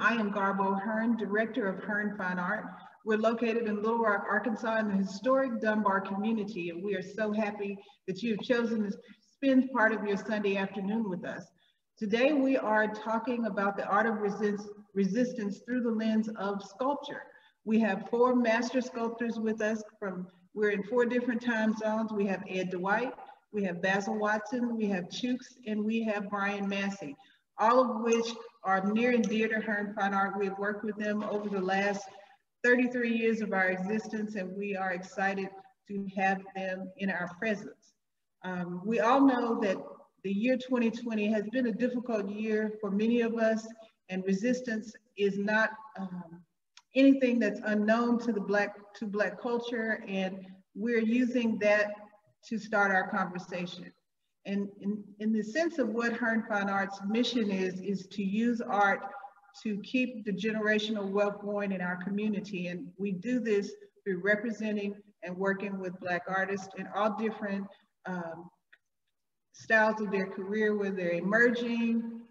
I am Garbo Hearne, Director of Hearne Fine Art. We're located in Little Rock, Arkansas in the historic Dunbar community, and we are so happy that you have chosen to spend part of your Sunday afternoon with us. Today, we are talking about the art of resist resistance through the lens of sculpture. We have four master sculptors with us from, we're in four different time zones. We have Ed Dwight, we have Basil Watson, we have Chukes, and we have Bryan Massey, all of which are near and dear to Hearne Fine Art. We've worked with them over the last 33 years of our existence, and we are excited to have them in our presence. Um, we all know that the year 2020 has been a difficult year for many of us, and resistance is not um, anything that's unknown to the black to black culture, and we're using that to start our conversation. And in, in the sense of what Hearne Fine Arts mission is, is to use art to keep the generational wealth going in our community. And we do this through representing and working with Black artists in all different um, styles of their career, whether they're emerging,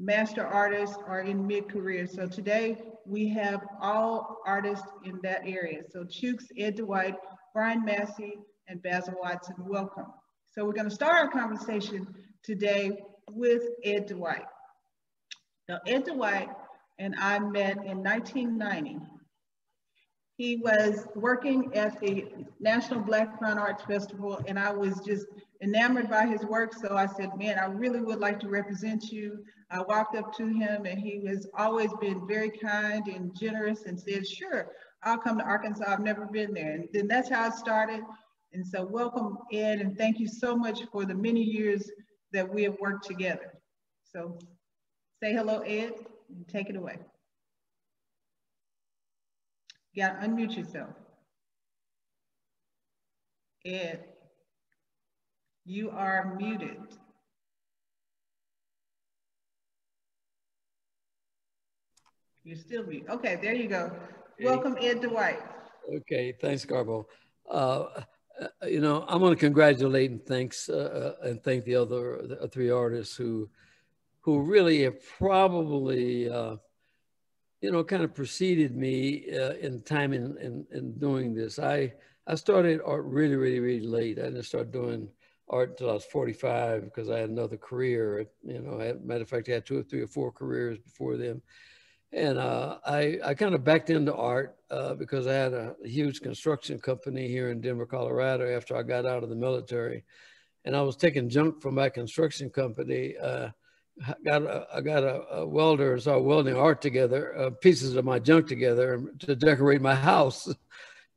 master artists, or in mid-career. So today we have all artists in that area. So Chukes, Ed Dwight, Bryan Massey, and Basil Watson, welcome. So we're gonna start our conversation today with Ed Dwight. Now, Ed Dwight and I met in 1990. He was working at the National Black Fine Arts Festival, and I was just enamored by his work. So I said, man, I really would like to represent you. I walked up to him, and he has always been very kind and generous and said, sure, I'll come to Arkansas. I've never been there. And then that's how it started. And so welcome, Ed, and thank you so much for the many years that we have worked together. So Say hello, Ed, and take it away. You gotta unmute yourself. Ed, you are muted. You're still muted. Okay, there you go. Welcome, Ed Dwight. Okay, thanks, Garbo. Uh, uh, you know, I'm going to congratulate and thanks uh, uh, and thank the other the three artists who who really have probably, uh, you know, kind of preceded me uh, in time in, in, in, doing this. I, I started art really, really, really late. I didn't start doing art until I was 45 because I had another career. You know, I matter of fact, I had two or three or four careers before then. And uh, I, I kind of backed into art uh, because I had a huge construction company here in Denver, Colorado after I got out of the military. And I was taking junk from my construction company uh, got a, I got a, a welder and started welding art together, uh, pieces of my junk together to decorate my house.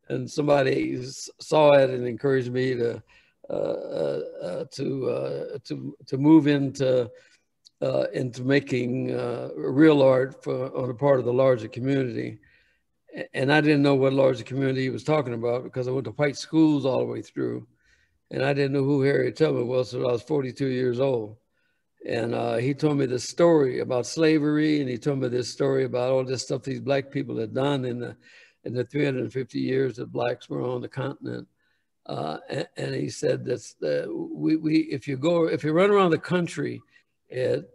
And somebody saw it and encouraged me to uh, uh, uh to uh, to to move into uh, into making real art for on the part of the larger community. And I didn't know what larger community he was talking about because I went to white schools all the way through, and I didn't know who Harriet Tubman was until I was 42 years old and uh, he told me the story about slavery, and he told me this story about all this stuff these black people had done in the in the 350 years that blacks were on the continent. Uh, and, and, he said that we, we if you go if you run around the country, it,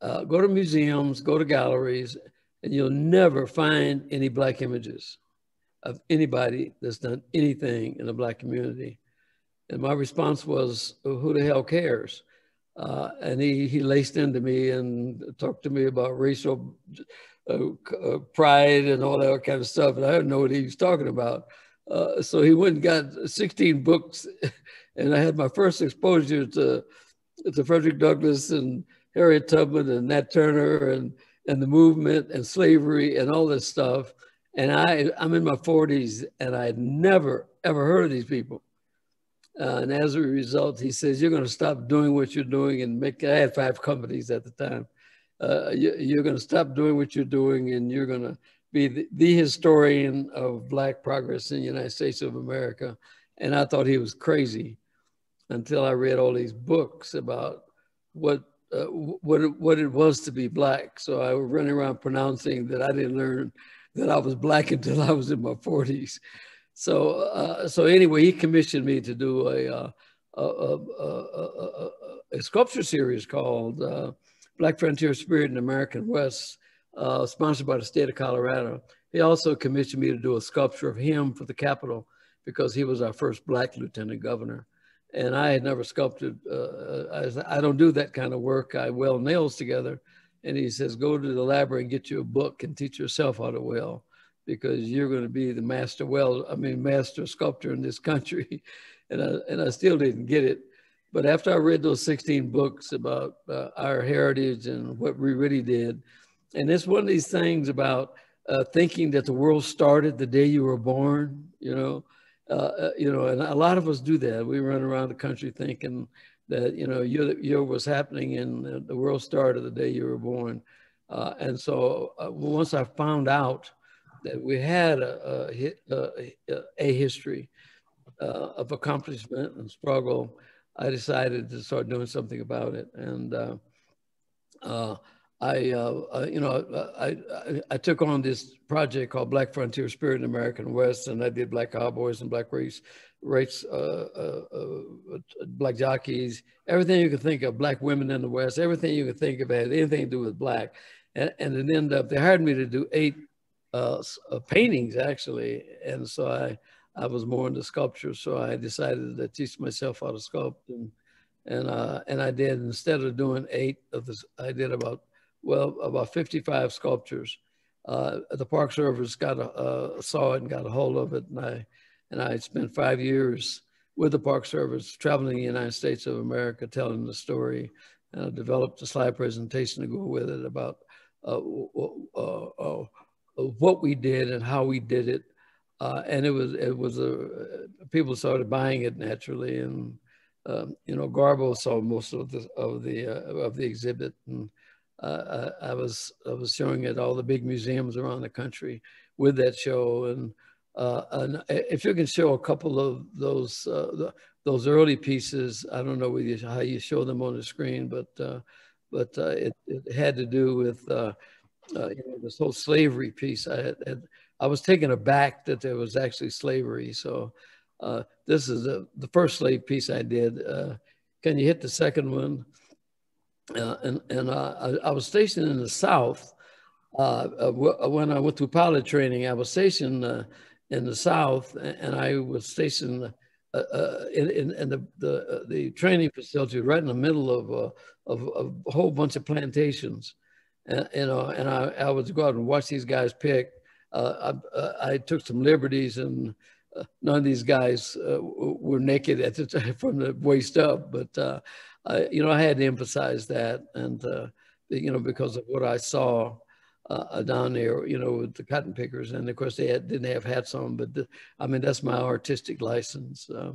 uh, go to museums, go to galleries, and you'll never find any black images of anybody that's done anything in the black community. And my response was, who the hell cares? Uh, and he, he laced into me and talked to me about racial uh, uh, pride and all that kind of stuff. And I didn't know what he was talking about. Uh, so he went and got 16 books. And I had my first exposure to, to Frederick Douglass and Harriet Tubman and Nat Turner and, and the movement and slavery and all this stuff. And I, I'm in my 40s and I had never, ever heard of these people. Uh, and as a result, he says, you're going to stop doing what you're doing and make, I had five companies at the time. Uh, you, are going to stop doing what you're doing and you're going to be the, the, historian of black progress in the United States of America. And I thought he was crazy until I read all these books about what, uh, what, it, what it was to be black. So I was running around pronouncing that I didn't learn that I was black until I was in my 40s. So, uh, so anyway, he commissioned me to do a, uh, a, a, a, sculpture series called uh, Black Frontier Spirit in American West uh, sponsored by the state of Colorado. He also commissioned me to do a sculpture of him for the Capitol because he was our first black lieutenant governor. And I had never sculpted, uh, I, I, don't do that kind of work. I weld nails together. And he says, go to the library and get you a book and teach yourself how to weld because you're going to be the master weld, I mean, master sculptor in this country. and, I, and I still didn't get it. But after I read those 16 books about uh, our heritage and what we really did, and it's one of these things about uh, thinking that the world started the day you were born, you know, uh, uh, you know, and a lot of us do that. We run around the country thinking that, you know, you're, you're what's happening and the world started the day you were born. Uh, and so uh, once I found out that we had a, a, a, history uh, of accomplishment and struggle, I decided to start doing something about it. And I, uh, you know, I, I, I, took on this project called Black Frontier Spirit in American West, and I did Black Cowboys and Black Race, race, uh, uh, uh, Black jockeys, everything you could think of, Black women in the West, everything you could think of had anything to do with Black. And, and it ended up, they hired me to do eight uh, uh, paintings actually. And so I, I was more into sculpture. So I decided to teach myself how to sculpt and, and, and I did, instead of doing eight of this, I did about well, about 55 sculptures. Uh, the Park Service got a, uh, saw it and got a hold of it, and I and I spent five years with the Park Service, traveling the United States of America, telling the story, and I developed a slide presentation to go with it about uh, uh, uh what we did and how we did it, uh, and it was it was a people started buying it naturally, and um, you know Garbo saw most of the of the of the exhibit. And uh, I, was I was showing at all the big museums around the country with that show, and, uh, and if you can show a couple of those uh, those early pieces, I don't know you, how you show them on the screen, but uh, but uh, it, it had to do with uh, you know, this whole slavery piece. I had, had, I was taken aback that there was actually slavery. So this is the, the first slave piece I did. can you hit the second one? Uh, and and uh, I, I, was stationed in the South. Uh, uh when I went through pilot training, I was stationed uh, in the South, and I was stationed uh, in, in, in, the, the, the training facility right in the middle of, of, of a whole bunch of plantations. And, you know, and I, I would go out and watch these guys pick. I, I took some liberties and none of these guys were naked at the time from the waist up, but I, you know, I had to emphasize that, and uh, you know, because of what I saw uh, down there, you know, with the cotton pickers, and of course they had, didn't have hats on, but the, I mean that's my artistic license. Uh,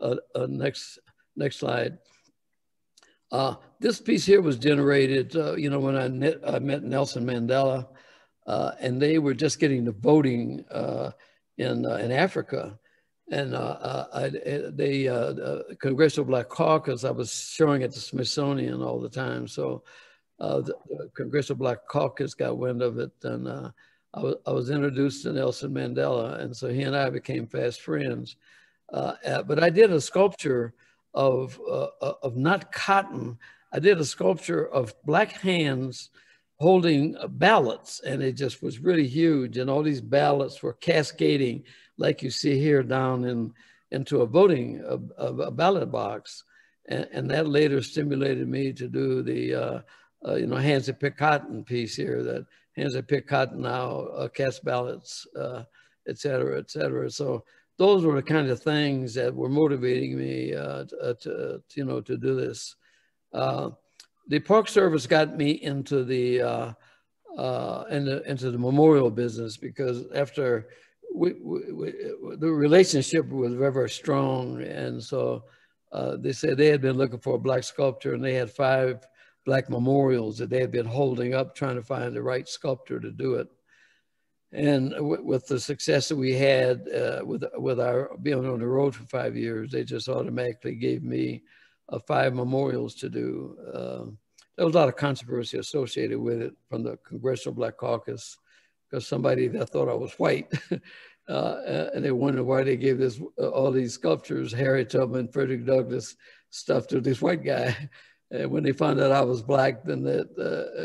uh, uh next, next slide. Uh, this piece here was generated, you know, when I, met, I met Nelson Mandela, and they were just getting the voting in in Africa and uh, uh I, uh, the uh, Congressional Black Caucus, I was showing at the Smithsonian all the time. So uh, the, the, Congressional Black Caucus got wind of it, and uh, I, was, I was introduced to Nelson Mandela, and so he and I became fast friends. but I did a sculpture of of not cotton. I did a sculpture of black hands holding ballots, and it just was really huge, and all these ballots were cascading like you see here down in into a voting a, a ballot box, and, and, that later stimulated me to do the uh, uh, you know hands that pick cotton piece here that hands that pick cotton now uh, cast ballots, uh, et cetera, et cetera. So those were the kind of things that were motivating me uh, to, uh, to, you know to do this. Uh, the Park Service got me into the uh, uh, into, into the memorial business because after we, we, we, the relationship was very, strong. And so uh, they said they had been looking for a black sculptor and they had five black memorials that they had been holding up, trying to find the right sculptor to do it. And with the success that we had uh, with, with our being on the road for five years, they just automatically gave me uh, five memorials to do. Uh, there was a lot of controversy associated with it from the Congressional Black Caucus because somebody that thought I was white. uh, and they wondered why they gave this uh, all these sculptures, Harriet Tubman, Frederick Douglass, stuff to this white guy. And when they found out I was black, then that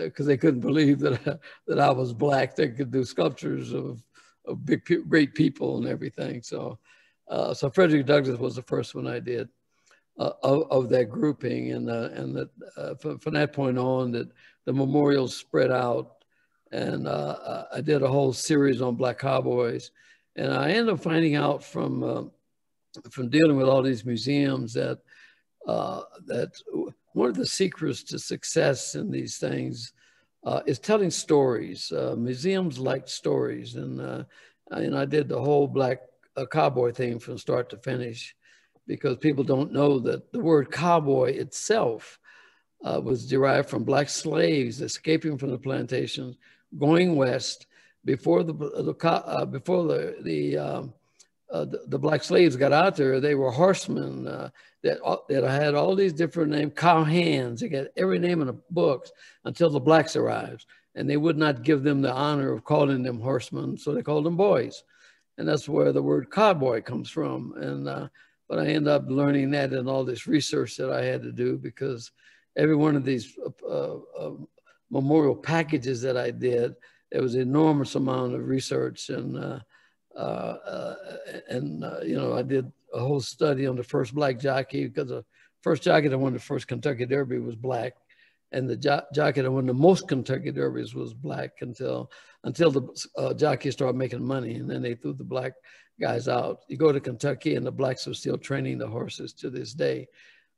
because uh, they couldn't believe that I, that I was black, they could do sculptures of, of big great people and everything. So, uh, so Frederick Douglass was the first one I did uh, of, of that grouping, and uh, and that uh, from, from, that point on, that the memorials spread out, and uh, I did a whole series on black cowboys, and I ended up finding out from from dealing with all these museums that that one of the secrets to success in these things uh, is telling stories. Uh, museums like stories, and uh, and I did the whole black uh, cowboy thing from start to finish, because people don't know that the word cowboy itself uh, was derived from black slaves escaping from the plantations, going west before the, the uh, before the the, um, the, the black slaves got out there. They were horsemen that, uh, that had all these different names, cow hands. They got every name in the books until the blacks arrived. And they would not give them the honor of calling them horsemen, so they called them boys. And that's where the word cowboy comes from. And uh, but I ended up learning that in all this research that I had to do because every one of these uh, uh, memorial packages that I did, there was an enormous amount of research and uh, uh, uh, and you know I did a whole study on the first black jockey because the first jockey that won the first Kentucky Derby was black, and the jo- jockey that won the most Kentucky Derbies was black until until the uh, jockeys started making money, and then they threw the black guys out. You go to Kentucky, and the blacks are still training the horses to this day.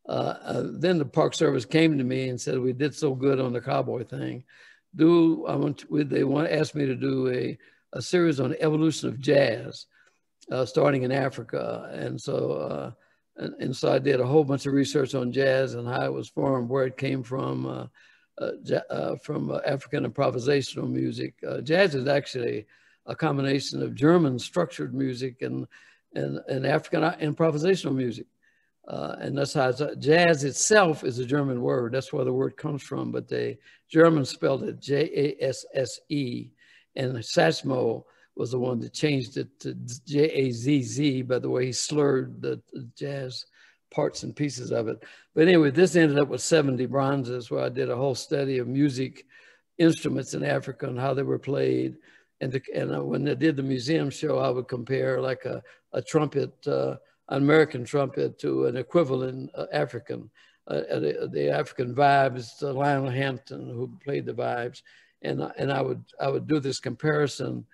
Uh, uh, then the Park Service came to me and said, "We did so good on the cowboy thing. Do I want? To, they want asked me to do a a series on the evolution of jazz." uh, starting in Africa. And so, uh, and, and, so I did a whole bunch of research on jazz and how it was formed, where it came from, uh, uh, from African improvisational music. jazz is actually a combination of German structured music and, and, and African improvisational music. And that's how jazz itself is a German word. That's where the word comes from. But the Germans spelled it J A S S E, and Satchmo was the one that changed it to J A Z Z by the way he slurred the, the, jazz parts and pieces of it. But anyway, this ended up with 70 bronzes where I did a whole study of music instruments in Africa and how they were played. And, to, and uh, when I did the museum show, I would compare like a, a trumpet, uh, American trumpet to an equivalent uh, African. Uh, the, the, African vibes, Lionel Hampton, who played the vibes, and and I would I would do this comparison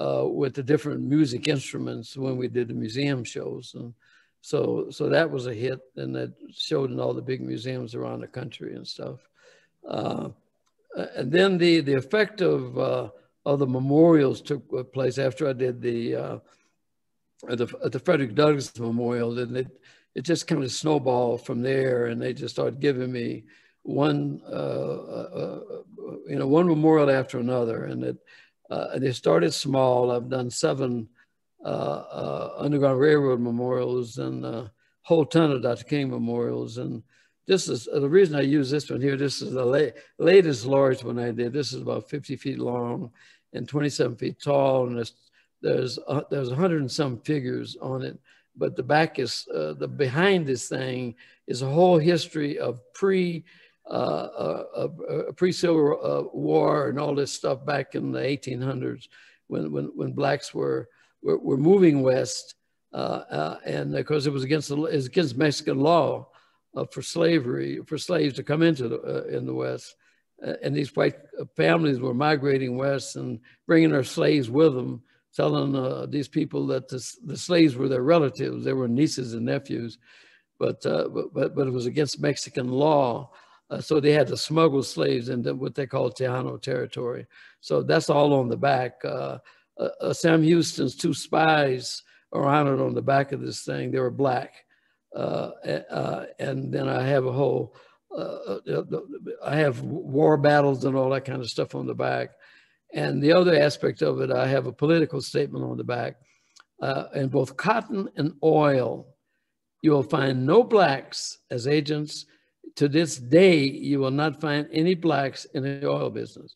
uh, with the different music instruments when we did the museum shows. And so, so that was a hit and that showed in all the big museums around the country and stuff. Uh, and then the, the effect of, uh, of the memorials took place after I did the, uh, at the, at the Frederick Douglass Memorial, and it, it just kind of snowballed from there and they just started giving me one, uh, uh, uh, you know, one memorial after another. And it, uh, they started small. I've done seven uh, uh, Underground Railroad memorials and a whole ton of Dr. King memorials. And this is the reason I use this one here. This is the la latest large one I did. This is about 50 feet long and 27 feet tall. And there's, there's, uh, there's 100 and some figures on it. But the back is, uh, the behind this thing is a whole history of pre uh, a, a pre-Civil uh, War and all this stuff back in the 1800s when, when, when blacks were, were, were moving west uh, uh and because it was against, the, it was against Mexican law uh, for slavery, for slaves to come into the, uh, in the West. and these white families were migrating west and bringing their slaves with them, telling these people that the, the slaves were their relatives. They were nieces and nephews, but, but, but it was against Mexican law uh, so they had to smuggle slaves into what they call Tejano territory. So that's all on the back. Uh, uh, uh, Sam Houston's two spies are honored on the back of this thing. They were black. Uh, uh, and then I have a whole, I have war battles and all that kind of stuff on the back. And the other aspect of it, I have a political statement on the back. in both cotton and oil, you will find no blacks as agents to this day, you will not find any blacks in the oil business.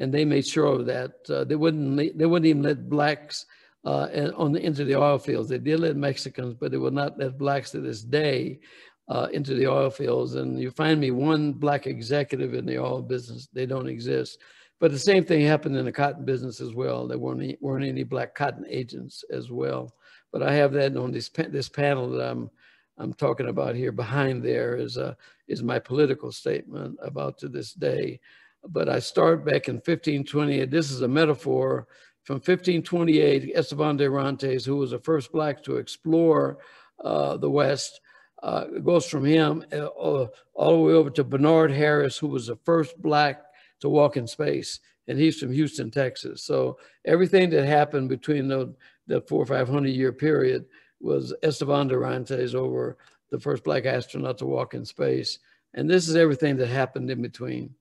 And they made sure of that. Uh, they wouldn't they wouldn't even let blacks uh, on the, into the oil fields. They did let Mexicans, but they would not let blacks to this day uh, into the oil fields. And you find me one black executive in the oil business, they don't exist. But the same thing happened in the cotton business as well. There weren't any, weren't any black cotton agents as well. But I have that on this, this panel that I'm, I'm talking about here behind there is, uh, is my political statement about to this day. But I start back in 1528. This is a metaphor from 1528. Esteban de Dorantes, who was the first black to explore uh, the West, uh, goes from him uh, all the way over to Bernard Harris, who was the first black to walk in space. And he's from Houston, Texas. So everything that happened between the, the four or 500 year period was Esteban de Dorantes over the first black astronaut to walk in space. And this is everything that happened in between.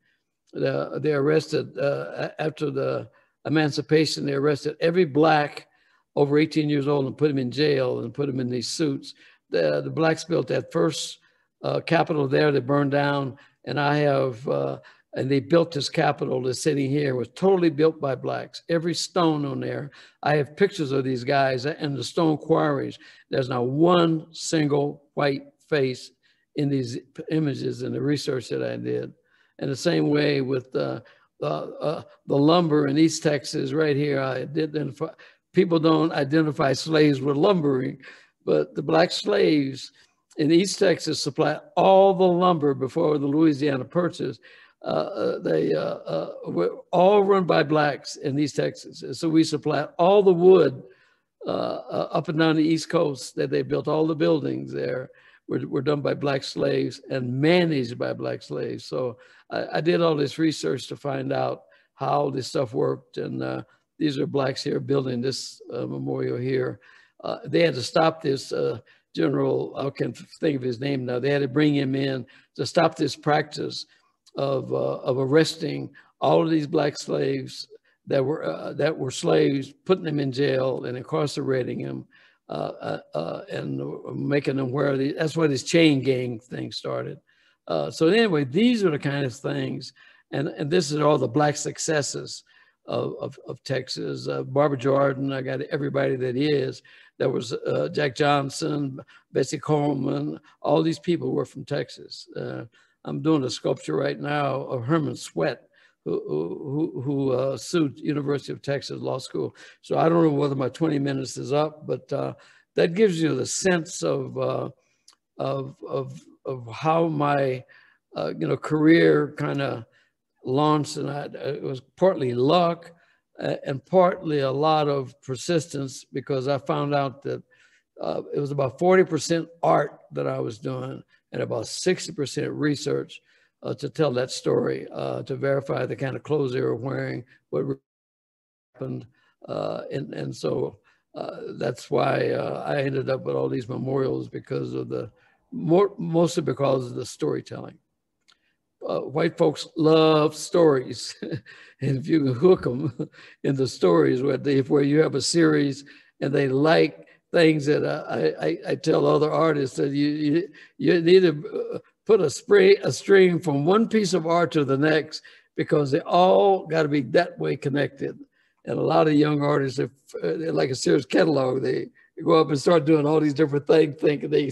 The, they arrested, uh, after the emancipation, they arrested every black over 18 years old and put him in jail and put him in these suits. The, the blacks built that first uh, capitol there that burned down. And I have, uh, and they built this capitol that's sitting here was totally built by blacks. Every stone on there. I have pictures of these guys and the stone quarries. There's not one single white face in these images and the research that I did. And the same way with uh, uh, the lumber in East Texas right here, I did identify, people don't identify slaves with lumbering, but the black slaves in East Texas supplied all the lumber before the Louisiana Purchase. Uh, uh, they uh, uh, were all run by blacks in East Texas. And so we supply all the wood uh, up and down the East Coast that they built all the buildings there were, were done by black slaves and managed by black slaves. So I, I did all this research to find out how this stuff worked. And these are blacks here building this memorial here. they had to stop this general, I can't think of his name now. They had to bring him in to stop this practice of, uh, of arresting all of these black slaves that were, uh, that were slaves, putting them in jail and incarcerating them uh, uh, uh and making them wear the, that's why this chain gang thing started. Uh, so anyway, these are the kind of things, and, and this is all the black successes of, of, of Texas. Barbara Jordan, I got everybody that is. There was Jack Johnson, Bessie Coleman, all these people were from Texas. I'm doing a sculpture right now of Heman Sweatt, who, who, who uh, sued University of Texas Law School. So I don't know whether my 20 minutes is up, but uh, that gives you the sense of, uh, of, of, of how my uh, you know, career kind of launched. And I, it was partly luck and partly a lot of persistence because I found out that uh, it was about 40% art that I was doing and about 60% research uh, to tell that story, uh, to verify the kind of clothes they were wearing, what happened. Uh, and, and so uh, that's why uh, I ended up with all these memorials because of the, more, mostly because of the storytelling. Uh, white folks love stories. and if you can hook them in the stories where, they, where you have a series and they like things that I, I, I tell other artists that you, you, you need to uh, put a, spray, a string from one piece of art to the next because they all got to be that way connected. And a lot of young artists, if they're like a Sears catalog, they go up and start doing all these different things, thinking they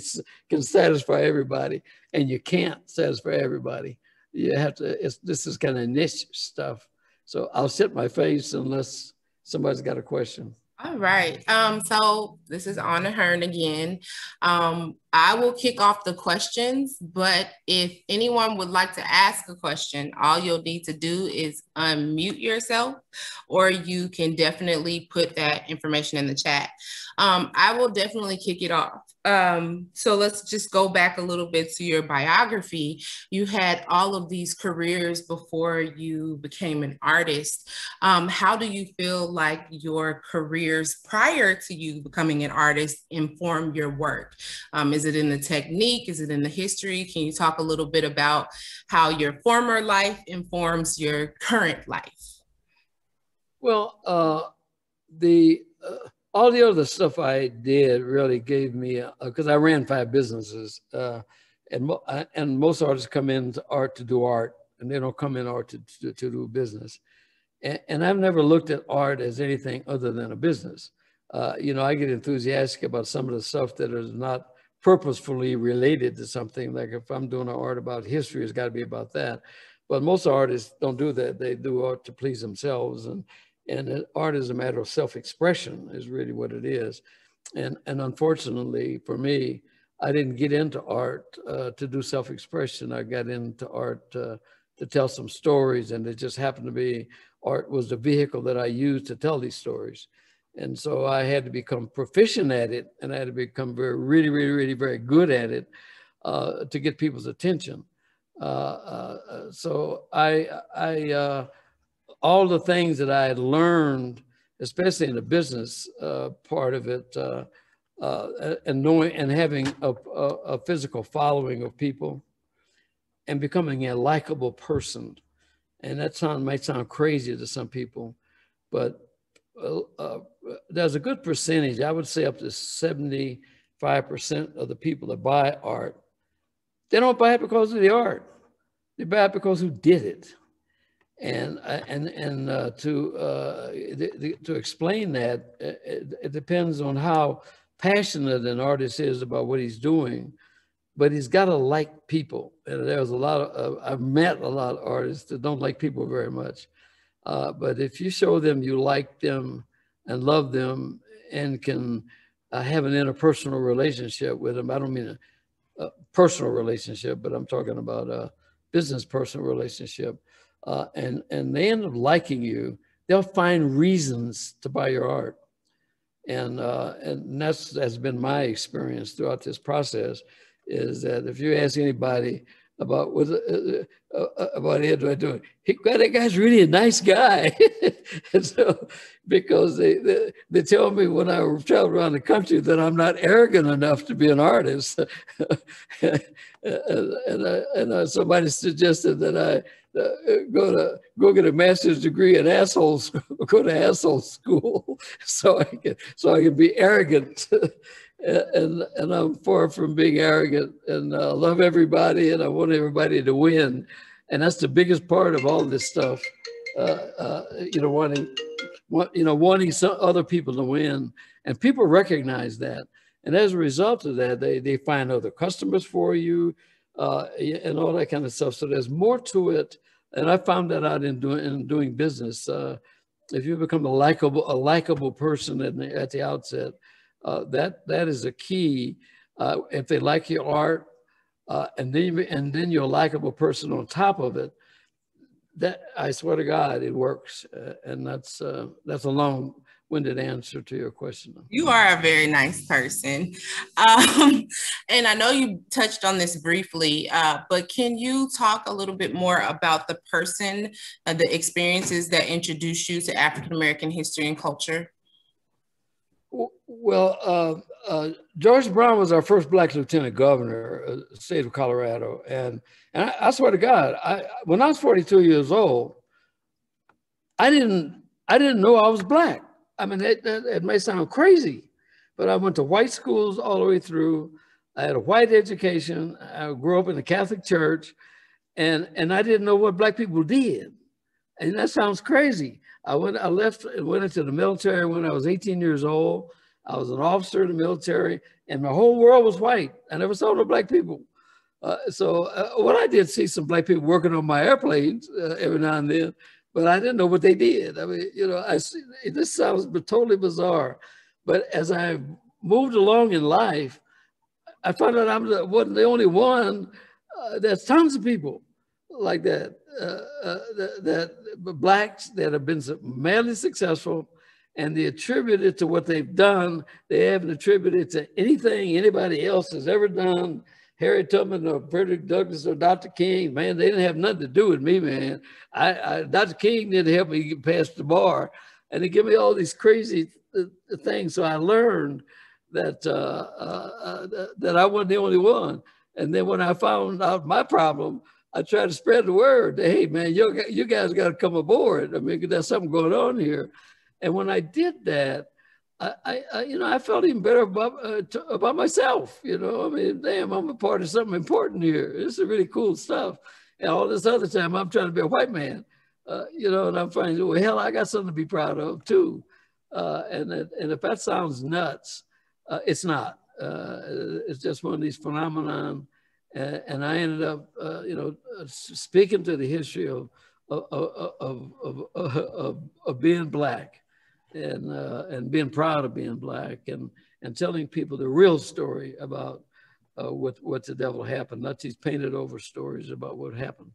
can satisfy everybody, and you can't satisfy everybody. You have to. this is kind of niche stuff. So I'll sit my face unless somebody's got a question. All right. Um, so this is Auna Hearne again. Um, I will kick off the questions, but if anyone would like to ask a question, all you'll need to do is unmute yourself, or you can definitely put that information in the chat. Um, I will definitely kick it off. Um, so let's just go back a little bit to your biography. You had all of these careers before you became an artist. Um, how do you feel like your careers prior to you becoming an artist inform your work? Um, is it in the technique? Is it in the history? Can you talk a little bit about how your former life informs your current life? Well, uh, the uh, all the other stuff I did really gave me because I ran five businesses, uh, and and most artists come into art to do art, and they don't come in art to to, to do business. And, and, I've never looked at art as anything other than a business. Uh, you know, I get enthusiastic about some of the stuff that is not purposefully related to something. Like if I'm doing an art about history, it's got to be about that. But most artists don't do that. They do art to please themselves, and and art is a matter of self-expression, is really what it is. And and unfortunately for me, I didn't get into art uh, to do self-expression. I got into art uh, to tell some stories, and it just happened to be art was the vehicle that I used to tell these stories. And so I had to become proficient at it, and I had to become very, really, really, really, very good at it uh, to get people's attention. Uh, uh, so I, I, uh, all the things that I had learned, especially in the business uh, part of it, uh, and knowing and having a, a, a physical following of people, and becoming a likable person. And that sound might sound crazy to some people, but uh, uh, there's a good percentage, I would say up to 75% of the people that buy art, they don't buy it because of the art. They buy it because who did it. And, uh, and, and uh, to, uh, the, the, to explain that, uh, it, it depends on how passionate an artist is about what he's doing but he's got to like people. And there's a lot of, uh, I've met a lot of artists that don't like people very much. Uh, but if you show them you like them and love them and can have an interpersonal relationship with them, I don't mean a, a, personal relationship, but I'm talking about a business personal relationship. Uh, and, and they end up liking you, they'll find reasons to buy your art. And, uh, and that's, that's been my experience throughout this process is that if you ask anybody about what uh, uh, uh about Edward doing, he, that guy's really a nice guy. and so, because they, they, they tell me when I travel around the country that I'm not arrogant enough to be an artist, and, and, I, and I, somebody suggested that I. Uh, go to go get a master's degree in asshole go to asshole school, so I can so I can be arrogant and and I'm far from being arrogant and uh, love everybody and I want everybody to win, and that's the biggest part of all this stuff. Uh, uh, you know, wanting, want, you know, wanting some other people to win, and people recognize that, and as a result of that, they they find other customers for you, uh, and all that kind of stuff. So there's more to it, and I found that out in doing in doing business. Uh, if you become a likable a likable person at the, at the outset uh, that that is a key. Uh, if they like your art, uh, and then and then you're a likable person on top of it, that I swear to God, it works. Uh, and that's uh, that's a long-winded answer to your question. You are a very nice person, um, and I know you touched on this briefly, uh, but can you talk a little bit more about the person, the experiences that introduced you to African American history and culture? Well, uh, uh, George Brown was our first black lieutenant governor, of uh, the state of Colorado, and and I, I, swear to God, I when I was 42 years old, I didn't I didn't know I was black. I mean, it, it, may sound crazy, but I went to white schools all the way through. I had a white education. I grew up in the Catholic Church, and and I didn't know what black people did, and that sounds crazy. I went, I left and went into the military when I was 18 years old. I was an officer in the military, and my whole world was white. I never saw no black people. Uh, so uh, what I did see some black people working on my airplanes uh, every now and then, but I didn't know what they did. I mean, you know, I see, this sounds totally bizarre, but as I moved along in life, I found out I wasn't the only one. Uh, there's tons of people like that, uh, uh, that, that blacks that have been madly successful and they attribute it to what they've done. They haven't attributed it to anything anybody else has ever done. Harriet Tubman or Frederick Douglass or Dr. King, man, they didn't have nothing to do with me, man. I, I Dr. King didn't help me get past the bar, and they give me all these crazy th things. So I learned that uh, uh, uh, that I wasn't the only one. And then when I found out my problem, I tried to spread the word. Hey, man, you, you guys got to come aboard. I mean, there's something going on here. And when I did that, I, I, you know, I felt even better about uh, about myself. You know, I mean, damn, I'm a part of something important here. This is really cool stuff. And all this other time, I'm trying to be a white man. Uh, you know, and I'm finding, well, hell, I got something to be proud of too. Uh, and and if that sounds nuts, uh, it's not. Uh, it's just one of these phenomenon. And, and I ended up, uh, you know, speaking to the history of, of, of, of, of, of being black and, uh, and being proud of being black and, and telling people the real story about uh, what, what the devil happened, not these painted over stories about what happened.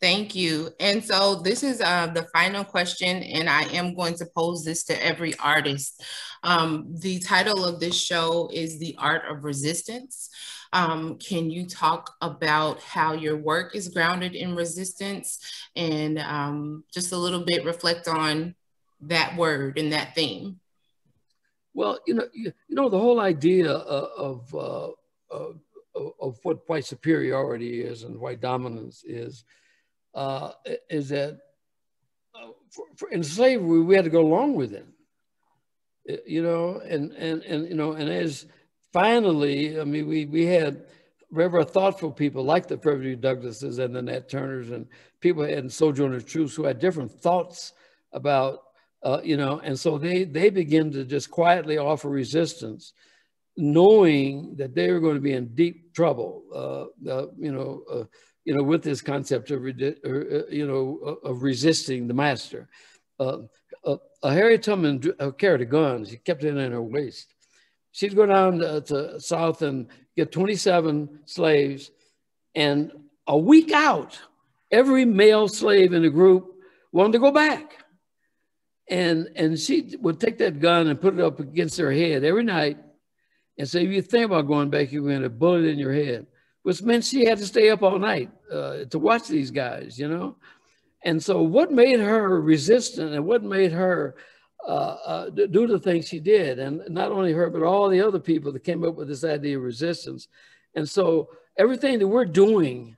Thank you. And so this is uh, the final question, and I am going to pose this to every artist. Um, the title of this show is The Art of Resistance. Um, can you talk about how your work is grounded in resistance and um, just a little bit reflect on that word and that theme? Well, you know, you, you know, the whole idea of, uh, of, of what white superiority is and white dominance is, uh, is that uh, for, for, in slavery, we had to go along with it. You know, and, and, and, you know, and as finally, I mean, we, we had very thoughtful people like the Frederick Douglasses and the Nat Turners and people and Sojourner Truths who had different thoughts about, uh, you know, and so they, they begin to just quietly offer resistance, knowing that they were going to be in deep trouble, uh, uh, you know, uh, you know, with this concept of, uh, you know, of resisting the master. Harriet Tubman carried a gun. She kept it in her waist she'd go down to, to south and get 27 slaves and a week out every male slave in the group wanted to go back and and she would take that gun and put it up against her head every night and say if you think about going back you're going to bullet in your head which meant she had to stay up all night uh, to watch these guys you know and so what made her resistant and what made her uh, uh, do the things she did. And not only her, but all the other people that came up with this idea of resistance. And so everything that we're doing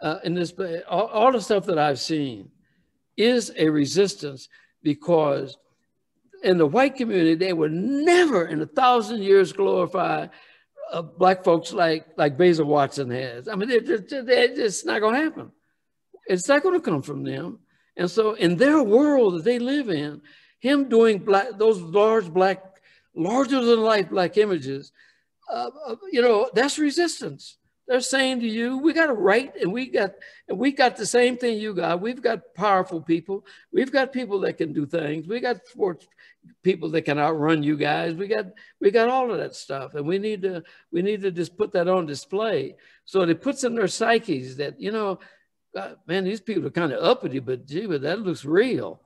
uh, in this, all, all, the stuff that I've seen is a resistance because in the white community, they would never in a thousand years glorify uh, black folks like, like Basil Watson has. I mean, they, they, they, it's not going to happen. It's not going to come from them. And so in their world that they live in, him doing black, those large black, larger than life black images, uh, uh, you know, that's resistance. They're saying to you, we got a right, and we got, and we got the same thing you got. We've got powerful people. We've got people that can do things. We got sports people that can outrun you guys. We got, we got all of that stuff, and we need to, we need to just put that on display. So it puts in their psyches that you know, God, man, these people are kind of uppity, but gee, but that looks real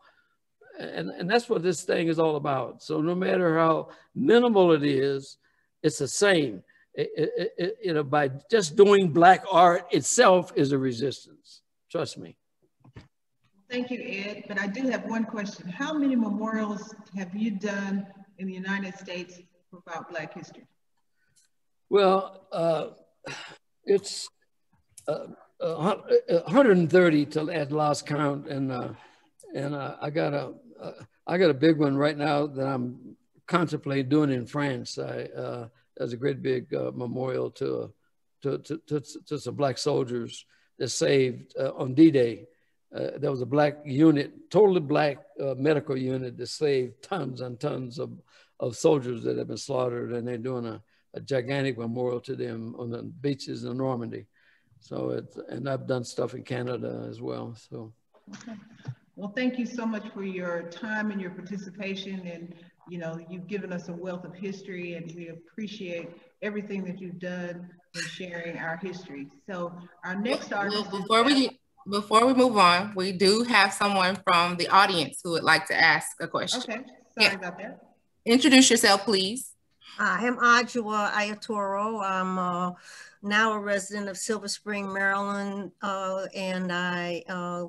and, and that's what this thing is all about. So no matter how minimal it is, it's the same. It, it, it, you know, by just doing black art itself is a resistance. Trust me. Thank you, Ed. But I do have one question. How many memorials have you done in the United States about Black history? Well, uh, it's uh, uh, 130 till at last count, and uh, and uh, I got a uh, I got a big one right now that I'm contemplating doing in France. I, uh, there's a great big uh, memorial to, to, to, to, to, some black soldiers that saved uh, on D-Day. Uh, there was a black unit, totally black uh, medical unit that saved tons and tons of, of soldiers that have been slaughtered, and they're doing a, a gigantic memorial to them on the beaches in Normandy. So, it's, and I've done stuff in Canada as well. So. Okay. Well, thank you so much for your time and your participation. And, you know, you've given us a wealth of history and we appreciate everything that you've done in sharing our history. So our next artist. Well, before we before we move on, we do have someone from the audience who would like to ask a question. Okay, sorry yeah. about that. Introduce yourself, please. I am Ajua Ayatoro. I'm uh, now a resident of Silver Spring, Maryland, uh, and I uh,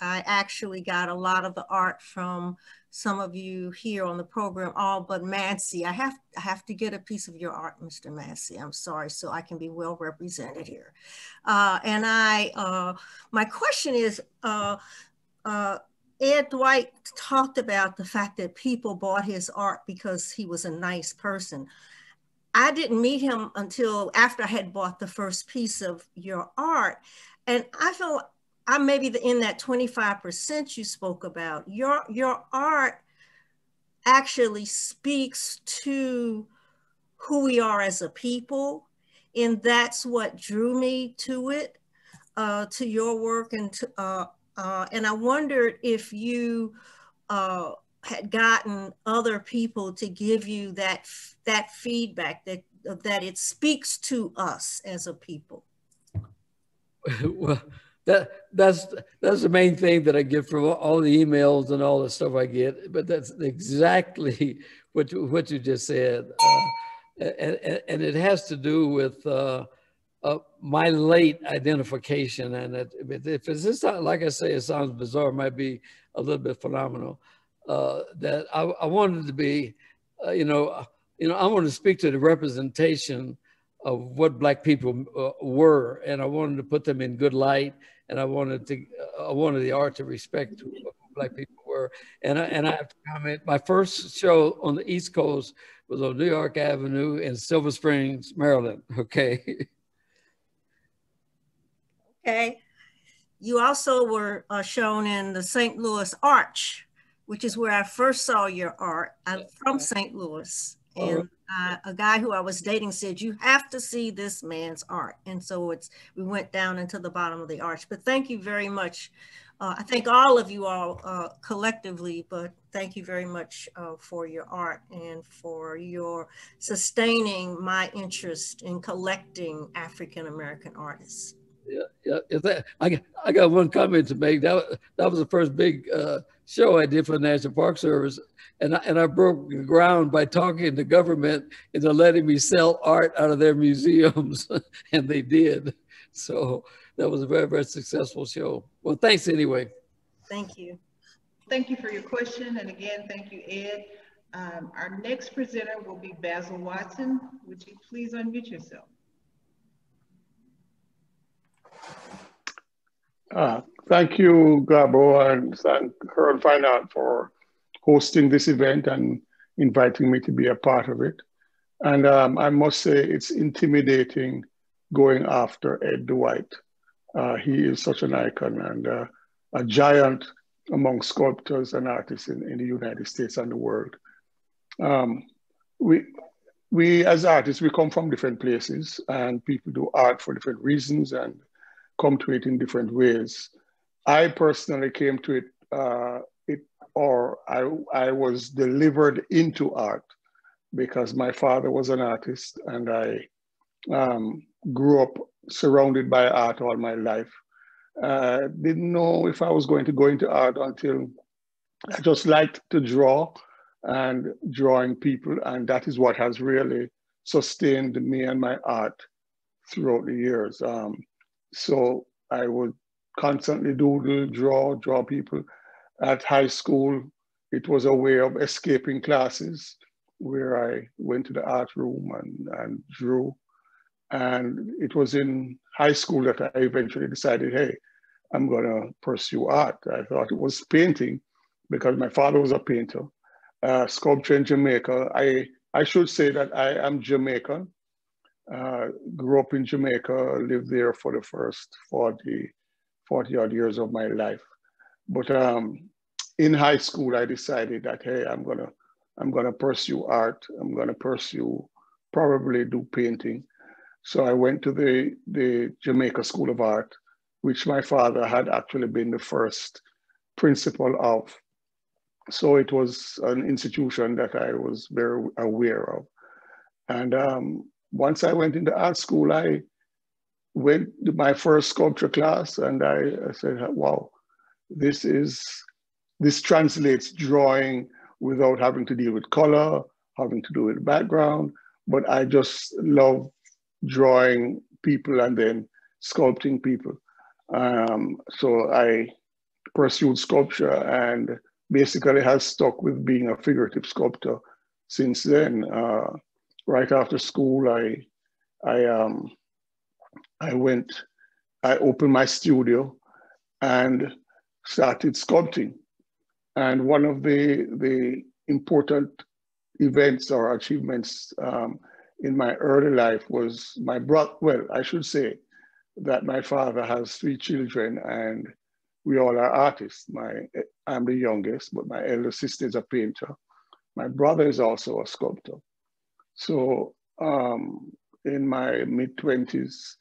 I actually got a lot of the art from some of you here on the program, all but Mancy. I have, I have to get a piece of your art, Mr. Mancy. I'm sorry, so I can be well represented here. Uh, and I, uh, my question is, uh, uh Ed Dwight talked about the fact that people bought his art because he was a nice person. I didn't meet him until after I had bought the first piece of your art. And I felt I'm maybe in that 25% you spoke about. Your, your art actually speaks to who we are as a people. And that's what drew me to it, uh, to your work. And, to, uh, uh, and I wondered if you uh, had gotten other people to give you that, that feedback that, that it speaks to us as a people. well, that that's that's the main thing that I get from all the emails and all the stuff I get. But that's exactly what you, what you just said, uh, and, and it has to do with uh, uh, my late identification. And it, if it's just not, like I say, it sounds bizarre, it might be a little bit phenomenal. Uh, that I, I, wanted to be, uh, you know, you know, I want to speak to the representation of what black people uh, were, and I wanted to put them in good light and I wanted to I wanted the art to respect who black people were. And I, and I have to comment. My first show on the East Coast was on New York Avenue in Silver Springs, Maryland. Okay. Okay. You also were uh, shown in the St. Louis Arch, which is where I first saw your art. I'm from St. Louis. And uh, a guy who I was dating said, "You have to see this man's art." And so it's we went down into the bottom of the arch. But thank you very much. Uh, I thank all of you all uh, collectively, but thank you very much uh, for your art and for your sustaining my interest in collecting African American artists. Yeah, yeah. That, I, I got one comment to make. That, that was the first big uh, show I did for the National Park Service and I, and I broke the ground by talking to government into letting me sell art out of their museums, and they did. So that was a very, very successful show. Well, thanks anyway. Thank you. Thank you for your question. And again, thank you, Ed. Um, our next presenter will be Basil Watson. Would you please unmute yourself? Uh, thank you, Garbo, and thank Hearne Fine for hosting this event and inviting me to be a part of it. And um, I must say, it's intimidating going after Ed Dwight. Uh, he is such an icon and uh, a giant among sculptors and artists in, in, the United States and the world. Um, we, we, as artists, we come from different places and people do art for different reasons and come to it in different ways. I personally came to it uh, or I, I was delivered into art because my father was an artist and I um, grew up surrounded by art all my life. Uh, didn't know if I was going to go into art until I just liked to draw and drawing people. And that is what has really sustained me and my art throughout the years. Um, so I would constantly doodle, draw, draw people at high school, it was a way of escaping classes where I went to the art room and, and drew. And it was in high school that I eventually decided, hey, I'm gonna pursue art. I thought it was painting because my father was a painter, uh, sculpture in Jamaica. I, I should say that I am Jamaican. Uh, grew up in Jamaica, lived there for the first 40, 40 odd years of my life. But um, in high school, I decided that, hey, I'm gonna, I'm gonna pursue art. I'm gonna pursue, probably do painting. So I went to the, the Jamaica School of Art, which my father had actually been the first principal of. So it was an institution that I was very aware of. And um, once I went into art school, I went to my first sculpture class and I, I said, wow, this is, this translates drawing without having to deal with color, having to do with background, but I just love drawing people and then sculpting people. Um, so I pursued sculpture and basically has stuck with being a figurative sculptor since then. Uh, right after school, I, I, um, I went, I opened my studio and started sculpting. And one of the, the important events or achievements um, in my early life was my brother, well, I should say that my father has three children and we all are artists. My, I'm the youngest, but my elder sister is a painter. My brother is also a sculptor. So um, in my mid 20s,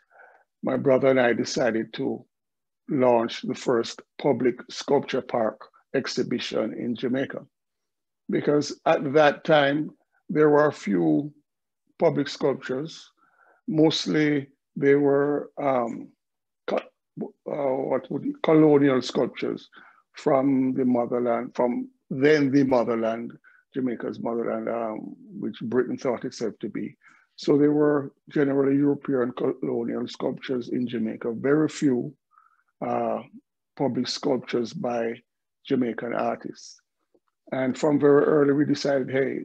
my brother and I decided to launch the first public sculpture park exhibition in Jamaica. Because at that time, there were a few public sculptures. Mostly they were um, uh, what would you, colonial sculptures from the motherland, from then the motherland, Jamaica's motherland, um, which Britain thought itself to be. So they were generally European colonial sculptures in Jamaica, very few uh, public sculptures by Jamaican artists. And from very early, we decided, hey,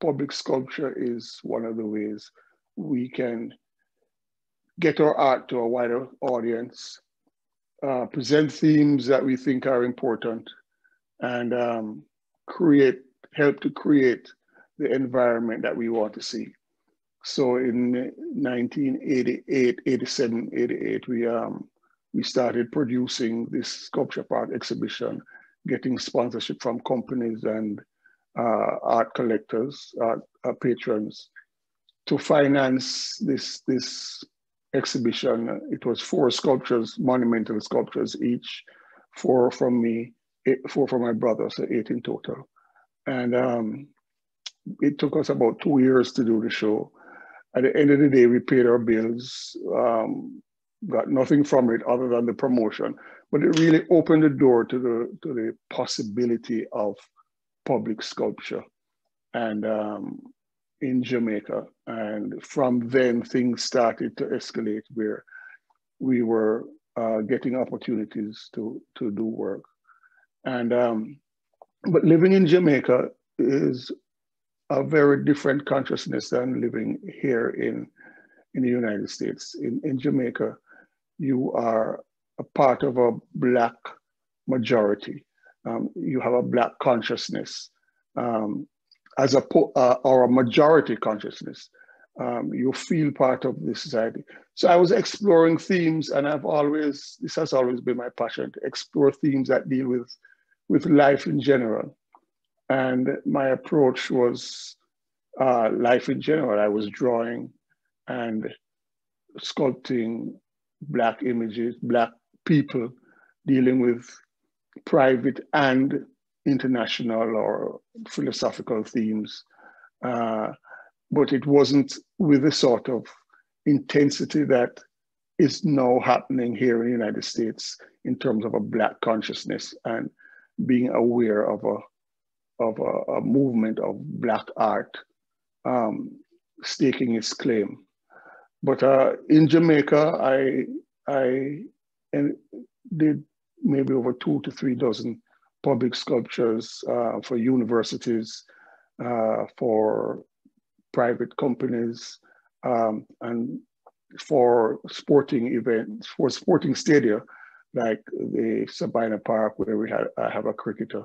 public sculpture is one of the ways we can get our art to a wider audience, uh, present themes that we think are important, and um, create, help to create the environment that we want to see. So in 1988, 87, 88, we, um, we started producing this sculpture park exhibition, getting sponsorship from companies and uh, art collectors, art uh, patrons, to finance this, this exhibition. It was four sculptures, monumental sculptures each, four from me, eight, four from my brother, so eight in total. And um, it took us about two years to do the show. At the end of the day, we paid our bills, um, got nothing from it other than the promotion, but it really opened the door to the, to the possibility of public sculpture and um, in Jamaica. And from then things started to escalate where we were uh, getting opportunities to, to do work. And, um, but living in Jamaica is a very different consciousness than living here in, in the United States. In, in Jamaica, you are a part of a Black majority. Um, you have a Black consciousness um, as a uh, or a majority consciousness. Um, you feel part of the society. So I was exploring themes, and I've always this has always been my passion to explore themes that deal with with life in general. And my approach was uh, life in general. I was drawing and sculpting Black images, Black people dealing with private and international or philosophical themes. Uh, but it wasn't with the sort of intensity that is now happening here in the United States in terms of a Black consciousness and being aware of a of a, a movement of Black art um, staking its claim. But uh, in Jamaica, I I did maybe over two to three dozen public sculptures uh, for universities, uh, for private companies, um, and for sporting events, for sporting stadia, like the Sabina Park, where we had, I have a cricketer,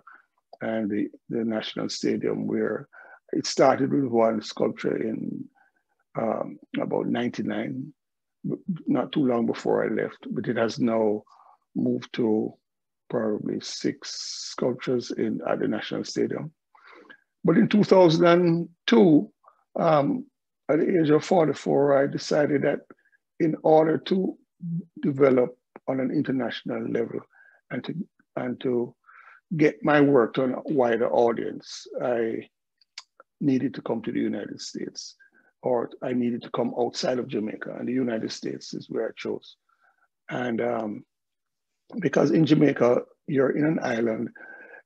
and the, the National Stadium, where it started with one sculpture in um, about 99, not too long before I left, but it has now moved to probably six sculptures in at the National Stadium. But in 2002, um, at the age of 44, I decided that in order to develop on an international level and to, and to get my work to a wider audience, I needed to come to the United States or I needed to come outside of Jamaica and the United States is where I chose. And um, because in Jamaica, you're in an island,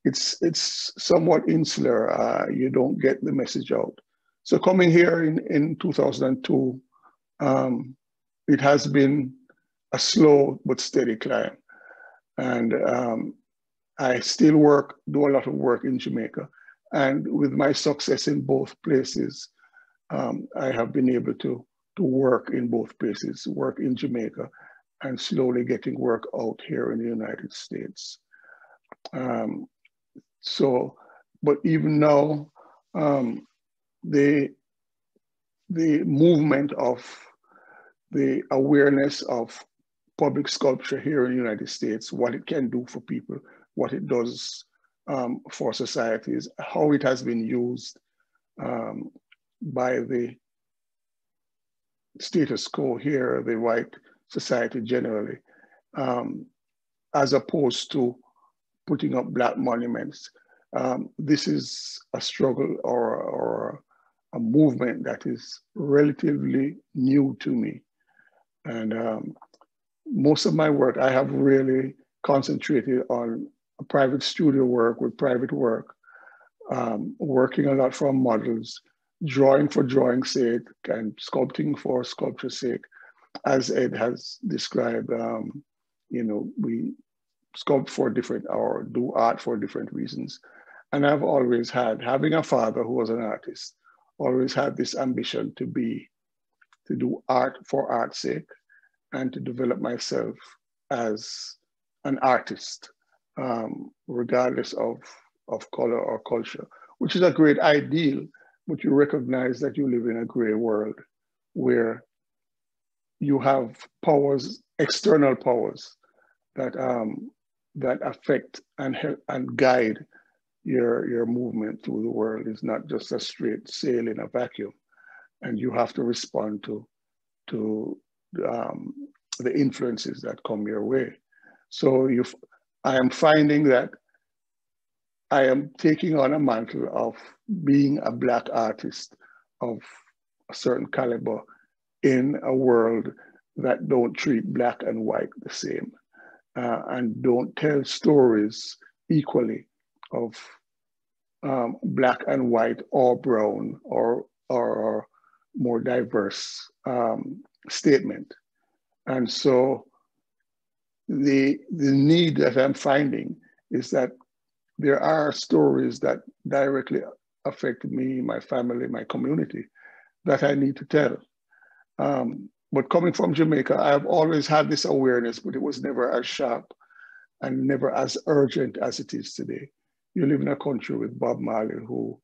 it's, it's somewhat insular. Uh, you don't get the message out. So coming here in, in 2002, um, it has been a slow but steady climb. And um, I still work, do a lot of work in Jamaica. And with my success in both places, um, I have been able to, to work in both places, work in Jamaica and slowly getting work out here in the United States. Um, so, but even now, um, the, the movement of the awareness of public sculpture here in the United States, what it can do for people, what it does um, for societies, how it has been used um, by the status quo here, the white society generally, um, as opposed to putting up black monuments. Um, this is a struggle or, or a movement that is relatively new to me. And um, most of my work, I have really concentrated on private studio work with private work, um, working a lot from models, drawing for drawing's sake and sculpting for sculpture's sake. As Ed has described, um, you know, we sculpt for different or do art for different reasons. And I've always had, having a father who was an artist, always had this ambition to be, to do art for art's sake and to develop myself as an artist, um, regardless of, of color or culture, which is a great ideal, but you recognize that you live in a gray world where you have powers, external powers that um, that affect and help and guide your your movement through the world. It's not just a straight sail in a vacuum, and you have to respond to to um, the influences that come your way. So you, I am finding that I am taking on a mantle of being a Black artist of a certain caliber in a world that don't treat Black and white the same uh, and don't tell stories equally of um, Black and white or brown or, or more diverse um, statement. And so the, the need that I'm finding is that there are stories that directly affect me, my family, my community that I need to tell. Um, but coming from Jamaica, I've always had this awareness, but it was never as sharp and never as urgent as it is today. You live in a country with Bob Marley who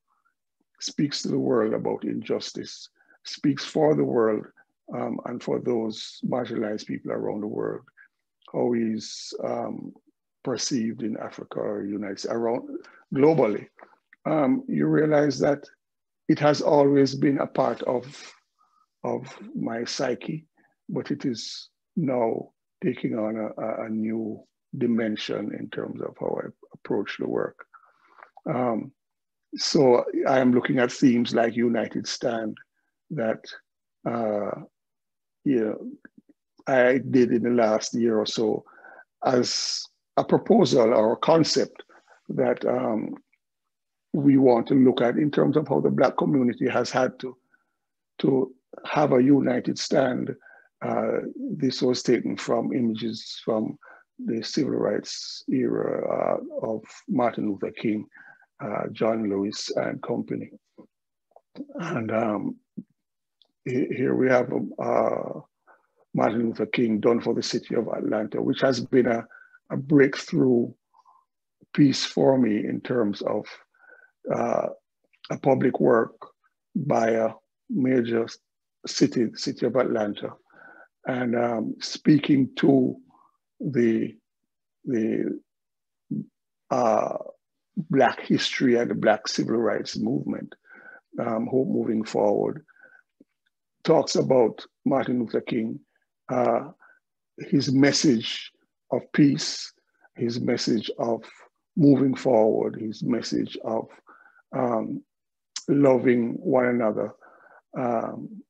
speaks to the world about injustice, speaks for the world um, and for those marginalized people around the world, he's um, perceived in Africa or United around globally, um, you realize that it has always been a part of, of my psyche, but it is now taking on a, a new dimension in terms of how I approach the work. Um, so I am looking at themes like United Stand that uh, you know, I did in the last year or so as a proposal or a concept that um, we want to look at in terms of how the Black community has had to, to have a united stand. Uh, this was taken from images from the civil rights era uh, of Martin Luther King, uh, John Lewis and company. And um, here we have uh, Martin Luther King done for the city of Atlanta, which has been a, a breakthrough piece for me in terms of uh, a public work by a major city, city of Atlanta, and um, speaking to the the uh, Black history and the Black civil rights movement, um, moving forward, talks about Martin Luther King uh, his message of peace, his message of moving forward, his message of um, loving one another. Um,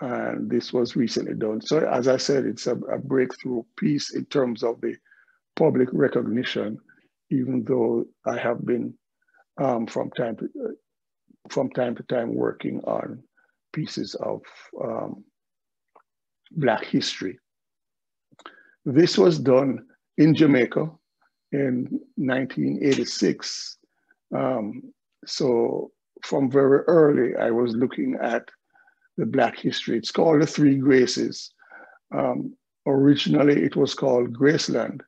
and this was recently done. So as I said, it's a, a, breakthrough piece in terms of the public recognition, even though I have been um, from time to from time to time working on pieces of um, Black history. This was done in Jamaica in 1986. Um, so from very early, I was looking at the Black history. It's called the Three Graces. Um, originally, it was called Graceland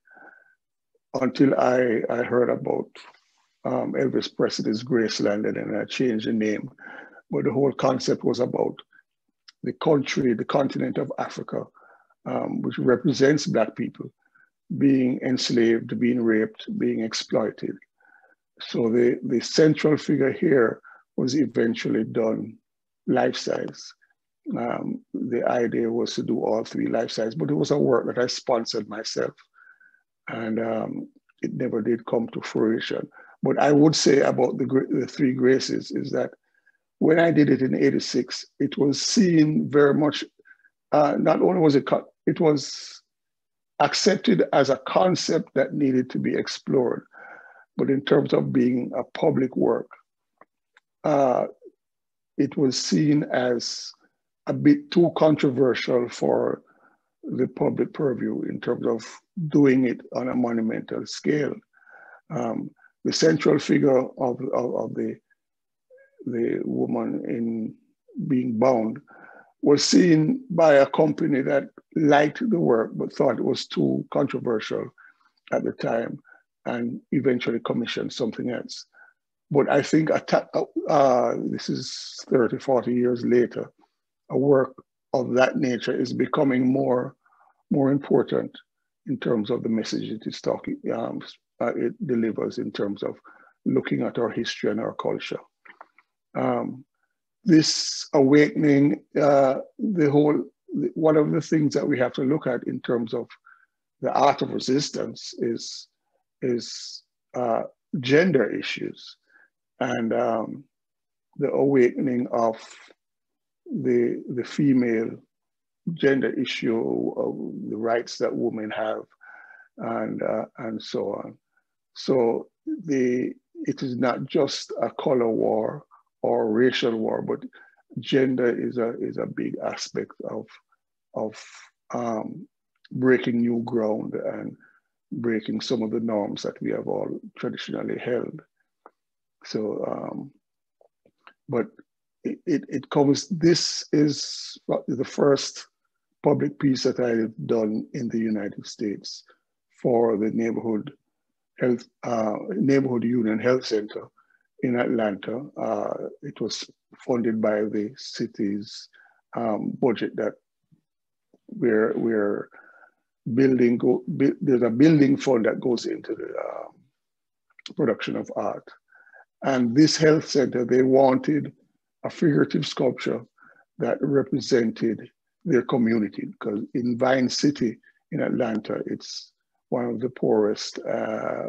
until I, I heard about um, Elvis Presley's Graceland and then I changed the name. But the whole concept was about the country, the continent of Africa, um, which represents Black people being enslaved, being raped, being exploited. So the, the central figure here was eventually done life size. um, the idea was to do all three life size, but it was a work that I sponsored myself. And um, it never did come to fruition. But I would say about the, the three graces is that when I did it in 86, it was seen very much, uh, not only was it, cut, it was accepted as a concept that needed to be explored, but in terms of being a public work, uh, it was seen as a bit too controversial for the public purview in terms of doing it on a monumental scale. Um, the central figure of, of, of, the, the woman in being bound was seen by a company that liked the work but thought it was too controversial at the time and eventually commissioned something else. But I think uh, this is 30, 40 years later, a work of that nature is becoming more, more important in terms of the message it is talking, um, uh, it delivers in terms of looking at our history and our culture. Um, this awakening, uh, the whole, one of the things that we have to look at in terms of the art of resistance is, is uh, gender issues and um, the awakening of the, the female gender issue of the rights that women have and, uh, and so on. So the, it is not just a color war or racial war, but gender is a, is a big aspect of, of um, breaking new ground and breaking some of the norms that we have all traditionally held. So, um, but it, it, it comes, this is the first public piece that I've done in the United States for the neighborhood health, uh, neighborhood union health center in Atlanta. Uh, it was funded by the city's um, budget that we're, we're building, go, there's a building fund that goes into the um, production of art. And this health center, they wanted a figurative sculpture that represented their community because in Vine City in Atlanta, it's one of the poorest uh,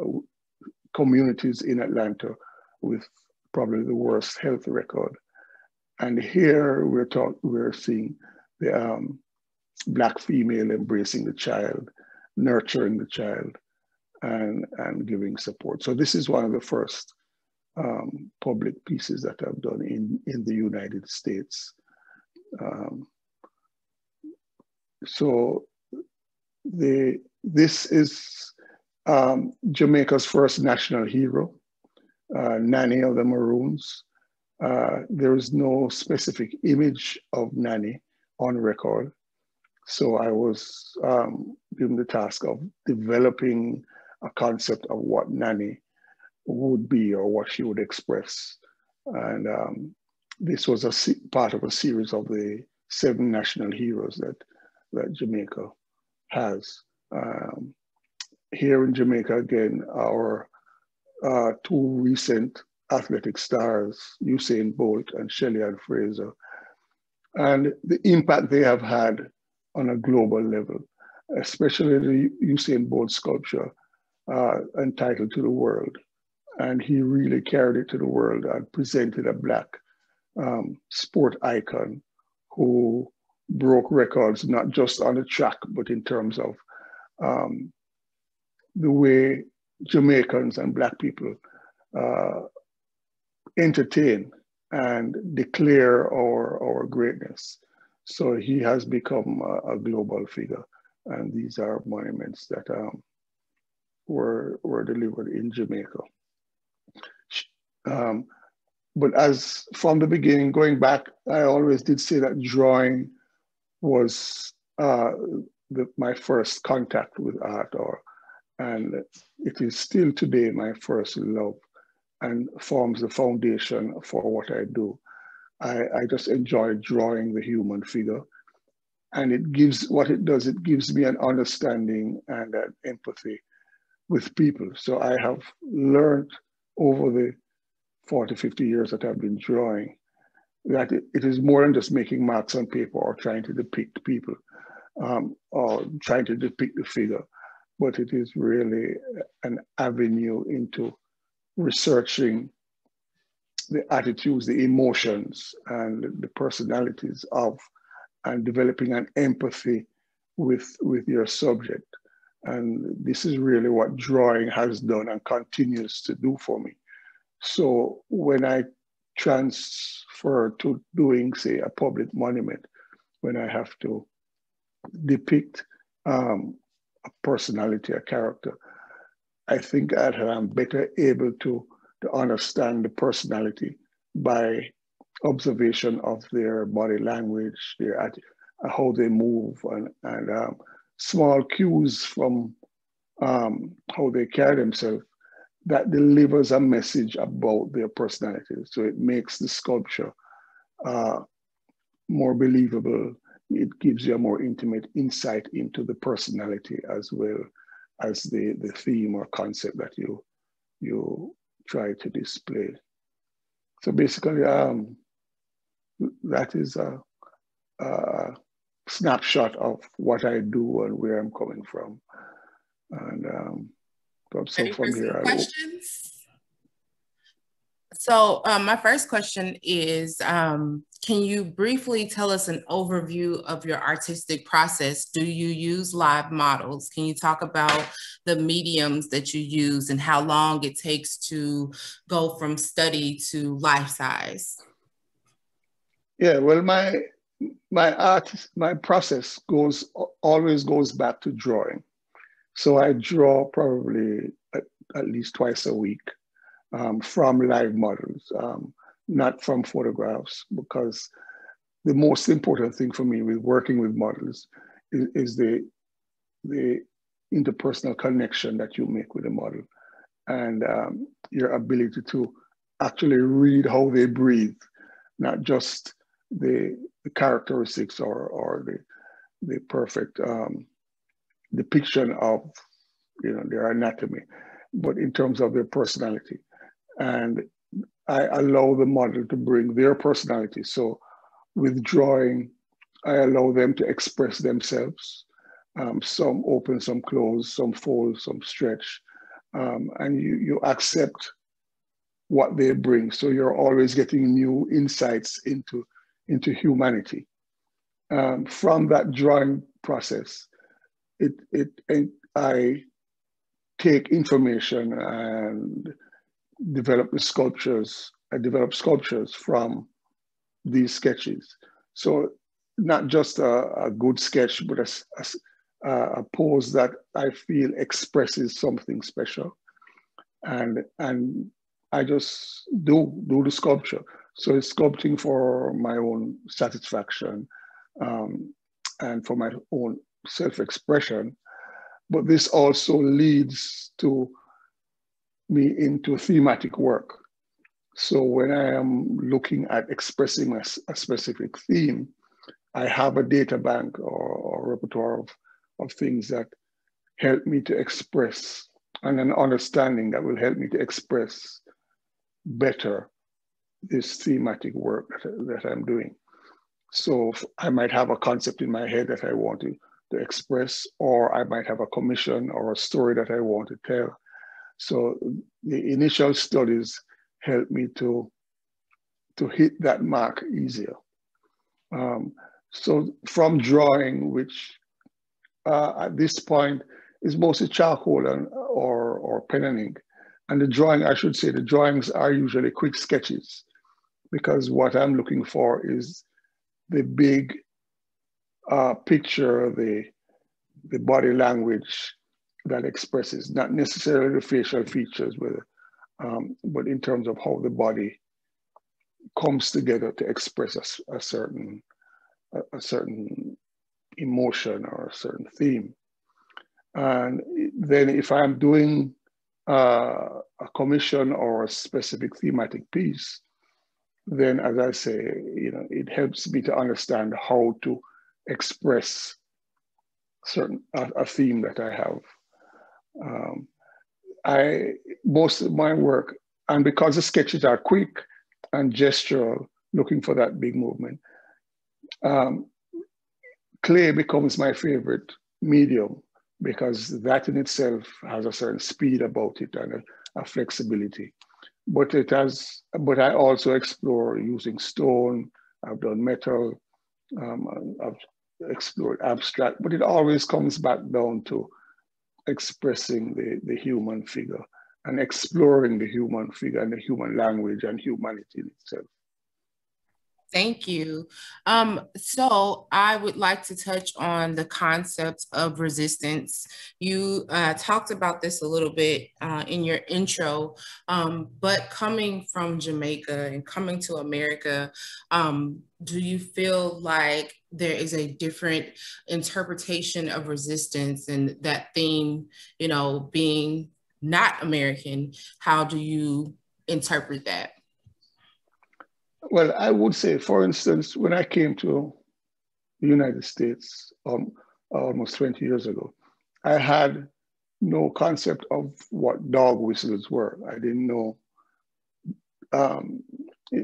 communities in Atlanta with probably the worst health record. And here we're talk, we're seeing the um, black female embracing the child, nurturing the child, and, and giving support. So this is one of the first um, public pieces that I've done in, in the United States. Um, so the, this is um, Jamaica's first national hero, uh, Nanny of the Maroons. Uh, there is no specific image of Nanny on record. So I was um, given the task of developing a concept of what Nanny would be or what she would express. And um, this was a part of a series of the seven national heroes that, that Jamaica has. Um, here in Jamaica, again, our uh, two recent athletic stars, Usain Bolt and Shelly-Ann Fraser, and the impact they have had on a global level, especially the Usain Bolt sculpture uh, entitled To the World. And he really carried it to the world and presented a black um, sport icon who broke records not just on the track but in terms of um, the way Jamaicans and black people uh, entertain and declare our, our greatness. So he has become a, a global figure and these are monuments that um, were, were delivered in Jamaica. Um, but as from the beginning, going back, I always did say that drawing was uh, the, my first contact with art, or and it is still today my first love, and forms the foundation for what I do. I, I just enjoy drawing the human figure, and it gives what it does. It gives me an understanding and an empathy with people. So I have learned over the 40, 50 years that I've been drawing, that it, it is more than just making marks on paper or trying to depict people um, or trying to depict the figure, but it is really an avenue into researching the attitudes, the emotions, and the personalities of, and developing an empathy with, with your subject. And this is really what drawing has done and continues to do for me. So when I transfer to doing, say, a public monument, when I have to depict um, a personality, a character, I think that I'm better able to, to understand the personality by observation of their body language, their how they move, and, and um, small cues from um, how they carry themselves that delivers a message about their personality. So it makes the sculpture uh, more believable. It gives you a more intimate insight into the personality as well as the, the theme or concept that you, you try to display. So basically, um, that is a, a snapshot of what I do and where I'm coming from. And um, so from here, questions? So um, my first question is, um, can you briefly tell us an overview of your artistic process? Do you use live models? Can you talk about the mediums that you use and how long it takes to go from study to life size? Yeah, well, my my art, my process goes always goes back to drawing. So I draw probably at, at least twice a week um, from live models, um, not from photographs, because the most important thing for me with working with models is, is the, the interpersonal connection that you make with the model and um, your ability to actually read how they breathe, not just the, the characteristics or, or the, the perfect um, depiction of you know their anatomy, but in terms of their personality. And I allow the model to bring their personality. So with drawing, I allow them to express themselves. Um, some open, some close, some fold, some stretch. Um, and you, you accept what they bring. So you're always getting new insights into, into humanity. Um, from that drawing process, it, it, it, I take information and develop the sculptures. I develop sculptures from these sketches. So not just a, a good sketch, but a, a, a, pose that I feel expresses something special. And, and I just do, do the sculpture. So it's sculpting for my own satisfaction um, and for my own self-expression, but this also leads to me into thematic work. So when I am looking at expressing a, a specific theme, I have a data bank or, or repertoire of, of things that help me to express and an understanding that will help me to express better this thematic work that, that I'm doing. So I might have a concept in my head that I want to to express, or I might have a commission or a story that I want to tell. So the initial studies help me to, to hit that mark easier. Um, so from drawing, which uh, at this point is mostly charcoal and, or, or pen and ink, and the drawing, I should say, the drawings are usually quick sketches because what I'm looking for is the big uh, picture the, the body language that expresses, not necessarily the facial features, but, um, but in terms of how the body comes together to express a, a certain a, a, certain emotion or a certain theme. And then if I'm doing uh, a commission or a specific thematic piece, then as I say, you know, it helps me to understand how to express certain a, a theme that I have. Um, I most of my work, and because the sketches are quick and gestural, looking for that big movement. Um, clay becomes my favorite medium because that in itself has a certain speed about it and a, a flexibility. But it has, but I also explore using stone. I've done metal. Um, I've explored abstract, but it always comes back down to expressing the, the human figure and exploring the human figure and the human language and humanity in itself. Thank you. Um, so I would like to touch on the concept of resistance. You uh, talked about this a little bit uh, in your intro, um, but coming from Jamaica and coming to America, um, do you feel like there is a different interpretation of resistance and that theme, you know, being not American, how do you interpret that? Well, I would say, for instance, when I came to the United States um, almost 20 years ago, I had no concept of what dog whistles were. I didn't know um,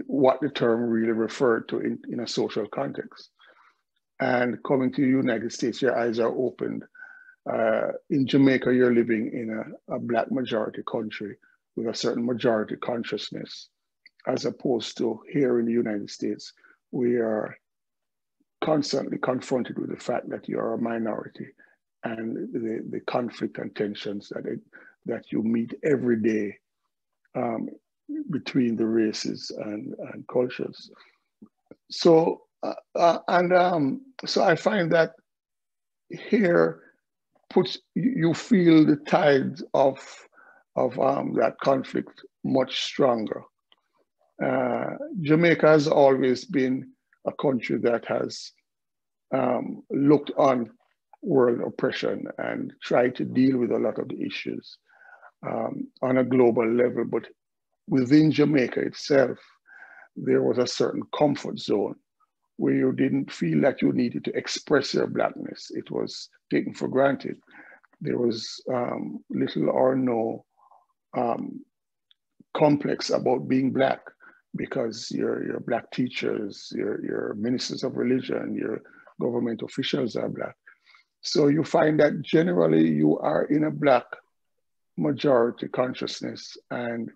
what the term really referred to in, in a social context. And coming to the United States, your eyes are opened. Uh, in Jamaica, you're living in a, a Black majority country with a certain majority consciousness as opposed to here in the United States, we are constantly confronted with the fact that you are a minority and the, the conflict and tensions that, it, that you meet every day um, between the races and, and cultures. So, uh, uh, and um, so I find that here puts, you feel the tides of, of um, that conflict much stronger. Uh, Jamaica has always been a country that has um, looked on world oppression and tried to deal with a lot of the issues um, on a global level. But within Jamaica itself, there was a certain comfort zone where you didn't feel that you needed to express your blackness. It was taken for granted. There was um, little or no um, complex about being black because your, your black teachers, your, your ministers of religion, your government officials are black. So you find that generally you are in a black majority consciousness and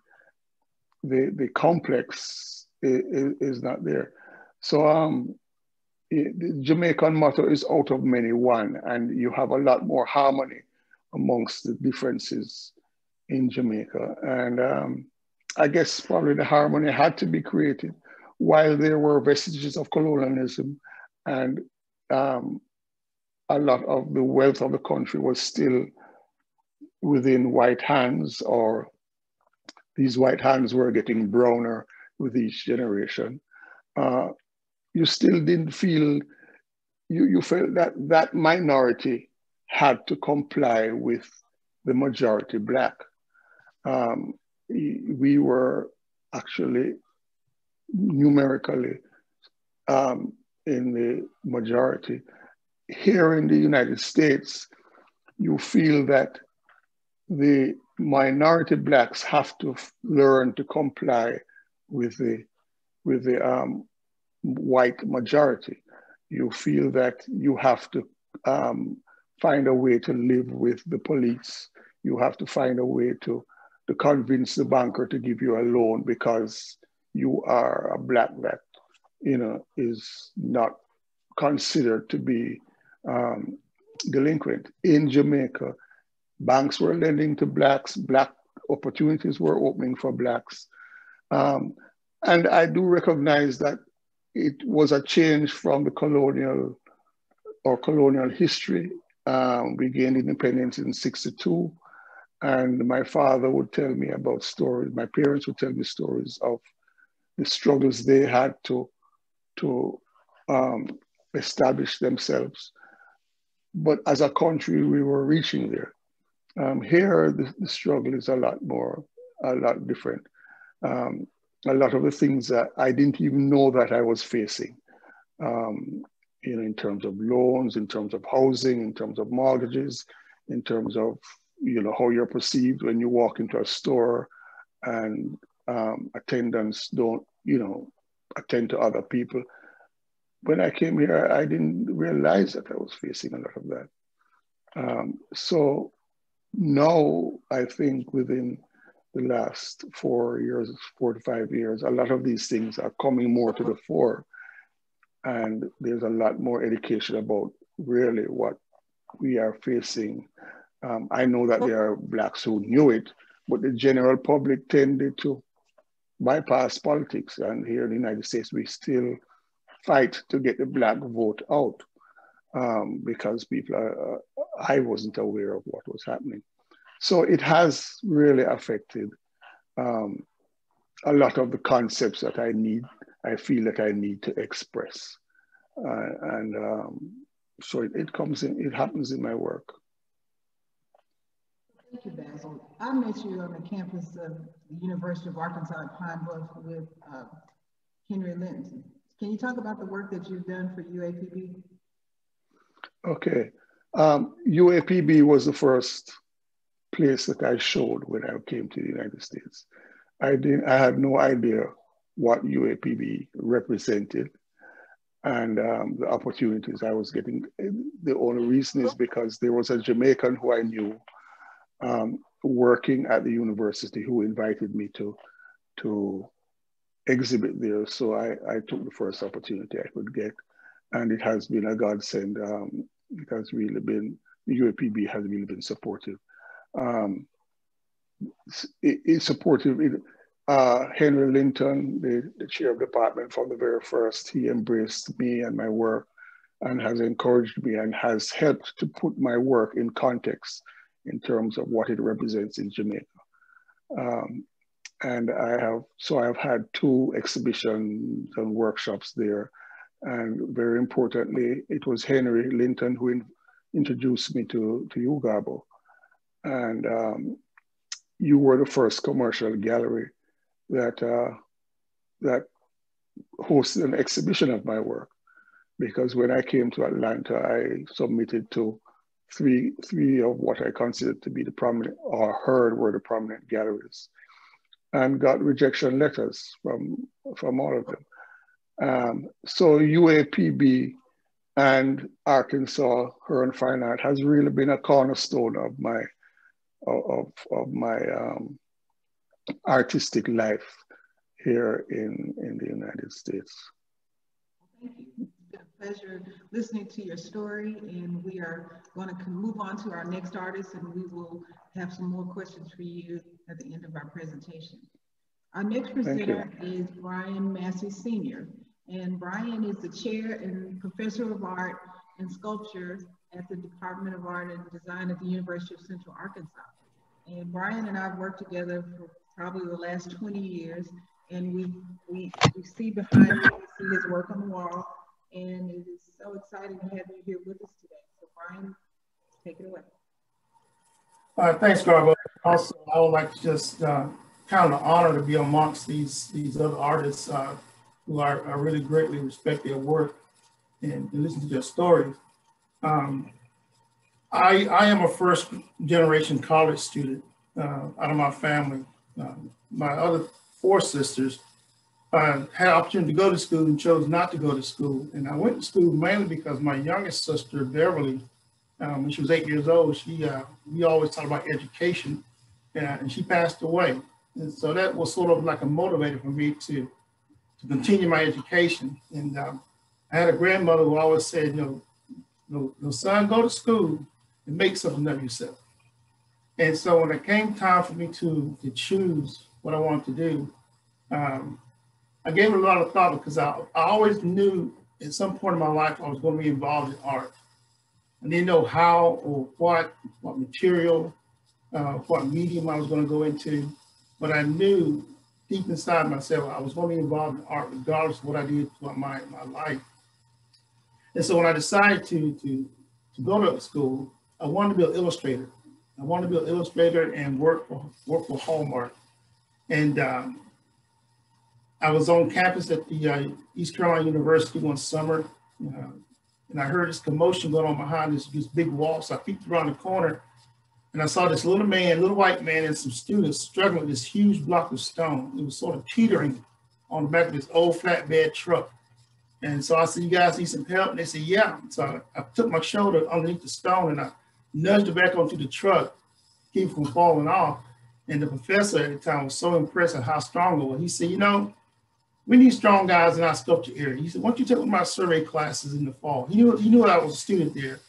the, the complex is, is not there. So um, the Jamaican motto is out of many one, and you have a lot more harmony amongst the differences in Jamaica. And um, I guess probably the harmony had to be created while there were vestiges of colonialism and um, a lot of the wealth of the country was still within white hands or these white hands were getting browner with each generation. Uh, you still didn't feel, you, you felt that that minority had to comply with the majority black. Um, we were actually numerically um, in the majority. Here in the United States, you feel that the minority blacks have to learn to comply with the with the um, white majority. You feel that you have to um, find a way to live with the police. You have to find a way to to convince the banker to give you a loan because you are a black that you know is not considered to be um, delinquent in Jamaica. Banks were lending to blacks. Black opportunities were opening for blacks, um, and I do recognize that it was a change from the colonial or colonial history. Um, we gained independence in '62 and my father would tell me about stories, my parents would tell me stories of the struggles they had to, to um, establish themselves. But as a country, we were reaching there. Um, here, the, the, struggle is a lot more, a lot different. Um, a lot of the things that I didn't even know that I was facing, um, you know, in terms of loans, in terms of housing, in terms of mortgages, in terms of you know, how you're perceived when you walk into a store and um, attendants don't, you know, attend to other people. When I came here, I didn't realize that I was facing a lot of that. Um, so now I think within the last four years, four to five years, a lot of these things are coming more to the fore. And there's a lot more education about really what we are facing. Um, I know that there are Blacks who knew it, but the general public tended to bypass politics. And here in the United States, we still fight to get the Black vote out um, because people are, uh, I wasn't aware of what was happening. So it has really affected um, a lot of the concepts that I need, I feel that I need to express. Uh, and um, so it, it, comes in, it happens in my work. Thank you, Basil. I met you on the campus of the University of Arkansas at Pine Bluff with uh, Henry Linton. Can you talk about the work that you've done for UAPB? Okay. Um, UAPB was the first place that I showed when I came to the United States. I didn't, I had no idea what UAPB represented and um, the opportunities I was getting. The only reason is because there was a Jamaican who I knew um, working at the university who invited me to, to exhibit there. So I, I took the first opportunity I could get. And it has been a godsend. Um, it has really been, UAPB has really been supportive um, is supportive. Uh, Henry Linton, the, the chair of the department from the very first, he embraced me and my work and has encouraged me and has helped to put my work in context in terms of what it represents in Jamaica. Um, and I have, so I've had two exhibitions and workshops there. And very importantly, it was Henry Linton who in, introduced me to, to you, Garbo and um, you were the first commercial gallery that uh, that hosted an exhibition of my work. Because when I came to Atlanta, I submitted to three three of what I considered to be the prominent or heard were the prominent galleries, and got rejection letters from from all of them. Um, so UAPB and Arkansas Hearne Fine Art has really been a cornerstone of my of, of my um, artistic life here in, in the United States. Thank you. It's been a pleasure listening to your story and we are going to move on to our next artist and we will have some more questions for you at the end of our presentation. Our next presenter is Bryan Massey Sr. And Bryan is the chair and professor of art and sculpture at the Department of Art and Design at the University of Central Arkansas. And Bryan and I have worked together for probably the last 20 years, and we, we, we see behind him, we see his work on the wall, and it is so exciting to have you here with us today. So Bryan, take it away. Uh, thanks, Garbo. Also, I would like to just uh, kind of an honor to be amongst these these other artists uh, who are, are really greatly respect their work and, and listen to their stories. Um, I, I am a first generation college student uh, out of my family. Um, my other four sisters uh, had opportunity to go to school and chose not to go to school. And I went to school mainly because my youngest sister, Beverly, um, when she was eight years old, she uh, we always talked about education, and she passed away. And so that was sort of like a motivator for me to to continue my education. And um, I had a grandmother who always said, you know, no, no son, go to school, and make something of yourself. And so when it came time for me to, to choose what I wanted to do, um, I gave it a lot of thought because I, I always knew at some point in my life I was going to be involved in art. I didn't know how or what, what material, uh, what medium I was going to go into, but I knew deep inside myself I was going to be involved in art regardless of what I did throughout my, my life. And so when I decided to, to, to go to school, I wanted to be an illustrator. I wanted to be an illustrator and work for, work for Hallmark. And um, I was on campus at the uh, East Carolina University one summer, uh, and I heard this commotion going on behind this, this big wall. So I peeked around the corner, and I saw this little man, little white man, and some students struggling with this huge block of stone. It was sort of teetering on the back of this old flatbed truck. And so I said, you guys need some help? And they said, yeah. So I, I took my shoulder underneath the stone and I nudged it back onto the truck, keep it from falling off. And the professor at the time was so impressed at how strong it was. He said, you know, we need strong guys in our sculpture area. He said, why don't you take my survey classes in the fall? He knew, he knew I was a student there.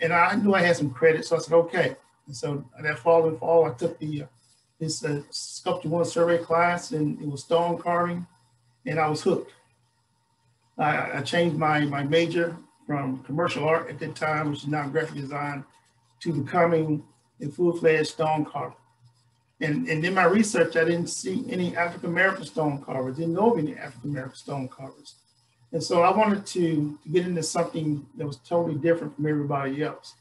And I knew I had some credit, so I said, okay. And so that fall and fall, I took the uh, this uh, sculpture one survey class and it was stone carving and I was hooked. I, I, changed my, my major from commercial art at that time, which is now graphic design, to becoming a full-fledged stone carver. And, and in my research, I didn't see any African-American stone carvers, didn't know of any African-American stone carvers. And so I wanted to, to get into something that was totally different from everybody else.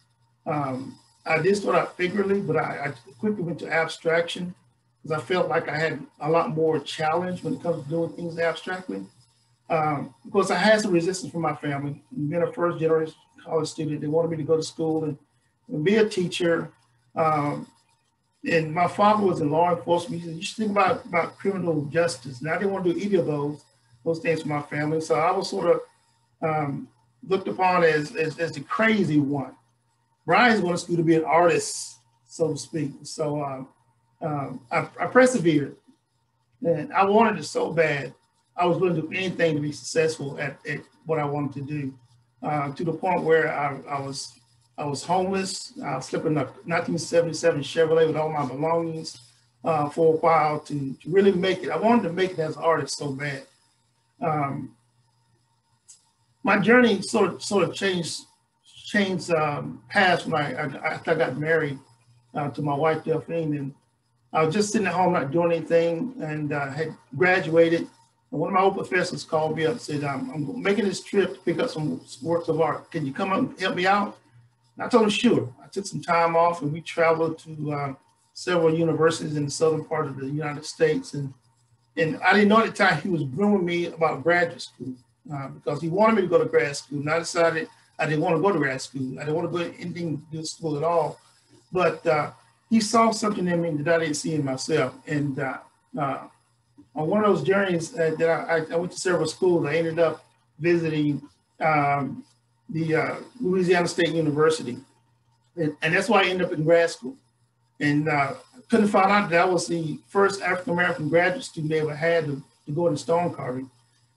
Um, I did start out figuratively, but I, I quickly went to abstraction because I felt like I had a lot more challenge when it comes to doing things abstractly. Um, because I had some resistance from my family. Being a first generation college student, they wanted me to go to school and, and be a teacher. Um, and my father was in law enforcement. He said, you should think about, about criminal justice. And I didn't want to do either of those, those things for my family. So I was sort of um, looked upon as, as, as the crazy one. Bryan's going to school to be an artist, so to speak. So um, um, I, I, persevered and I wanted it so bad. I was willing to do anything to be successful at, at what I wanted to do uh, to the point where I, I, was I was homeless. I was sleeping in a 1977 Chevrolet with all my belongings uh, for a while to, to, really make it. I wanted to make it as an artist so bad. Um, my journey sort of sort of changed changed um, paths when I, I, I got married uh, to my wife, Delphine. And I was just sitting at home, not doing anything, and uh, had graduated. One of my old professors called me up and said, I'm, I'm making this trip to pick up some works of art. Can you come up and help me out? And I told him, sure. I took some time off and we traveled to uh, several universities in the southern part of the United States. And, and I didn't know at the time he was grooming me about graduate school uh, because he wanted me to go to grad school. And I decided I didn't want to go to grad school. I didn't want to go to anything to school at all. But uh, he saw something in me that I didn't see in myself. And uh, uh, on one of those journeys that I, I, went to several schools, I ended up visiting um, the uh, Louisiana State University. And, and, that's why I ended up in grad school. And uh, couldn't find out that I was the first African-American graduate student they ever had to, to go into stone carving.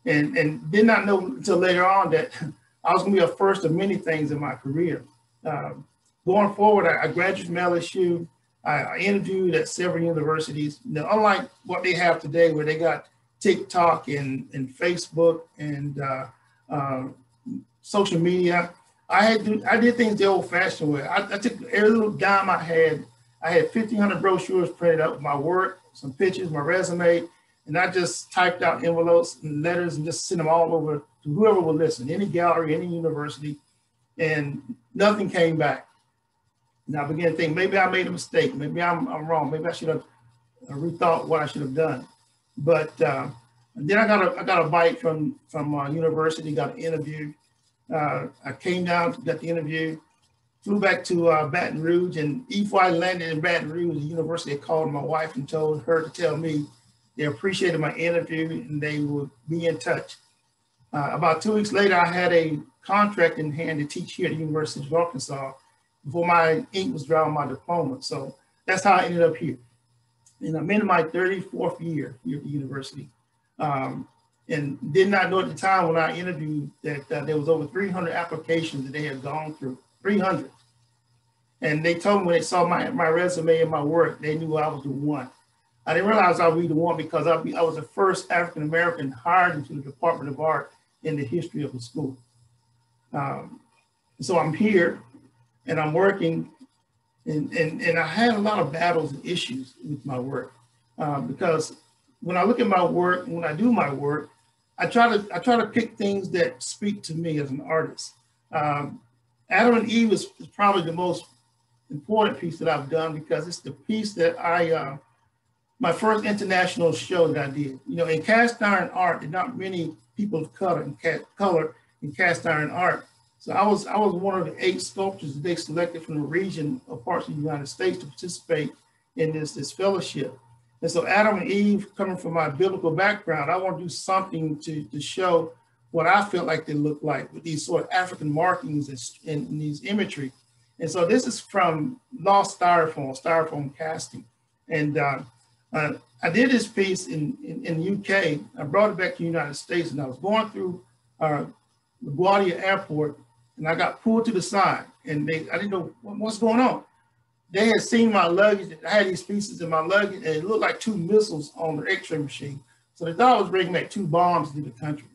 And, and did not know until later on that I was going to be a first of many things in my career. Um, going forward, I, I, graduated from LSU. I, interviewed at several universities. Now, unlike what they have today, where they got TikTok and, and Facebook and uh, uh, social media, I had to, I did things the old-fashioned way. I, I, took every little dime I had. I had 1,500 brochures printed up with my work, some pictures, my resume, and I just typed out envelopes and letters and just sent them all over to whoever would listen, any gallery, any university, and nothing came back. And I began to think, maybe I made a mistake. Maybe I'm, I'm wrong. Maybe I should have rethought what I should have done. But uh, then I got a, I got a bite from, from uh, university, got an interview. Uh, I came down, got the interview, flew back to uh, Baton Rouge, and before I landed in Baton Rouge, the university called my wife and told her to tell me they appreciated my interview and they would be in touch. Uh, about two weeks later, I had a contract in hand to teach here at the University of Arkansas before my ink was dry on my diploma. So that's how I ended up here. And I'm in my 34th year here at the university. Um, and did not know at the time when I interviewed that uh, there was over 300 applications that they had gone through, 300. And they told me when they saw my, my resume and my work, they knew I was the one. I didn't realize I be the one because I, I was the first African-American hired into the Department of Art in the history of the school. Um, so I'm here and I'm working and, and, and I had a lot of battles and issues with my work uh, because when I look at my work, when I do my work, I try to I try to pick things that speak to me as an artist. Um, Adam and Eve is, probably the most important piece that I've done because it's the piece that I uh, my first international show that I did. You know, in cast iron art, there not many people of color in color in cast iron art. So I was I was one of the eight sculptors that they selected from the region of parts of the United States to participate in this this fellowship. And so Adam and Eve, coming from my biblical background, I want to do something to, to show what I felt like they looked like with these sort of African markings and, and these imagery. And so this is from lost styrofoam, styrofoam casting. And uh, uh, I did this piece in, in, in, the UK. I brought it back to the United States and I was going through uh, LaGuardia Airport and I got pulled to the side and they, I didn't know what, what's going on. They had seen my luggage. I had these pieces in my luggage and it looked like two missiles on the x-ray machine. So they thought I was bringing back two bombs to the country.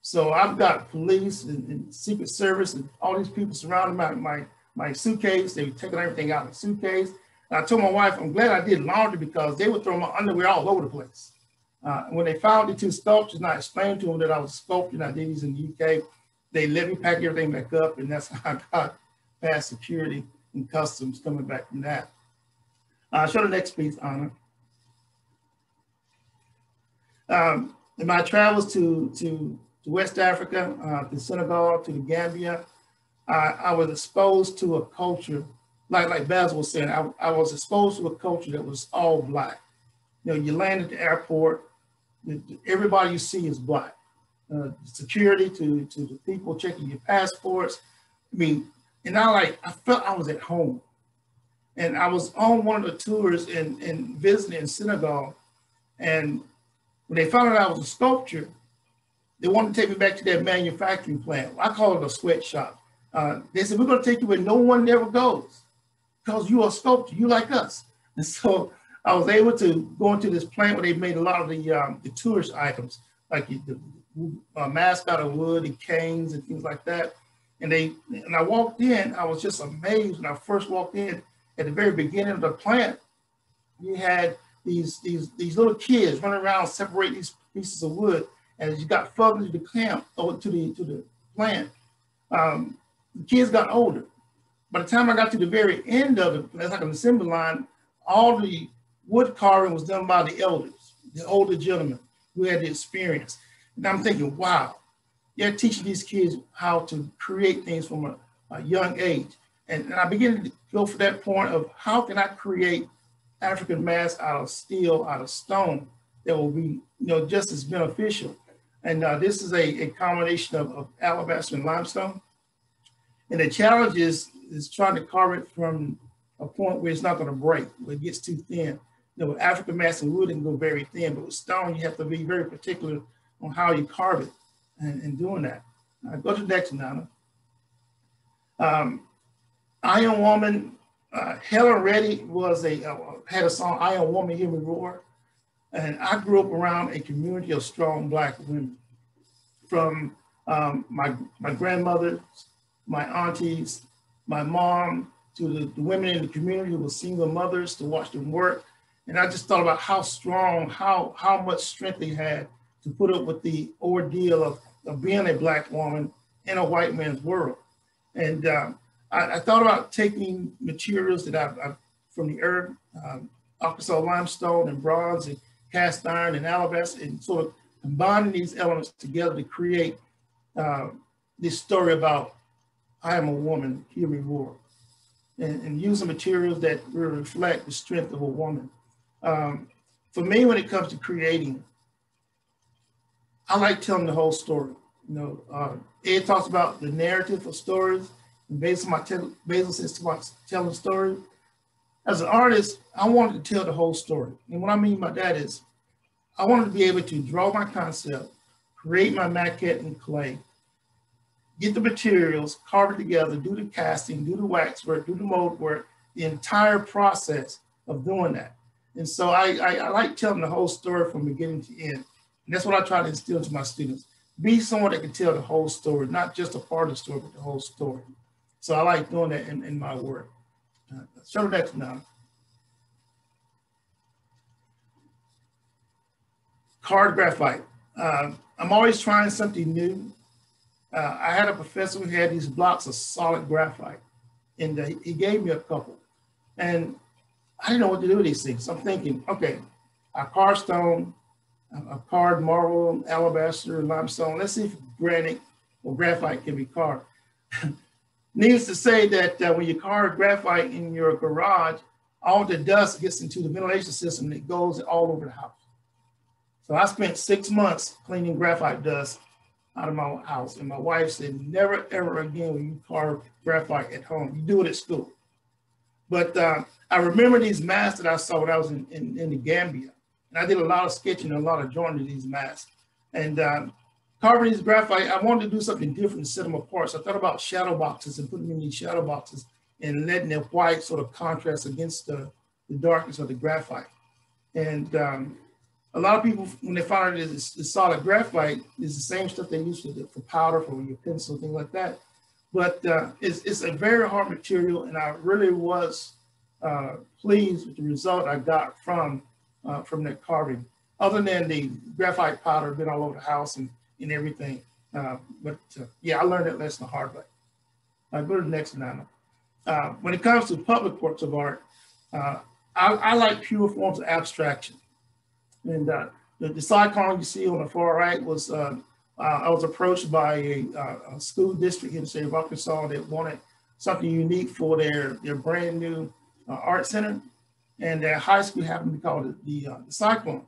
So I've got police and, and, Secret Service and all these people surrounding my, my, my suitcase. They were taking everything out of the suitcase. And I told my wife, I'm glad I did laundry because they would throw my underwear all over the place. Uh, when they found the two sculptures and I explained to them that I was sculpting, I did these in the UK, they let me pack everything back up and that's how I got past security and customs coming back from that. Uh, show the next piece, Auna. Um, in my travels to, to to West Africa, uh, to Senegal, to the Gambia, I, I, was exposed to a culture, like like Basil was saying, I, I, was exposed to a culture that was all black. You know, you land at the airport, everybody you see is black. Uh, security to, to the people checking your passports. I mean, and I like, I felt I was at home. And I was on one of the tours and, and visiting in Senegal. And when they found out I was a sculptor, they wanted to take me back to their manufacturing plant. I call it a sweatshop. Uh, they said, we're going to take you where no one ever goes because you are a sculptor, you like us. And so I was able to go into this plant where they made a lot of the, um, the tourist items, like the, uh, mask out of wood and canes and things like that. And they, and I walked in, I was just amazed when I first walked in at the very beginning of the plant. You had these, these, these little kids running around separating these pieces of wood as you got further to the camp or to the to the plant, um, the kids got older. By the time I got to the very end of it, that's like an assembly line, all the wood carving was done by the elders, the older gentlemen who had the experience. And I'm thinking, wow, they're teaching these kids how to create things from a, a young age. And, and I began to go for that point of how can I create African masks out of steel, out of stone that will be, you know, just as beneficial and uh, this is a, a combination of, of, alabaster and limestone. And the challenge is, is trying to carve it from a point where it's not going to break, where it gets too thin. You know, African mass and wood, can go very thin, but with stone, you have to be very particular on how you carve it and, and doing that. Right, go to the next, Nana. Um, Iron Woman, uh, Helen Reddy was a, uh, had a song, Iron Woman, Hear Me Roar. And I grew up around a community of strong Black women from um, my, my grandmother, my aunties, my mom, to the, the, women in the community who were single mothers to watch them work. And I just thought about how strong, how, how much strength they had to put up with the ordeal of, of being a Black woman in a white man's world. And um, I, I, thought about taking materials that I've, I've from the earth, um, Arkansas limestone and bronze, and cast iron and alabaster and sort of combining these elements together to create uh, this story about I am a woman, hear me roar, and, and using materials that really reflect the strength of a woman. Um, for me, when it comes to creating, I like telling the whole story. You know, uh, Ed talks about the narrative of stories, and based on my Basil says about telling story, as an artist, I wanted to tell the whole story. And what I mean by that is, I wanted to be able to draw my concept, create my maquette in clay, get the materials, carve it together, do the casting, do the wax work, do the mold work, the entire process of doing that. And so I, I, I like telling the whole story from beginning to end. And that's what I try to instill to my students. Be someone that can tell the whole story, not just a part of the story, but the whole story. So I like doing that in, in my work. Uh, show the next now. Card graphite. Uh, I'm always trying something new. Uh, I had a professor who had these blocks of solid graphite, and uh, he gave me a couple. And I didn't know what to do with these things. So I'm thinking, okay, a card stone, a card marble, alabaster, limestone. Let's see if granite or graphite can be carved. Needless to say that uh, when you carve graphite in your garage, all the dust gets into the ventilation system and it goes all over the house. So I spent six months cleaning graphite dust out of my house. And my wife said, never, ever again will you carve graphite at home. You do it at school. But uh, I remember these masks that I saw when I was in, in, in, the Gambia. And I did a lot of sketching a lot of drawing of these masks. And um, carving these graphite, I wanted to do something different to set them apart. So I thought about shadow boxes and putting them in these shadow boxes and letting the white sort of contrast against the, the darkness of the graphite. And um, a lot of people, when they find it is the solid graphite, is the same stuff they use for, the, for powder, for your pencil, things like that. But uh, it's, it's a very hard material, and I really was uh, pleased with the result I got from uh, from that carving. Other than the graphite powder been all over the house and, and everything. Uh, but uh, yeah, I learned that lesson the hard way. I go to the next one. Uh, when it comes to public works of art, I, I like pure forms of abstraction. And uh, the, the cyclone you see on the far right was, uh, uh, I was approached by a, uh, a, school district in the state of Arkansas that wanted something unique for their, their brand new uh, art center. And their high school happened to be called the, the, uh, the Cyclone.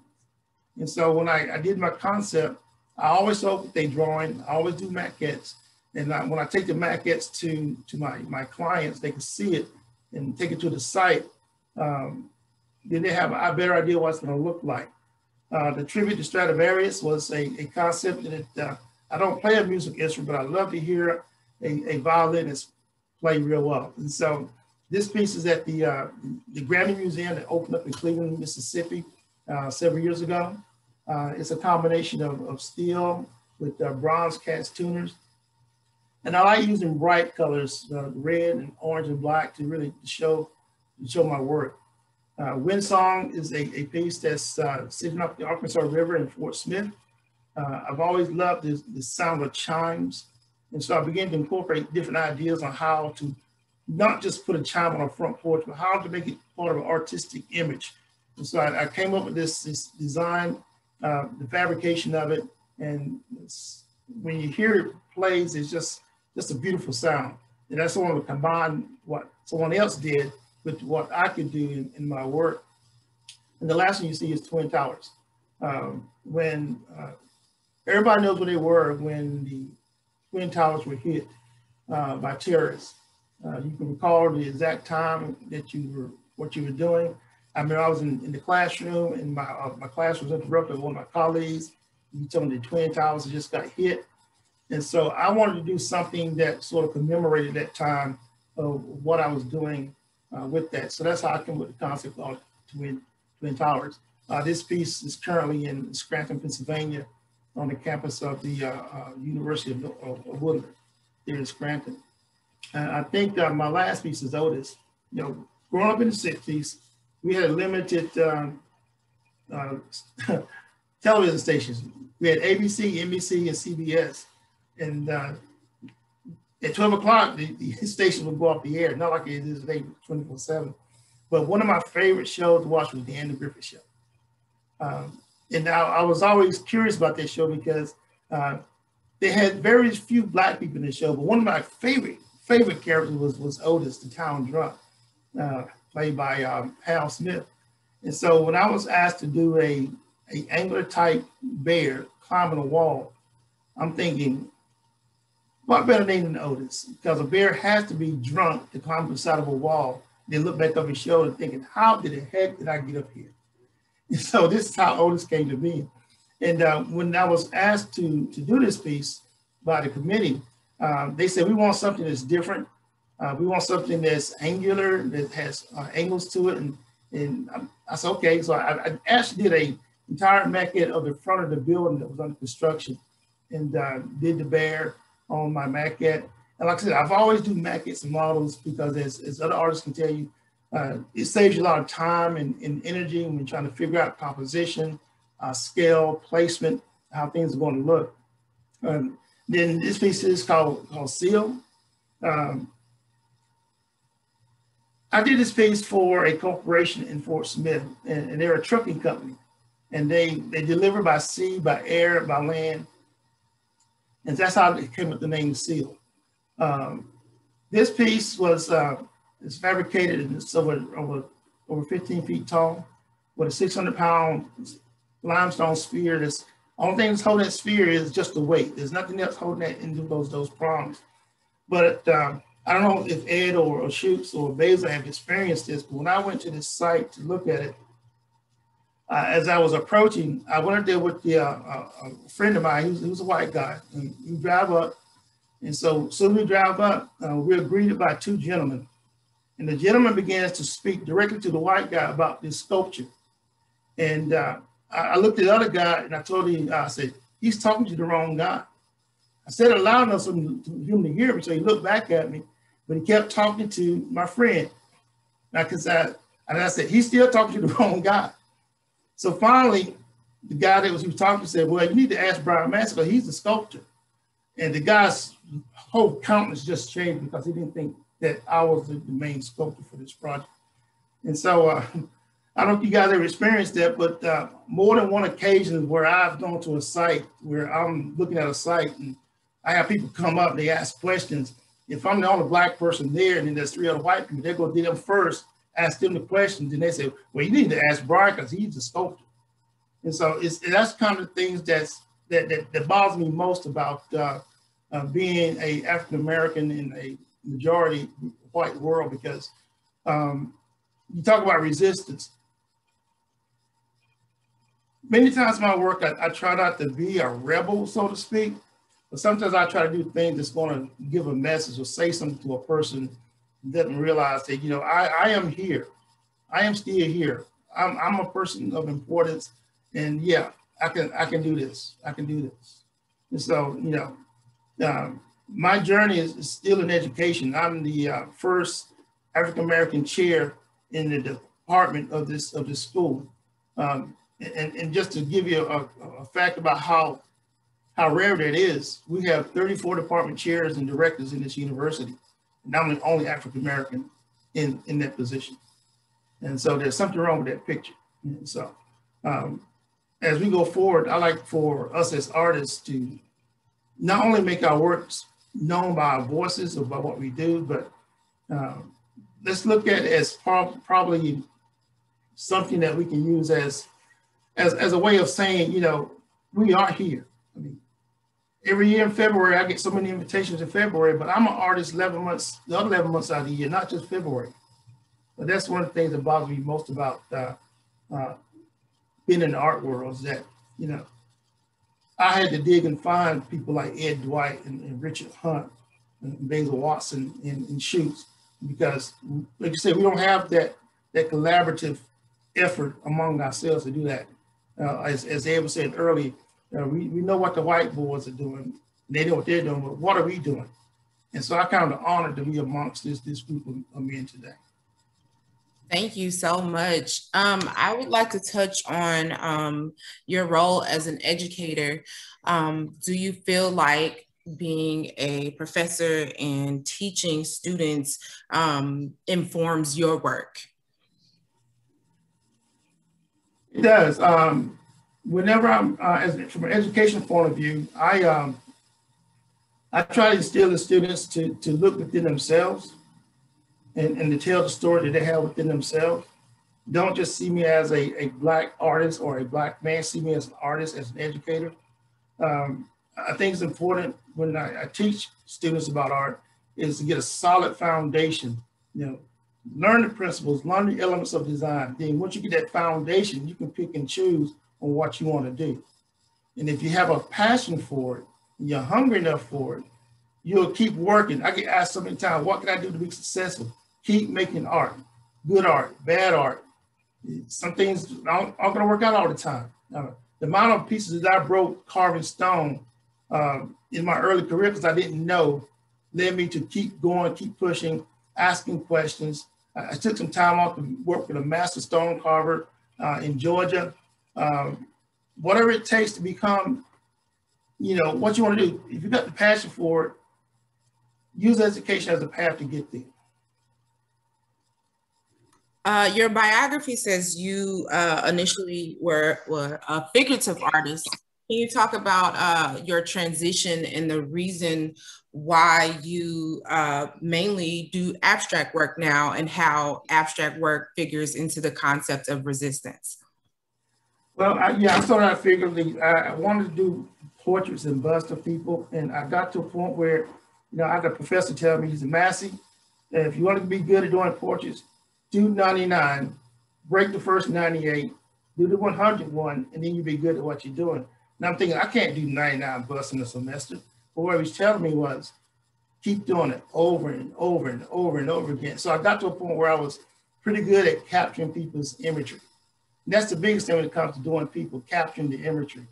And so when I, I did my concept, I always hope they drawing, I always do maquettes. And I, when I take the maquettes to, to my, my clients, they can see it and take it to the site. Um, then they have a better idea what it's going to look like. Uh, the tribute to Stradivarius was a, a concept that uh, I don't play a music instrument, but I love to hear a, a violinist play real well. And so this piece is at the, uh, the Grammy Museum that opened up in Cleveland, Mississippi uh, several years ago. Uh, it's a combination of, of steel with uh, bronze cast tuners. And I like using bright colors, red and orange and black to really show, show my work. Uh, Windsong is a, a piece that's uh, sitting up the Arkansas River in Fort Smith. Uh, I've always loved the sound of chimes. And so I began to incorporate different ideas on how to not just put a chime on a front porch, but how to make it part of an artistic image. And so I, I came up with this, this design, uh, the fabrication of it. And when you hear it plays, it's just, just a beautiful sound. And that's sort of combine what someone else did with what I could do in, in my work. And the last one you see is Twin Towers. Um, when uh, everybody knows where they were when the Twin Towers were hit uh, by terrorists. Uh, you can recall the exact time that you were, what you were doing. I mean, I was in, in the classroom and my, uh, my class was interrupted one of my colleagues. He told me the Twin Towers just got hit. And so I wanted to do something that sort of commemorated that time of what I was doing uh, with that. So that's how I came with the concept of Twin, Twin Towers. Uh, this piece is currently in Scranton, Pennsylvania on the campus of the uh, uh University of, of, of, Woodland here in Scranton. And I think my last piece is Otis. You know, growing up in the 60s, we had limited um, uh, television stations. We had ABC, NBC, and CBS. And uh, at 12 o'clock, the, the station would go off the air, not like it is today, 24 7. But one of my favorite shows to watch was the Andy Griffith Show. Um, and now I was always curious about that show because uh, they had very few black people in the show, but one of my favorite favorite character was, was Otis, the town drunk, uh, played by um, Hal Smith. And so when I was asked to do a, a angler type bear climbing a wall, I'm thinking, what better name than Otis? Because a bear has to be drunk to climb the side of a wall, then look back over his shoulder thinking, how did the heck did I get up here? And so this is how Otis came to be. And uh, when I was asked to, to do this piece by the committee, um, they said, we want something that's different. Uh, we want something that's angular, that has uh, angles to it. And, and I said, okay. So I, I, actually did a entire maquette of the front of the building that was under construction and uh, did the bear, on my maquette. And like I said, I've always do maquettes and models because as, as other artists can tell you, uh, it saves you a lot of time and, and energy when you're trying to figure out composition, uh, scale, placement, how things are going to look. Um, then this piece is called, called Seal. Um, I did this piece for a corporation in Fort Smith, and, and they're a trucking company. And they, they deliver by sea, by air, by land. And that's how it came with the name Seal. Um, this piece was uh, is fabricated and it's over, over over 15 feet tall, with a 600 pound limestone sphere. That's only thing that's holding that sphere is just the weight. There's nothing else holding that into those those prongs. But um, I don't know if Ed or, or Chukes or Basil have experienced this, but when I went to this site to look at it, uh, as I was approaching, I went up there with the, uh, a friend of mine, he was, he was, a white guy, and we drive up. And so soon we drive up, uh, we are greeted by two gentlemen. And the gentleman begins to speak directly to the white guy about this sculpture. And uh, I, looked at the other guy and I told him, I said, he's talking to the wrong guy. I said it loud enough for him to hear me. So he looked back at me, but he kept talking to my friend. Because I, and I said, he's still talking to the wrong guy. So finally, the guy that was, he was talking to said, well, you need to ask Bryan Massey, he's the sculptor. And the guy's whole countenance just changed because he didn't think that I was the, the main sculptor for this project. And so uh, I don't know if you guys ever experienced that, but uh, more than one occasion where I've gone to a site where I'm looking at a site and I have people come up, they ask questions. If I'm the only black person there and then there's three other white people, they go to them first ask them the questions, and they say, well, you need to ask Bryan because he's a sculptor. And so it's that's kind of the things that's that that, that bothers me most about uh, uh, being a African American in a majority white world because um, you talk about resistance. Many times in my work, I, I try not to be a rebel, so to speak, but sometimes I try to do things that's going to give a message or say something to a person that realize that, you know, I, I am here. I am still here. I'm, I'm a person of importance. And yeah, I can, I can do this. I can do this. And so, you know, um, my journey is, is, still in education. I'm the uh, first African-American chair in the department of this, of this school. Um, and, and just to give you a, a fact about how, how rare that is, we have 34 department chairs and directors in this university and I'm the only African American in, in that position. And so there's something wrong with that picture. And so um, as we go forward, I like for us as artists to not only make our works known by our voices or by what we do, but um, let's look at it as prob probably something that we can use as, as, as a way of saying, you know, we are here. I mean, every year in February, I get so many invitations in February, but I'm an artist 11 months, the other 11 months out of the year, not just February. But that's one of the things that bothers me most about uh, uh, being in the art world is that, you know, I had to dig and find people like Ed Dwight and, and Richard Hunt and Basil Watson and, and Chukes because, like you said, we don't have that that collaborative effort among ourselves to do that. Uh, as, as was saying earlier, uh, we, we know what the white boys are doing. They know what they're doing, but what are we doing? And so I kind of honored to be amongst this, this group of, of men today. Thank you so much. Um, I would like to touch on um, your role as an educator. Um, do you feel like being a professor and teaching students um, informs your work? It does. Um, whenever I'm, uh, as, from an education point of view, I um, I try to instill the students to, to look within themselves and, and to tell the story that they have within themselves. Don't just see me as a, a black artist or a black man, see me as an artist, as an educator. Um, I think it's important when I, I teach students about art is to get a solid foundation, you know, learn the principles, learn the elements of design. Then once you get that foundation, you can pick and choose on what you want to do. And if you have a passion for it, you're hungry enough for it, you'll keep working. I get asked so many times, what can I do to be successful? Keep making art, good art, bad art. Some things aren't, aren't going to work out all the time. The amount of pieces that I broke carving stone um, in my early career, because I didn't know, led me to keep going, keep pushing, asking questions. I, took some time off to work with a master stone carver uh, in Georgia um, whatever it takes to become, you know, what you want to do. If you've got the passion for it, use education as a path to get there. Uh, your biography says you uh, initially were, were a figurative artist Can you talk about uh, your transition and the reason why you uh, mainly do abstract work now and how abstract work figures into the concept of resistance? Well, I, yeah, I started out figuring I wanted to do portraits and busts of people, and I got to a point where, you know, I had a professor tell me, he's a Massey, if you want to be good at doing portraits, do 99, break the first 98, do the 101, and then you'll be good at what you're doing. And I'm thinking, I can't do 99 busts in a semester. But what he was telling me was, keep doing it over and over and over and over again. So I got to a point where I was pretty good at capturing people's imagery. And that's the biggest thing when it comes to doing people, capturing the imagery.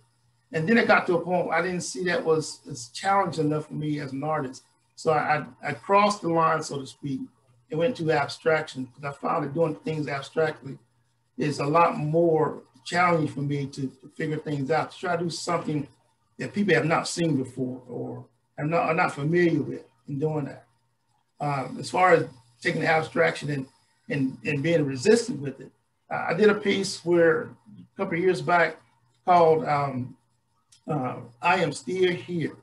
And then it got to a point where I didn't see that was, as challenging enough for me as an artist. So I, I crossed the line, so to speak, and went to abstraction because I found that doing things abstractly is a lot more challenging for me to, to figure things out, to try to do something that people have not seen before or are not, are not familiar with in doing that. Um, as far as taking the abstraction and, and, and being resistant with it, uh, I did a piece where a couple of years back called um, uh, I Am Still Here.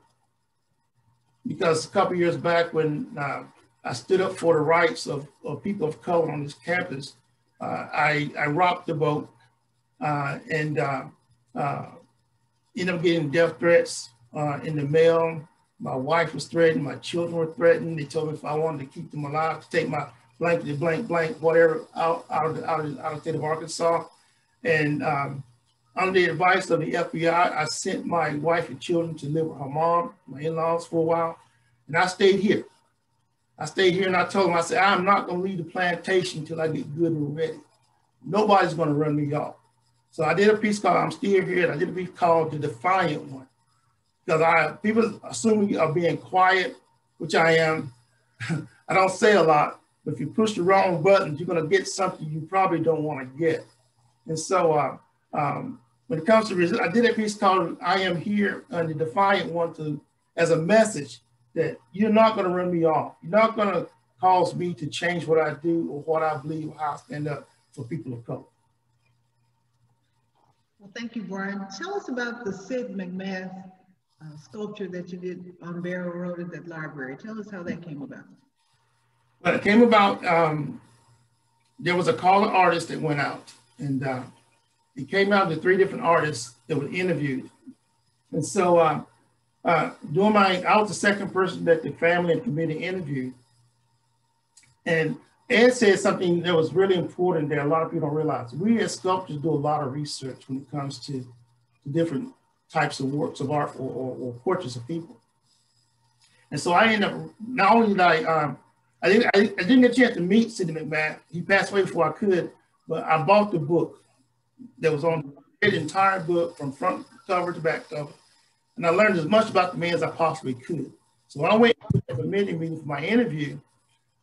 Because a couple of years back when uh, I stood up for the rights of, of people of color on this campus, uh, I, I rocked the boat uh, and uh, ended up getting death threats in the mail my wife was threatened. My children were threatened. They told me if I wanted to keep them alive, to take my blank, blank, blank, whatever, out, out, of, the, out, of, out of state of Arkansas. And um, under the advice of the FBI, I sent my wife and children to live with her mom, my in-laws for a while. And I stayed here. I stayed here and I told them, I said, I'm not going to leave the plantation until I get good and ready. Nobody's going to run me off. So I did a piece called I'm Still Here. And I did a piece called The Defiant One because I people assume you are being quiet, which I am. I don't say a lot, but if you push the wrong buttons, you're going to get something you probably don't want to get. And so uh, um, when it comes to I did a piece called "I Am Here" and the Defiant one to as a message that you're not going to run me off. You're not going to cause me to change what I do or what I believe or how I stand up for people of color. Well, thank you, Bryan. Tell us about the Sid McMath uh, sculpture that you did on Barrow Road at that library. Tell us how that came about. Well, it came about, um, there was a call to artists that went out and uh, it came out to three different artists that were interviewed. And so uh, uh, doing my, I was the second person that the family and committee interviewed. And Ed said something that was really important that a lot of people don't realize. We as sculptors do a lot of research when it comes to, different types of works of art or, or, or portraits of people. And so I ended up, not only did I, um, I, didn't, I, I, didn't get a chance to meet Sidney McMath. He passed away before I could, but I bought the book that was on the entire book from front cover to back cover. And I learned as much about the man as I possibly could. So when I went to the committee meeting for my interview,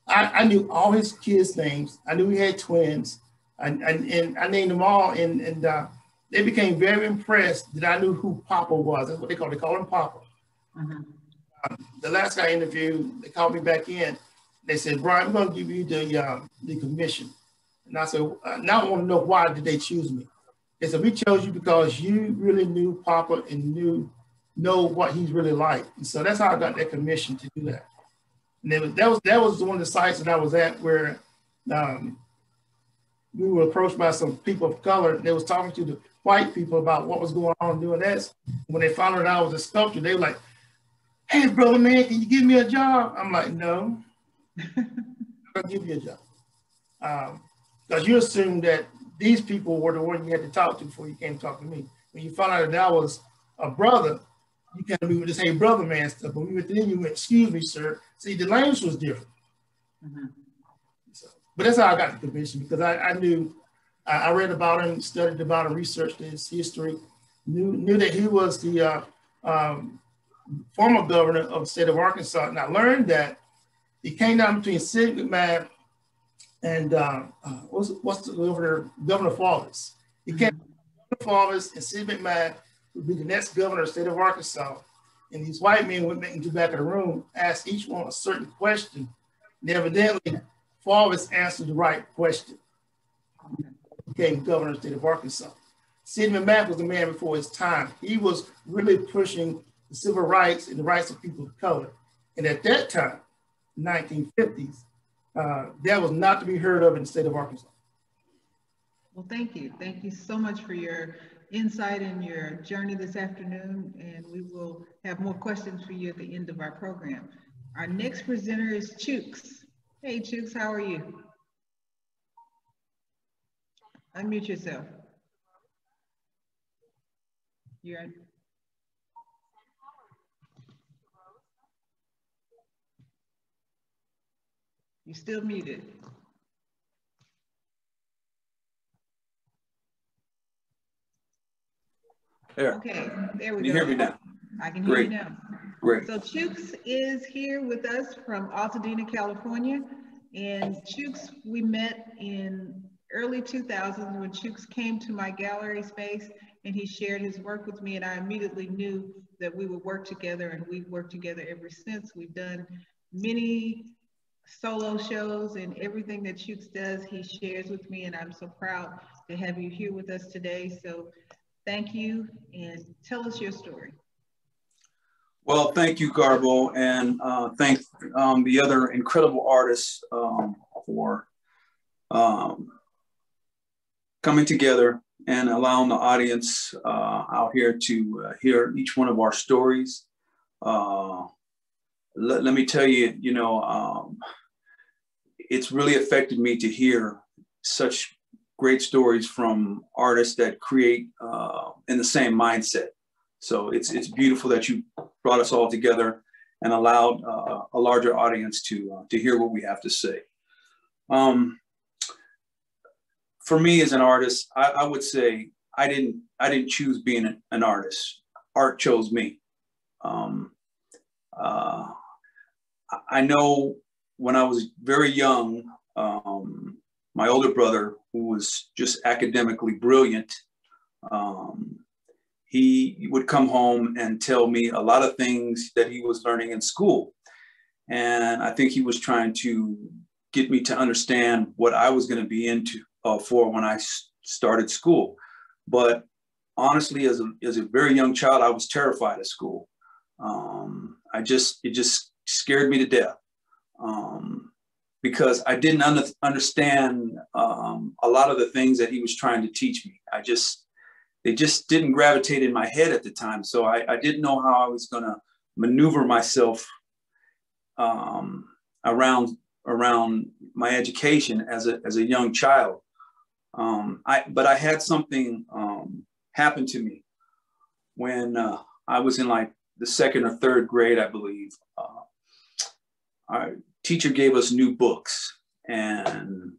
I, I, knew all his kids' names. I knew he had twins. And, and, and I named them all. And, and uh, they became very impressed that I knew who Papa was. That's what they call. They call him Papa. Mm-hmm. Um, the last guy I interviewed, they called me back in. They said, Bryan, we're going to give you the uh, the commission. And I said, uh, now I want to know why did they choose me? They said, we chose you because you really knew Papa and knew know what he's really like. And so that's how I got that commission to do that. And was, that was that was one of the sites that I was at where um, we were approached by some people of color. They was talking to the white people about what was going on doing this. When they found out I was a sculptor, they were like, hey, brother, man, can you give me a job? I'm like, no, I'll give you a job. Because um, you assume that these people were the one you had to talk to before you came to talk to me. When you found out that I was a brother, you can't be with this hey brother man stuff. But we went then you went, excuse me, sir. See, the language was different. Mm-hmm. So, but that's how I got the commission because I, I knew I, read about him, studied about him, researched his history, knew, knew that he was the uh, um, former governor of the state of Arkansas. And I learned that he came down between Sid McMath and uh, uh, what's, what's the governor, Governor Faulds. He came Governor Faulds and Sid McMath would be the next governor of the state of Arkansas. And these white men went back into the back of the room, asked each one a certain question. And evidently, Faulds answered the right question became governor of the state of Arkansas. Sidney Mack was a man before his time. He was really pushing the civil rights and the rights of people of color. And at that time, 1950s, uh, that was not to be heard of in the state of Arkansas. Well, thank you. Thank you so much for your insight and your journey this afternoon. And we will have more questions for you at the end of our program. Our next presenter is Chukes. Hey, Chukes, how are you? Unmute yourself. You're You're still muted. There. Okay, there we Can you go. hear me now? I can hear Great. you now. Great. So Chukes is here with us from Altadena, California. And Chukes, we met in early 2000s when Chukes came to my gallery space and he shared his work with me and I immediately knew that we would work together and we've worked together ever since. We've done many solo shows and everything that Chukes does, he shares with me and I'm so proud to have you here with us today. So thank you and tell us your story. Well, thank you, Garbo, and uh, thank um, the other incredible artists um, for um, coming together and allowing the audience uh, out here to uh, hear each one of our stories. Uh, let, let me tell you, you know, um, it's really affected me to hear such great stories from artists that create uh, in the same mindset. So it's it's beautiful that you brought us all together and allowed uh, a larger audience to uh, to hear what we have to say. Um, for me as an artist, I, I, would say I didn't I didn't choose being an, an artist. Art chose me. Um, uh, I know when I was very young, um, my older brother, who was just academically brilliant, um, he would come home and tell me a lot of things that he was learning in school. And I think he was trying to get me to understand what I was going to be into uh, for when I started school. But honestly, as a, as a very young child, I was terrified of school. Um, I just, it just scared me to death um, because I didn't under, understand um, a lot of the things that he was trying to teach me. I just, they just didn't gravitate in my head at the time. So I, I didn't know how I was going to maneuver myself um, around around my education as a as a young child. Um, I but I had something um, happen to me when uh, I was in like the second or third grade, I believe. Uh, our teacher gave us new books, and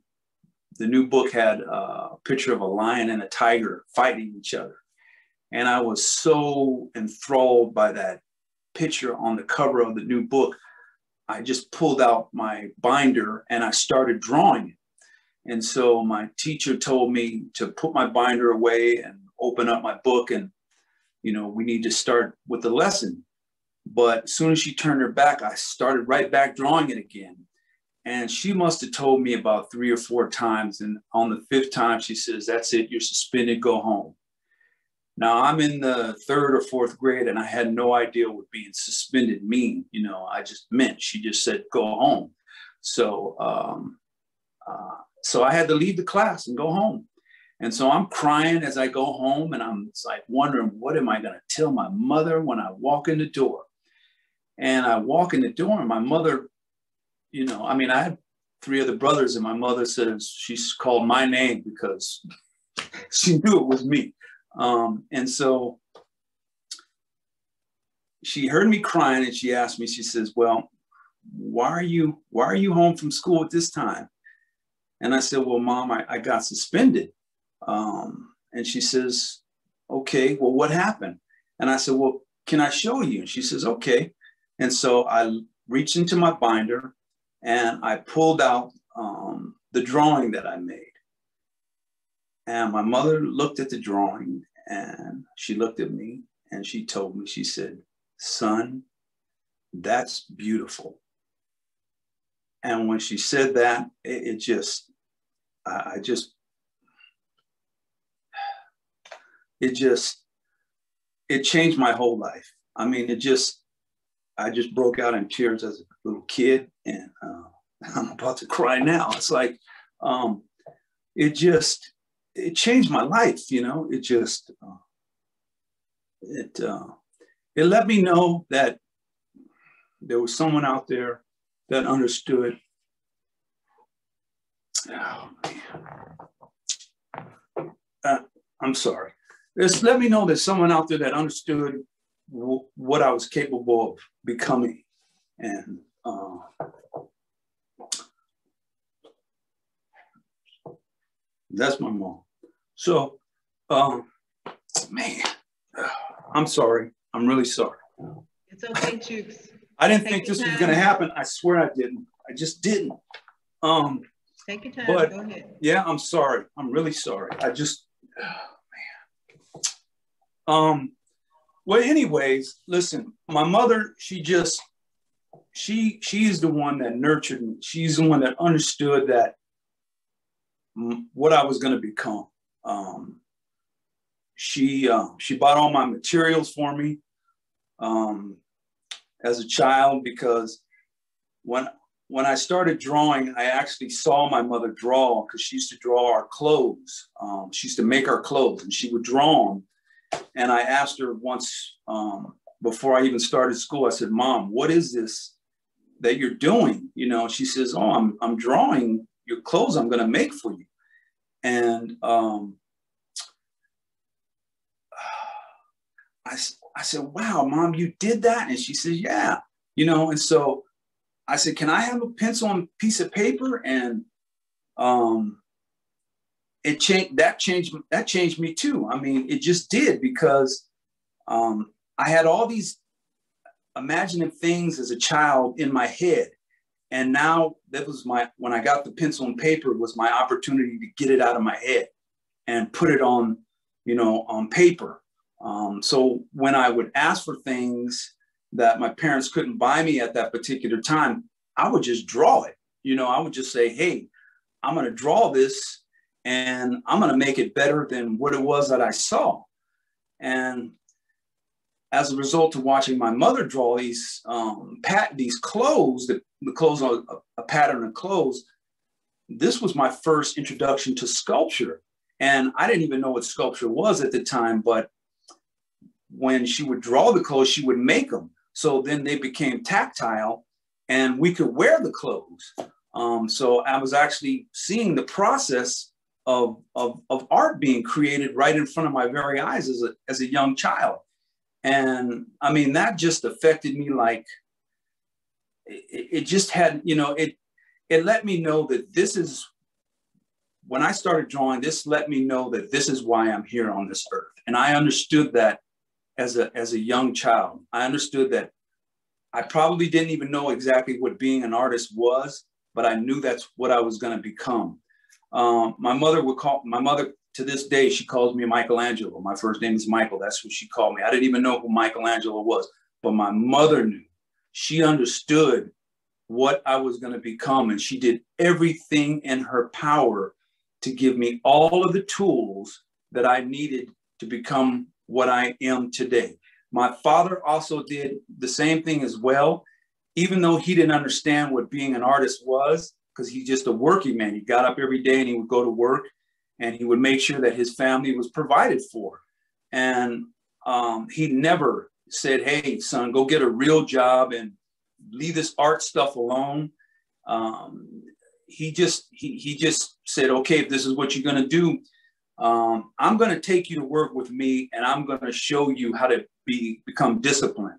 the new book had a picture of a lion and a tiger fighting each other. And I was so enthralled by that picture on the cover of the new book. I just pulled out my binder and I started drawing it. And so my teacher told me to put my binder away and open up my book and, you know, we need to start with the lesson. But as soon as she turned her back, I started right back drawing it again. And she must have told me about three or four times. And on the fifth time, she says, That's it, you're suspended, go home. Now I'm in the third or fourth grade and I had no idea what being suspended mean. You know, I just meant she just said, Go home. So, um, uh, so I had to leave the class and go home. And so I'm crying as I go home and I'm like wondering, what am I going to tell my mother when I walk in the door? And I walk in the door and my mother you know, I mean, I had three other brothers, and my mother says she's called my name because she knew it was me. Um, and so she heard me crying and she asked me, she says, Well, why are you why are you home from school at this time? And I said, Well, mom, I, I got suspended. Um, and she says, Okay, well, what happened? And I said, Well, can I show you? And she says, Okay. And so I reached into my binder and I pulled out um, the drawing that I made. And my mother looked at the drawing and she looked at me and she told me, she said, son, that's beautiful. And when she said that, it, it just, I, I just, it just, it changed my whole life. I mean, it just, I just broke out in tears as a little kid and uh, I'm about to cry now. It's like, um, it just, it changed my life, you know, it just, uh, it, uh, it let me know that there was someone out there that understood. Oh, uh, I'm sorry. Just let me know that someone out there that understood what I was capable of becoming. And uh, that's my mom. So, um, man, I'm sorry. I'm really sorry. It's okay, Chukes. I didn't Take think this time. was going to happen. I swear I didn't. I just didn't. Um, Take your time. But, Go ahead. Yeah, I'm sorry. I'm really sorry. I just, oh, man. Um, well, anyways, listen, my mother, she just, she, she's the one that nurtured me. She's the one that understood that what I was going to become. Um, she, uh, she bought all my materials for me um, as a child because when when I started drawing, I actually saw my mother draw because she used to draw our clothes. Um, she used to make our clothes and she would draw them. And I asked her once um, before I even started school, I said, Mom, what is this that you're doing? You know, she says, Oh, I'm, I'm drawing your clothes I'm going to make for you. And um, I, I said, wow, mom, you did that? And she said, yeah, you know, and so I said, can I have a pencil and piece of paper? And um, it changed, that changed, that changed me too. I mean, it just did because um, I had all these imaginative things as a child in my head. And now that was my, when I got the pencil and paper was my opportunity to get it out of my head and put it on, you know, on paper. Um, so when I would ask for things that my parents couldn't buy me at that particular time, I would just draw it. You know, I would just say, hey, I'm going to draw this and I'm going to make it better than what it was that I saw. And as a result of watching my mother draw these um, pat these clothes, the, the clothes on a, a pattern of clothes, this was my first introduction to sculpture. And I didn't even know what sculpture was at the time, but when she would draw the clothes, she would make them. So then they became tactile and we could wear the clothes. Um, so I was actually seeing the process of, of, of art being created right in front of my very eyes as a, as a young child. And I mean, that just affected me like, it, it just had, you know, it, it let me know that this is, when I started drawing, this let me know that this is why I'm here on this earth. And I understood that as a as a young child. I understood that I probably didn't even know exactly what being an artist was, but I knew that's what I was going to become. Um, my mother would call my mother to this day. She calls me Michelangelo. My first name is Michael. That's what she called me. I didn't even know who Michelangelo was, but my mother knew. She understood what I was going to become, and she did everything in her power to give me all of the tools that I needed to become what I am today. My father also did the same thing as well, even though he didn't understand what being an artist was, because he's just a working man. He got up every day and he would go to work and he would make sure that his family was provided for. And um, he never said, Hey, son, go get a real job and leave this art stuff alone. Um, he just he, he just said, okay, if this is what you're gonna do, um, I'm going to take you to work with me and I'm going to show you how to be become disciplined.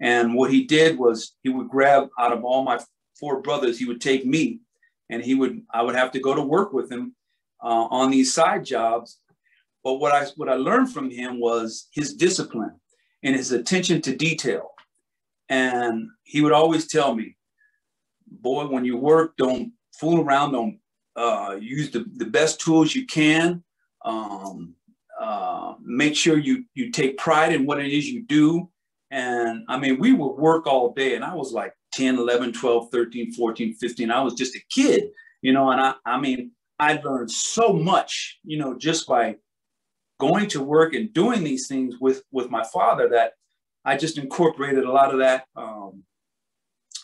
And what he did was he would grab out of all my four brothers, he would take me and he would, I would have to go to work with him uh, on these side jobs. But what I, what I learned from him was his discipline and his attention to detail. And he would always tell me, boy, when you work, don't fool around, don't uh, use the, the best tools you can um, uh, make sure you you take pride in what it is you do and i mean we would work all day and i was like 10 11 12 13 14 15 i was just a kid you know and i i mean i learned so much you know just by going to work and doing these things with with my father that I just incorporated a lot of that um,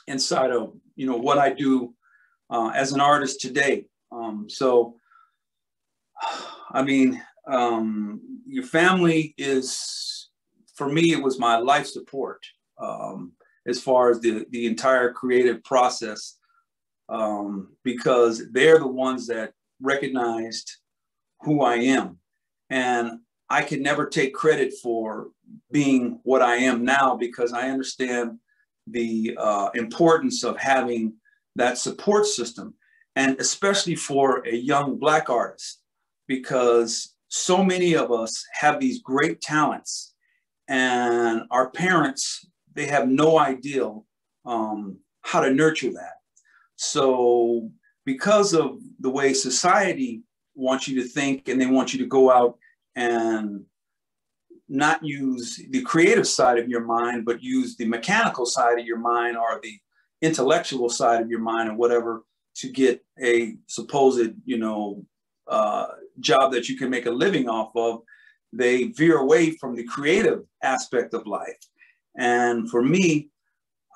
inside of you know what I do uh, as an artist today. Um, so, I mean, um, your family is for me. It was my life support um, as far as the the entire creative process um, because they're the ones that recognized who I am. And I can never take credit for being what I am now because I understand the uh, importance of having that support system, and especially for a young Black artist, because so many of us have these great talents, and our parents, they have no idea um, how to nurture that. So, because of the way society wants you to think and they want you to go out and not use the creative side of your mind, but use the mechanical side of your mind or the intellectual side of your mind or whatever to get a supposed, you know, uh, job that you can make a living off of, they veer away from the creative aspect of life. And for me,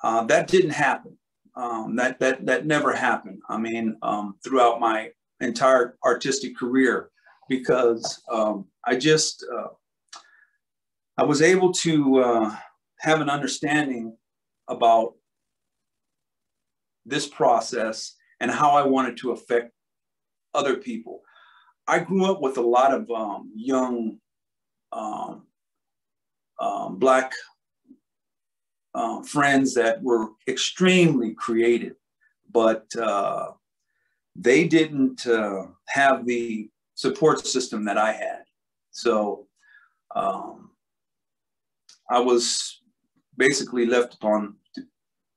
uh, that didn't happen. Um, that that that never happened. I mean, um, throughout my entire artistic career, because um, I just uh, I was able to uh, have an understanding about this process and how I wanted to affect other people. I grew up with a lot of um, young um, um, Black uh, friends that were extremely creative, but uh, they didn't uh, have the support system that I had. So um, I was basically left upon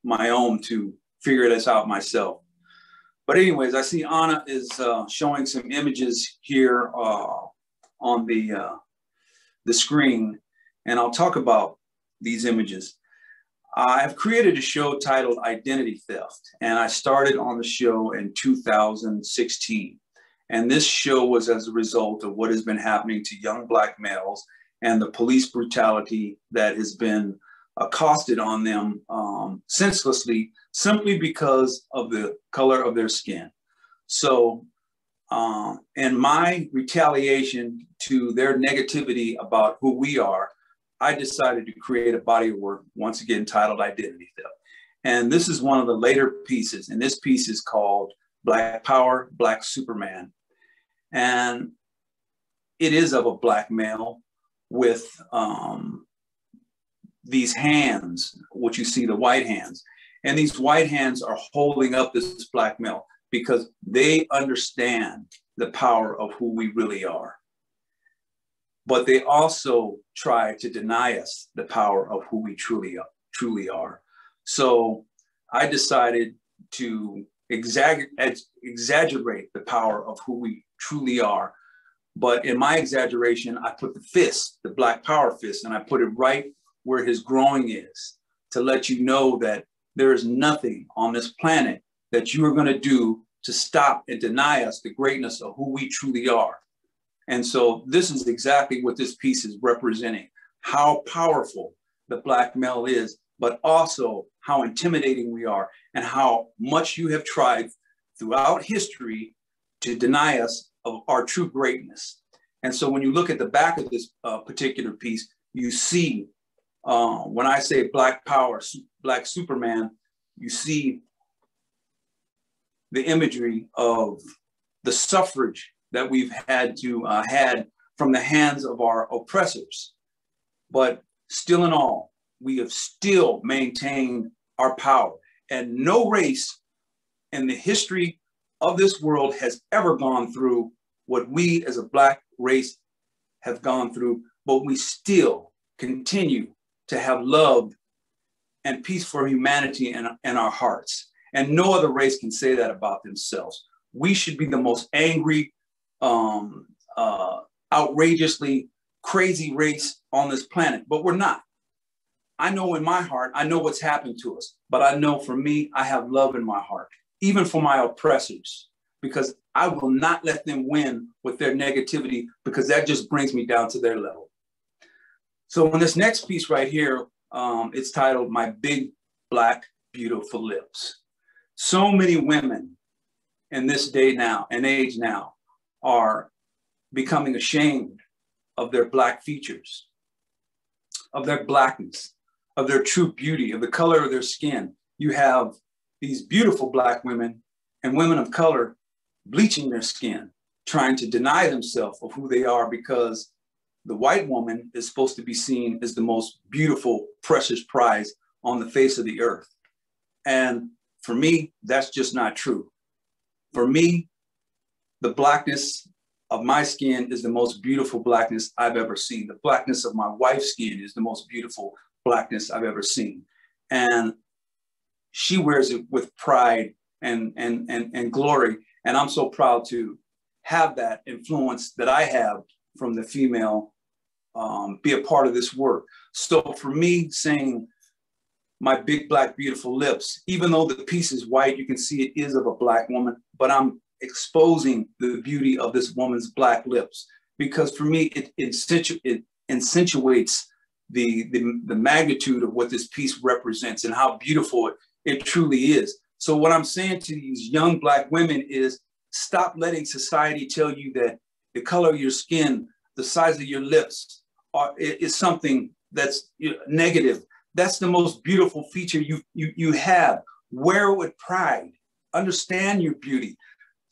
my own to figure this out myself. But anyways, I see Auna is uh, showing some images here uh, on the, uh, the screen, and I'll talk about these images. I've created a show titled Identity Theft, and I started on the show in 2016. And this show was as a result of what has been happening to young Black males and the police brutality that has been accosted on them um, senselessly simply because of the color of their skin. So, uh, in my retaliation to their negativity about who we are, I decided to create a body of work, once again titled Identity Theft. And this is one of the later pieces, and this piece is called Black Power, Black Superman. And it is of a Black male with um, these hands, what you see, the white hands. And these white hands are holding up this Black male because they understand the power of who we really are but they also try to deny us the power of who we truly truly are. So I decided to exaggerate the power of who we truly are. But in my exaggeration, I put the fist, the black power fist, and I put it right where his growing is to let you know that there is nothing on this planet that you are going to do to stop and deny us the greatness of who we truly are. And so this is exactly what this piece is representing, how powerful the black male is, but also how intimidating we are and how much you have tried throughout history to deny us of our true greatness. And so when you look at the back of this uh, particular piece, you see, uh, when I say black power, black Superman, you see the imagery of the suffrage that we've had to uh, had from the hands of our oppressors. But still in all, we have still maintained our power. And no race in the history of this world has ever gone through what we as a Black race have gone through, but we still continue to have love and peace for humanity in, in our hearts. And no other race can say that about themselves. We should be the most angry, um, uh, outrageously crazy race on this planet, but we're not. I know in my heart, I know what's happened to us, but I know for me, I have love in my heart, even for my oppressors, because I will not let them win with their negativity because that just brings me down to their level. So in this next piece right here, um, it's titled My Big Black Beautiful Lips. So many women in this day now and age now are becoming ashamed of their black features, of their blackness, of their true beauty, of the color of their skin. You have these beautiful black women and women of color bleaching their skin, trying to deny themselves of who they are because the white woman is supposed to be seen as the most beautiful, precious prize on the face of the earth. And for me, that's just not true. For me, the blackness of my skin is the most beautiful blackness I've ever seen. The blackness of my wife's skin is the most beautiful blackness I've ever seen. And she wears it with pride and, and, and, and glory. And I'm so proud to have that influence that I have from the female um, be a part of this work. So for me, saying my big black beautiful lips, even though the piece is white, you can see it is of a black woman, but I'm exposing the beauty of this woman's black lips because for me, it, it, it accentuates the, the, the magnitude of what this piece represents and how beautiful it, it truly is. So what I'm saying to these young black women is stop letting society tell you that the color of your skin, the size of your lips, are, is something that's negative. That's the most beautiful feature you, you, you have. Wear it with pride. Understand your beauty.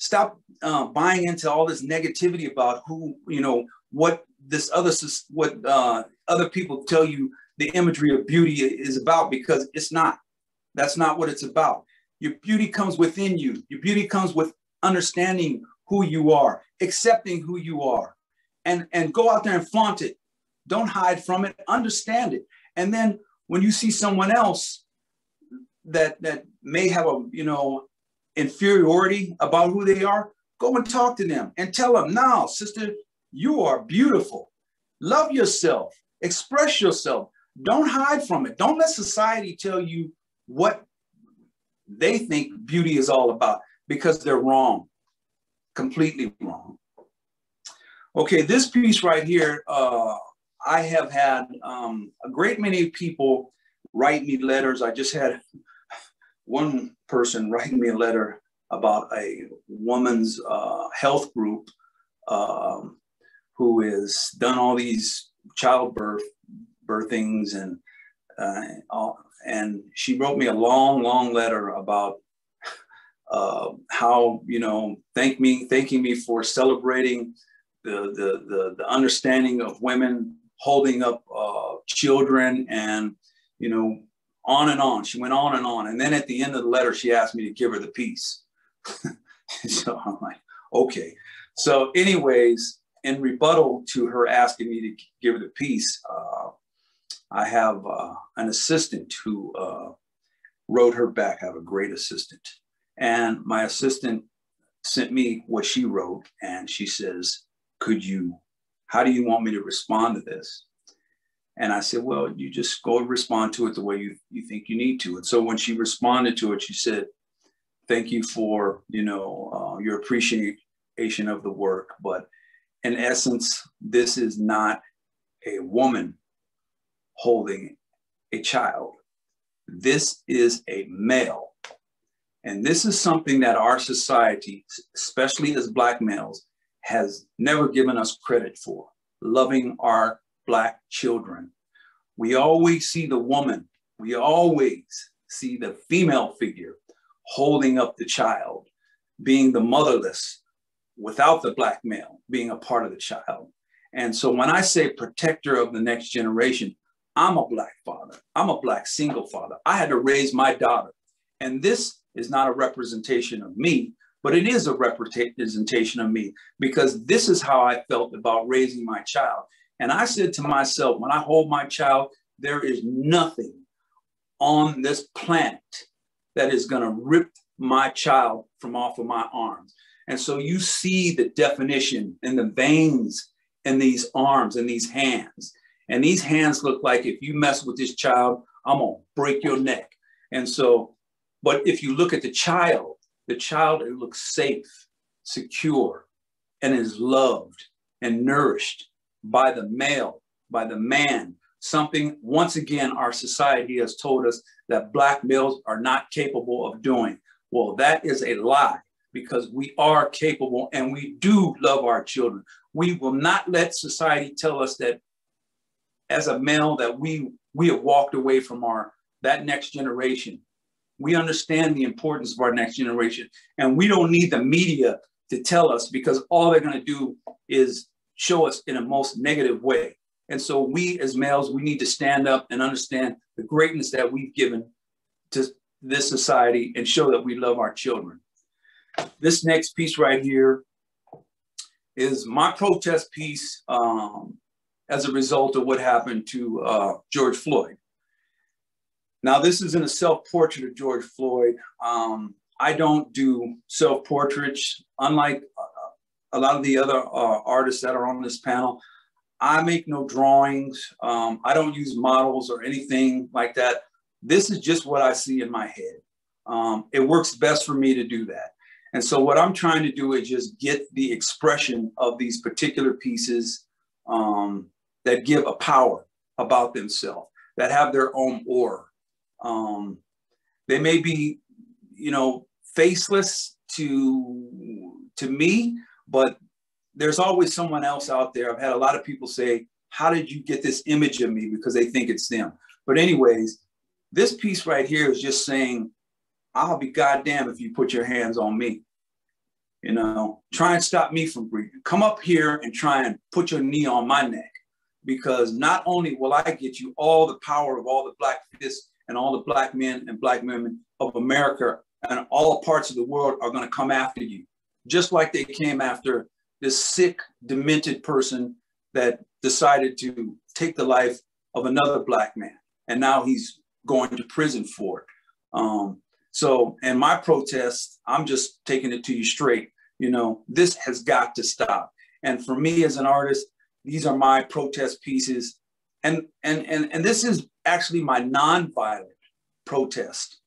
Stop uh, buying into all this negativity about who, you know, what this other, what uh, other people tell you the imagery of beauty is about because it's not. That's not what it's about. Your beauty comes within you. Your beauty comes with understanding who you are, accepting who you are, and, and go out there and flaunt it. Don't hide from it, understand it. And then when you see someone else that that may have a you know inferiority about who they are, go and talk to them and tell them, now, sister, you are beautiful. Love yourself, express yourself. Don't hide from it. Don't let society tell you what they think beauty is all about because they're wrong, completely wrong. Okay, this piece right here, uh, I have had um, a great many people write me letters. I just had one person writing me a letter about a woman's uh, health group um, who has done all these childbirth birthings and uh, and she wrote me a long, long letter about uh, how you know thank me, thanking me for celebrating the the the, the understanding of women holding up uh, children and, you know, on and on. She went on and on. And then at the end of the letter, she asked me to give her the piece. so I'm like, okay. So, anyways, in rebuttal to her asking me to give her the piece, uh, I have uh, an assistant who uh, wrote her back. I have a great assistant. And my assistant sent me what she wrote, and she says, Could you how do you want me to respond to this? And I said, well, you just go respond to it the way you, you think you need to. And so when she responded to it, she said, thank you for, you know, uh, your appreciation of the work. But in essence, this is not a woman holding a child. This is a male. And this is something that our society, especially as Black males, has never given us credit for loving our Black children. We always see the woman, we always see the female figure holding up the child, being the motherless without the Black male being a part of the child. And so when I say protector of the next generation, I'm a Black father, I'm a Black single father. I had to raise my daughter. And this is not a representation of me, but it is a representation of me because this is how I felt about raising my child. And I said to myself, when I hold my child, there is nothing on this planet that is going to rip my child from off of my arms. And so you see the definition in the veins in these arms and these hands. And these hands look like if you mess with this child, I'm going to break your neck. And so, but if you look at the child, the child it looks safe secure and is loved and nourished by the male, by the man, something once again our society has told us that black males are not capable of doing. Well, that is a lie because we are capable and we do love our children. We will not let society tell us that as a male that we we have walked away from our that next generation. We understand the importance of our next generation and we don't need the media to tell us because all they're going to do is show us in a most negative way. And so we as males, we need to stand up and understand the greatness that we've given to this society and show that we love our children. This next piece right here is my protest piece um, as a result of what happened to uh, George Floyd. Now, this isn't a self-portrait of George Floyd. Um, I don't do self-portraits, unlike a lot of the other uh, artists that are on this panel. I make no drawings. Um, I don't use models or anything like that. This is just what I see in my head. Um, it works best for me to do that. And so what I'm trying to do is just get the expression of these particular pieces um, that give a power about themselves, that have their own aura. Um, they may be, you know, faceless to to me, but there's always someone else out there. I've had a lot of people say, "How did you get this image of me?" Because they think it's them. But anyways, this piece right here is just saying, "I'll be goddamn if you put your hands on me." You know, try and stop me from breathing. Come up here and try and put your knee on my neck because not only will I get you all the power of all the black fists and all the black men and black women of America and all parts of the world are going to come after you, just like they came after this sick, demented person that decided to take the life of another black man. And now he's going to prison for it. Um, so, and my protest, I'm just taking it to you straight. You know, this has got to stop. And for me as an artist, these are my protest pieces. And, and, and, and this is actually my nonviolent protest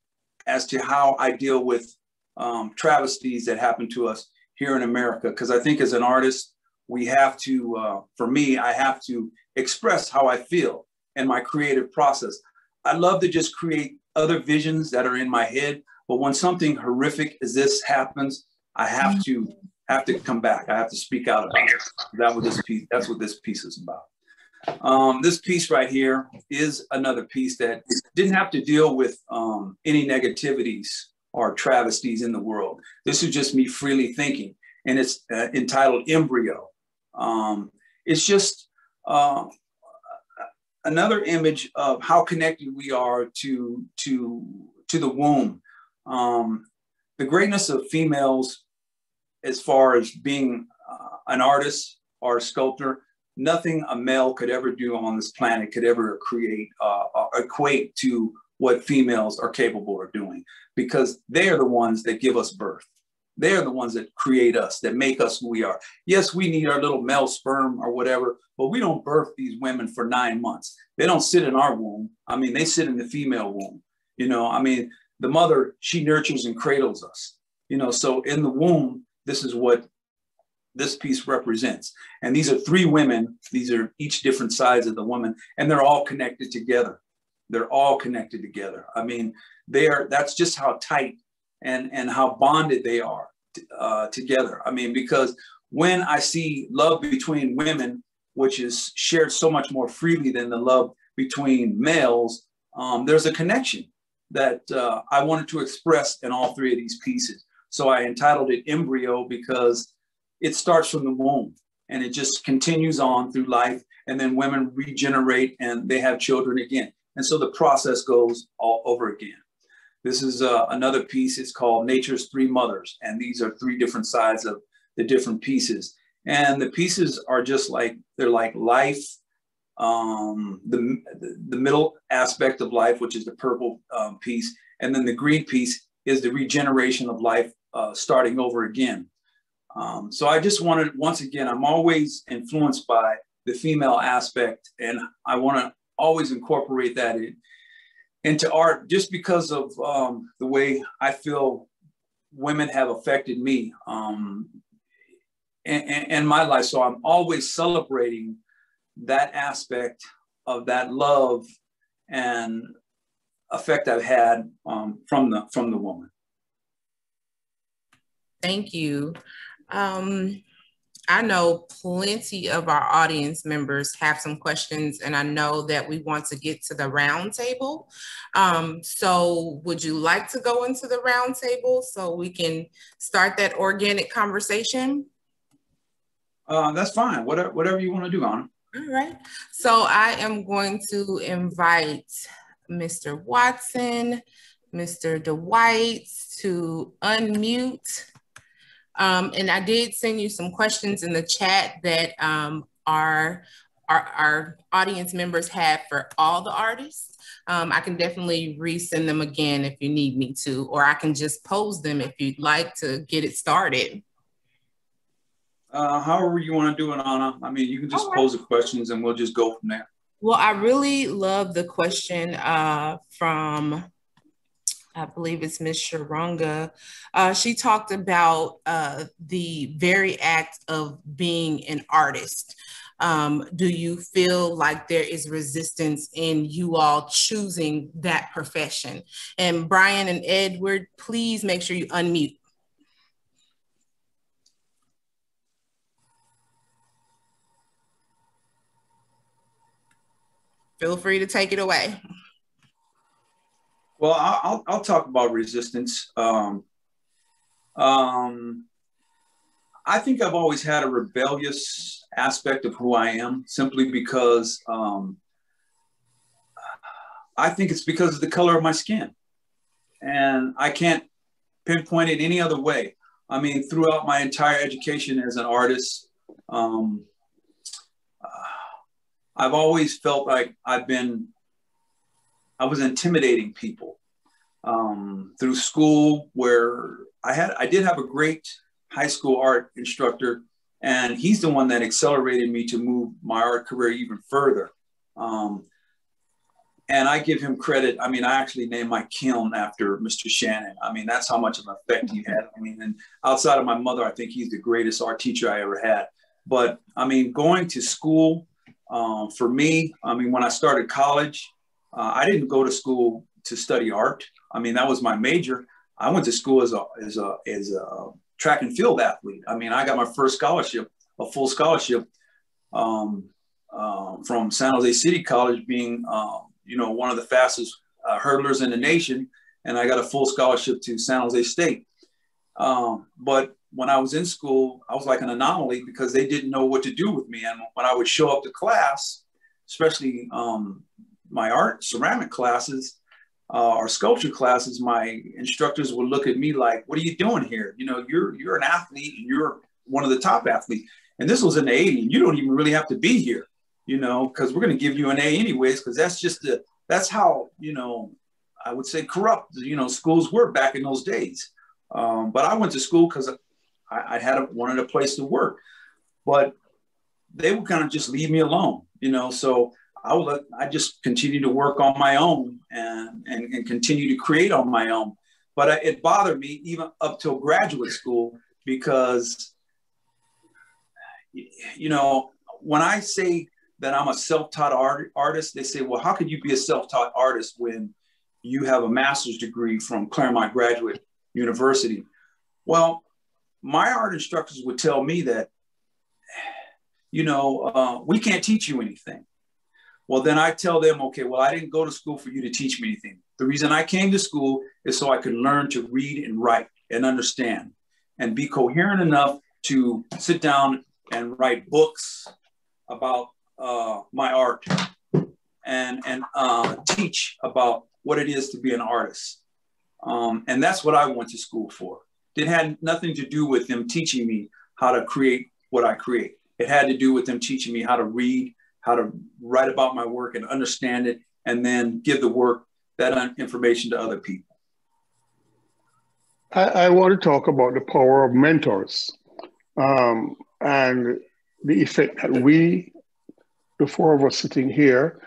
as to how I deal with um, travesties that happen to us here in America. Because I think as an artist, we have to, uh, for me, I have to express how I feel in my creative process. I love to just create other visions that are in my head, but when something horrific as this happens, I have to have to come back. I have to speak out about it. That what this piece. That's what this piece is about. Um, this piece right here is another piece that didn't have to deal with um, any negativities or travesties in the world. This is just me freely thinking, and it's uh, entitled Embryo. Um, it's just uh, another image of how connected we are to to to the womb. Um, the greatness of females as far as being uh, an artist or a sculptor, nothing a male could ever do on this planet could ever create, uh, uh, equate to what females are capable of doing because they are the ones that give us birth. They are the ones that create us, that make us who we are. Yes, we need our little male sperm or whatever, but we don't birth these women for nine months. They don't sit in our womb. I mean, they sit in the female womb. You know, I mean, the mother, she nurtures and cradles us. You know, so in the womb, this is what this piece represents. And these are three women. These are each different sides of the woman, and they're all connected together. They're all connected together. I mean, they are. That's just how tight and and how bonded they are uh, together. I mean, because when I see love between women, which is shared so much more freely than the love between males, um, there's a connection that uh, I wanted to express in all three of these pieces. So I entitled it Embryo because it starts from the womb and it just continues on through life. And then women regenerate and they have children again. And so the process goes all over again. This is uh, another piece. It's called Nature's Three Mothers. And these are three different sides of the different pieces. And the pieces are just like, they're like life, um, the, the middle aspect of life, which is the purple um, piece. And then the green piece is the regeneration of life uh, starting over again. Um, so I just wanted, once again, I'm always influenced by the female aspect, and I want to always incorporate that in, into art just because of um, the way I feel women have affected me. Um, in, in my life. So I'm always celebrating that aspect of that love and effect I've had um, from the from the woman. Thank you. Um, I know plenty of our audience members have some questions, and I know that we want to get to the roundtable. Um, so, would you like to go into the roundtable so we can start that organic conversation? Uh, that's fine. Whatever, whatever you want to do, Auna. All right. So, I am going to invite Mr. Watson, Mr. Dwight to unmute um, and I did send you some questions in the chat that um, our, our, our, audience members have for all the artists. Um, I can definitely resend them again if you need me to, or I can just pose them if you'd like to get it started. Uh, however you want to do it, Auna. I mean, you can just right. pose the questions and we'll just go from there. Well, I really love the question uh, from I believe it's Miss Sharunga, uh, she talked about uh, the very act of being an artist. Um, do you feel like there is resistance in you all choosing that profession? And Bryan and Edward, please make sure you unmute. Feel free to take it away. Well, I'll, I'll talk about resistance. Um, um, I think I've always had a rebellious aspect of who I am simply because um, I think it's because of the color of my skin. And I can't pinpoint it any other way. I mean, throughout my entire education as an artist, um, I've always felt like I've been I was intimidating people um, through school where I had I did have a great high school art instructor, and he's the one that accelerated me to move my art career even further. Um, and I give him credit. I mean, I actually named my kiln after Mr. Shannon. I mean, that's how much of an effect he had. I mean, and outside of my mother, I think he's the greatest art teacher I ever had. But I mean, going to school um, for me, I mean, when I started college, uh, I didn't go to school to study art. I mean, that was my major. I went to school as a, as a, as a track and field athlete. I mean, I got my first scholarship, a full scholarship um, um, from San Jose City College, being, um, you know, one of the fastest uh, hurdlers in the nation. And I got a full scholarship to San Jose State. Um, but when I was in school, I was like an anomaly because they didn't know what to do with me. And when I would show up to class, especially um, my art ceramic classes uh, or sculpture classes, my instructors would look at me like, "What are you doing here? You know, you're you're an athlete and you're one of the top athletes." And this was in the 80s, and you don't even really have to be here, you know, because we're going to give you an A anyways, because that's just the that's how you know I would say corrupt you know schools were back in those days. Um, but I went to school because I, I, had a, wanted a place to work, but they would kind of just leave me alone, you know. So I would I just continue to work on my own and, and, and continue to create on my own. But it bothered me even up till graduate school because, you know, when I say that I'm a self-taught art, artist, they say, well, how could you be a self-taught artist when you have a master's degree from Claremont Graduate University? Well, my art instructors would tell me that, you know, uh, we can't teach you anything. Well, then I tell them, okay, well, I didn't go to school for you to teach me anything. The reason I came to school is so I could learn to read and write and understand and be coherent enough to sit down and write books about uh, my art and, and uh, teach about what it is to be an artist. Um, and that's what I went to school for. It had nothing to do with them teaching me how to create what I create. It had to do with them teaching me how to read how to write about my work and understand it, and then give the work that information to other people. I, I want to talk about the power of mentors um, and the effect that we, the four of us sitting here,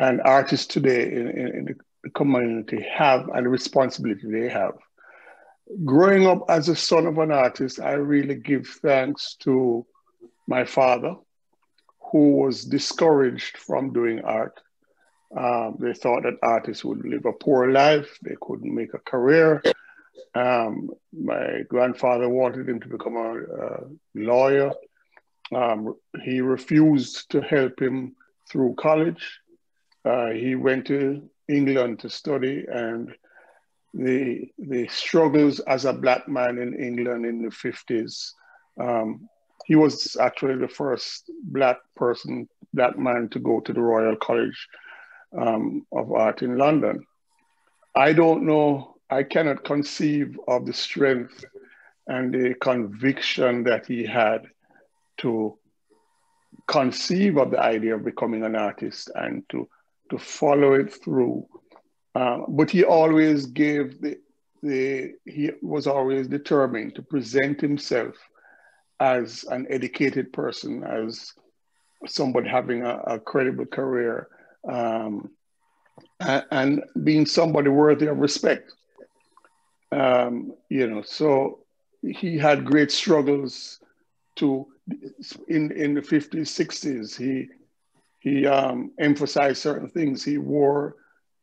and artists today in, in, in the community have and the responsibility they have. growing up as a son of an artist, I really give thanks to my father, who was discouraged from doing art. Um, they thought that artists would live a poor life, they couldn't make a career. Um, my grandfather wanted him to become a, a lawyer. Um, he refused to help him through college. Uh, he went to England to study and the, the struggles as a black man in England in the 50s. Um, he was actually the first black person, black man to go to the Royal College um, of Art in London. I don't know, I cannot conceive of the strength and the conviction that he had to conceive of the idea of becoming an artist and to, to follow it through. Uh, but he always gave the, the, he was always determined to present himself as an educated person, as somebody having a, a credible career, um, and, being somebody worthy of respect. Um, you know, so he had great struggles to in in the 50s, 60s. He he um, emphasized certain things. He wore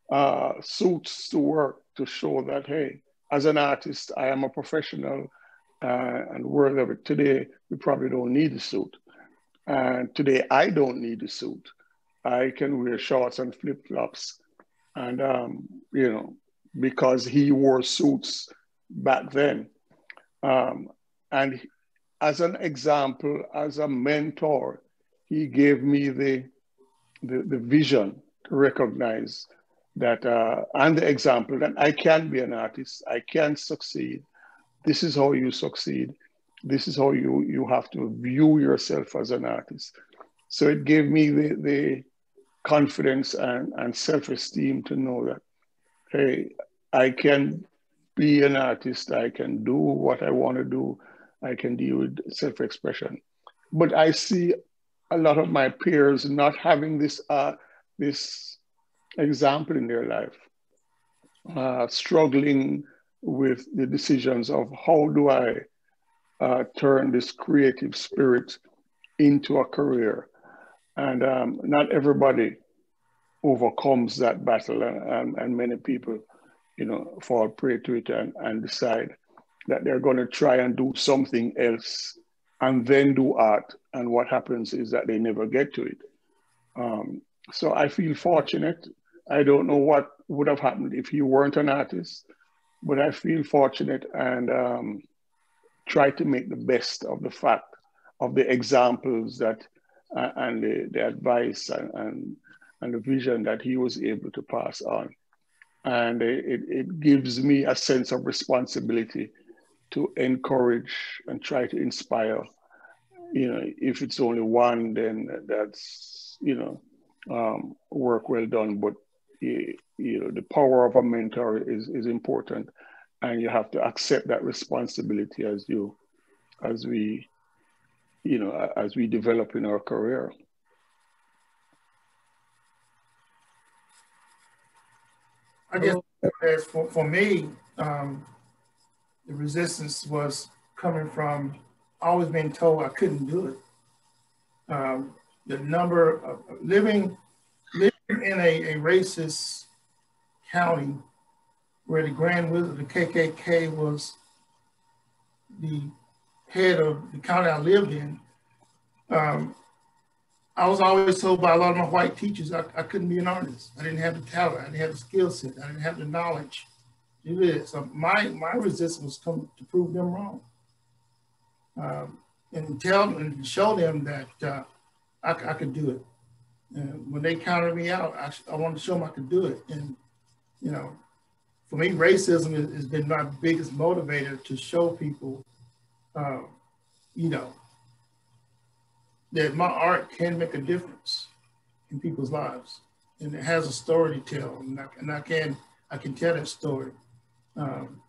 uh, suits to work to show that hey, as an artist, I am a professional uh, and worthy of it. Today, we probably don't need a suit. And today, I don't need a suit. I can wear shorts and flip flops. And, um, you know, because he wore suits back then. Um, and as an example, as a mentor, he gave me the, the, the vision to recognize that, uh, and the example that I can be an artist, I can succeed, this is how you succeed. This is how you, you have to view yourself as an artist. So it gave me the, the confidence and, and self-esteem to know that, hey, I can be an artist, I can do what I want to do, I can deal with self-expression. But I see a lot of my peers not having this, uh, this example in their life, uh, struggling with the decisions of how do I uh, turn this creative spirit into a career. And um, not everybody overcomes that battle and, and, many people, you know, fall prey to it and, and decide that they're going to try and do something else and then do art. And what happens is that they never get to it. Um, so I feel fortunate. I don't know what would have happened if you weren't an artist but I feel fortunate and um, try to make the best of the fact of the examples that uh, and the, the advice and, and, and the vision that he was able to pass on. And it, it gives me a sense of responsibility to encourage and try to inspire. You know, if it's only one, then that's, you know, um, work well done. But you, you know, the power of a mentor is, is important and you have to accept that responsibility as you, as we, you know, as we develop in our career. I guess for, for me, um, the resistance was coming from always being told I couldn't do it. Um, the number of living in a, a racist county where the Grand Wizard of the KKK was the head of the county I lived in, um, I was always told by a lot of my white teachers I, I, couldn't be an artist. I didn't have the talent. I didn't have the skill set. I didn't have the knowledge to do. So my, my resistance was come to prove them wrong. Um, and tell and show them that uh, I, I could do it. And when they counted me out, I, I wanted to show them I could do it. And, you know, for me, racism has, has been my biggest motivator to show people, uh, you know, that my art can make a difference in people's lives. And it has a story to tell. And I, and I can, I can tell that story. Um,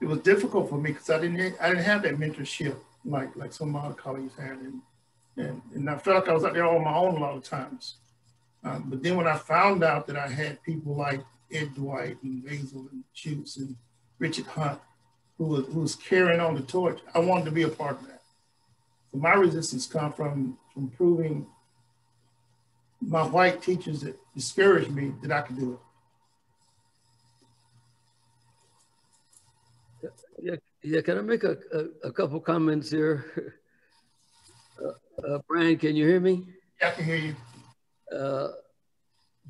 it was difficult for me because I didn't, I didn't have that mentorship like, like some of my colleagues had. And, and, and I felt like I was out there on my own a lot of times. Um, but then when I found out that I had people like Ed Dwight and Basil and Chukes and Richard Hunt, who was, who was carrying on the torch. I wanted to be a part of that. So my resistance come from, from proving my white teachers that discouraged me that I could do it. Yeah, yeah. Can I make a, a, a couple comments here? Uh, uh, Bryan, can you hear me? Yeah, I can hear you. Uh,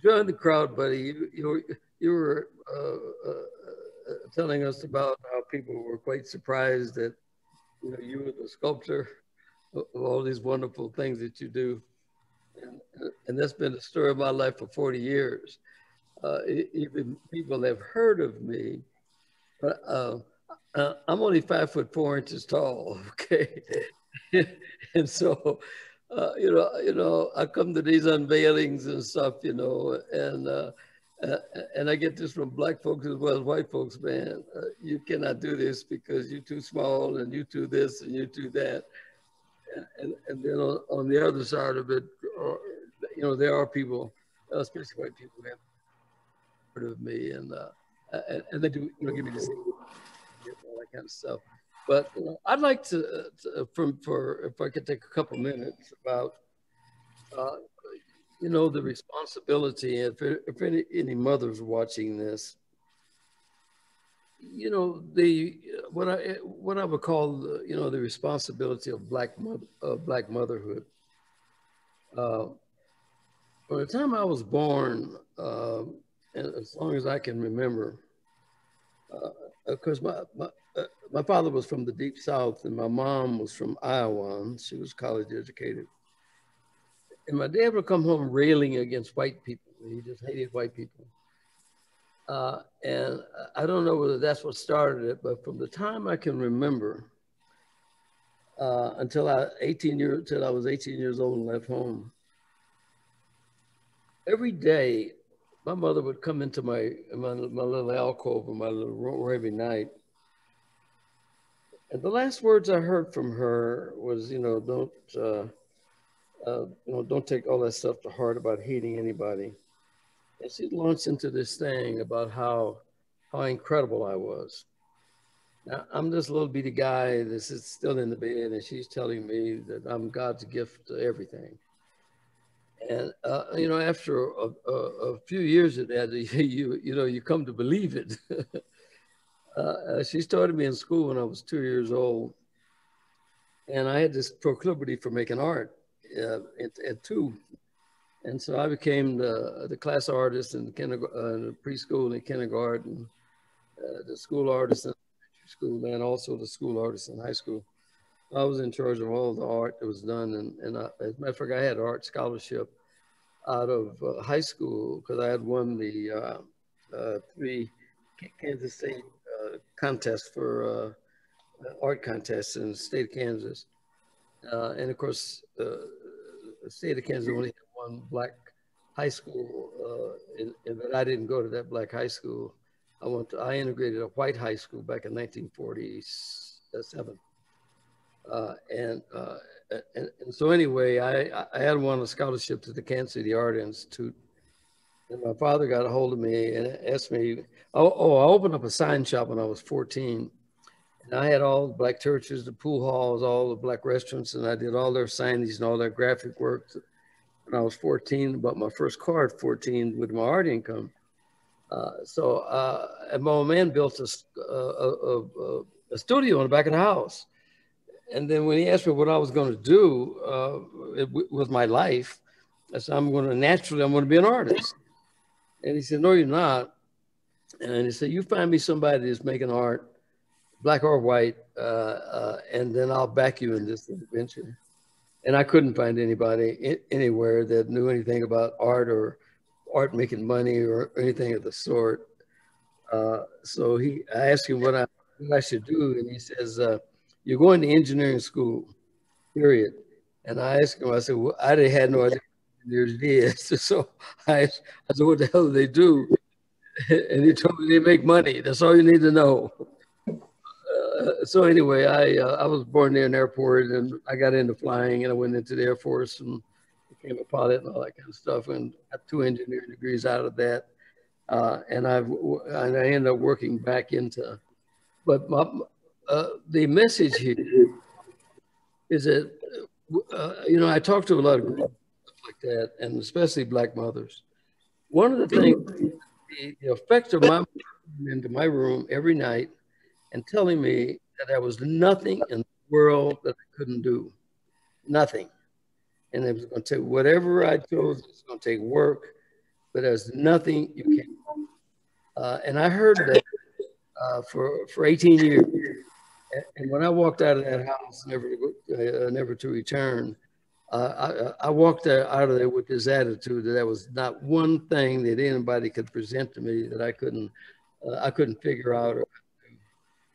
join the crowd, buddy. You, you were, you were uh, uh, uh, telling us about how people were quite surprised that you know you were the sculptor of all these wonderful things that you do, and, and that's been the story of my life for 40 years. Uh, even people have heard of me, but uh, uh, I'm only five foot four inches tall. Okay, and so uh, you know, you know, I come to these unveilings and stuff, you know, and uh, and I get this from black folks as well as white folks, man. Uh, you cannot do this because you're too small and you do this and you do that. And, and then on, on the other side of it, uh, you know, there are people, especially white people, who have heard of me and, uh, and, and, they do, you know, give me this, all that kind of stuff. But I'd like to, to, from for if I could take a couple minutes about, uh, you know, the responsibility. If if any, any mothers watching this, you know, the what I what I would call the, you know the responsibility of black mother of black motherhood. Uh, from the time I was born, uh, as long as I can remember, uh, my, my uh, my father was from the deep south and my mom was from Iowa and she was college educated. And my dad would come home railing against white people. He just hated white people. Uh, and I don't know whether that's what started it, but from the time I can remember uh, until I 18 years until I was 18 years old and left home, every day my mother would come into my my, my little alcove in my little room every night and the last words I heard from her was, you know, don't, uh, uh, you know, don't take all that stuff to heart about hating anybody. And she launched into this thing about how, how incredible I was. Now, I'm this little bitty guy that's still in the bed, and she's telling me that I'm God's gift to everything. And uh, you know, after a, a, a, few years of that, you you know, you come to believe it. Uh, uh, she started me in school when I was two years old. And I had this proclivity for making art uh, at, at, two. And so I became the, the class artist in the, uh, preschool and kindergarten, uh, the school artist in school, and also the school artist in high school. I was in charge of all the art that was done. And, and I, as a matter of fact, I had art scholarship out of uh, high school because I had won the three Kansas State contest for uh, art contests in the state of Kansas. Uh, and of course, uh, the state of Kansas only had one black high school, and, and, but I didn't go to that black high school. I went to, I integrated a white high school back in 1947. Uh, and, uh, and, and, so anyway, I, I had won a scholarship to the Kansas City Art Institute and my father got a hold of me and asked me, oh, oh, I opened up a sign shop when I was 14. And I had all the black churches, the pool halls, all the black restaurants, and I did all their signings and all their graphic work when I was 14, about my first car at 14 with my art income. Uh, so uh, and my old man built a, a, a, a, studio in the back of the house. And then when he asked me what I was going to do uh, with my life, I said, I'm going to naturally, I'm going to be an artist. And he said, no, you're not. And he said, you find me somebody that's making art, black or white, uh, uh, and then I'll back you in this venture. And I couldn't find anybody anywhere that knew anything about art or art making money or anything of the sort. Uh, so he, I asked him what I, what I should do, and he says, uh, "You're going to engineering school, period." And I asked him, I said, well, I had no idea engineers did. So I, I said, what the hell do they do? And he told me they make money. That's all you need to know. Uh, so anyway, I uh, I was born near an airport and I got into flying and I went into the Air Force and became a pilot and all that kind of stuff and got two engineering degrees out of that. Uh, and I've and I ended up working back into but my, uh, the message here is that, uh, you know, I talk to a lot of like that, and especially Black mothers. One of the things, the, the effect of my into my room every night and telling me that there was nothing in the world that I couldn't do, nothing. And it was going to take whatever I chose, it's going to take work, but there's nothing you can't. Uh, and I heard that uh, for, for 18 years. And when I walked out of that house, never to, uh, never to return, uh, I, I, walked out of there with this attitude that there was not one thing that anybody could present to me that I couldn't, uh, I couldn't figure out. Or,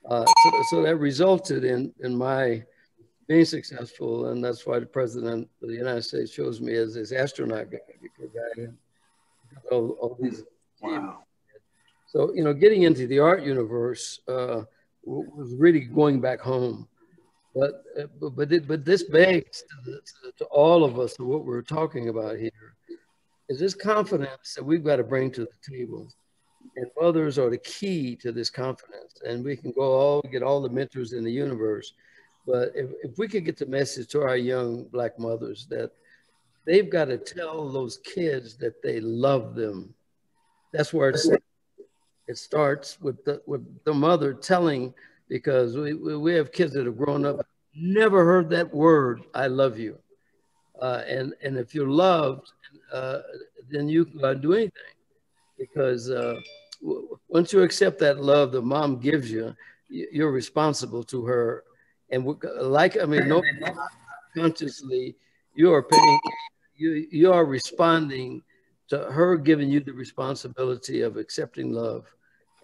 uh, so, so, that resulted in, in my being successful, and that's why the president of the United States chose me as his astronaut guy because I had all, all these. Wow. So, you know, getting into the art universe uh, was really going back home. But, but, it, but this begs to, to, all of us what we're talking about here is this confidence that we've got to bring to the table. And mothers are the key to this confidence. And we can go all get all the mentors in the universe. But if, if we could get the message to our young black mothers that they've got to tell those kids that they love them. That's where it's it starts with the with the mother telling because we we have kids that have grown up never heard that word I love you, uh, and and if you're loved, uh, then you can do anything because uh, once you accept that love that mom gives you, you're responsible to her, and like I mean, no consciously you are paying, you you are responding to her giving you the responsibility of accepting love.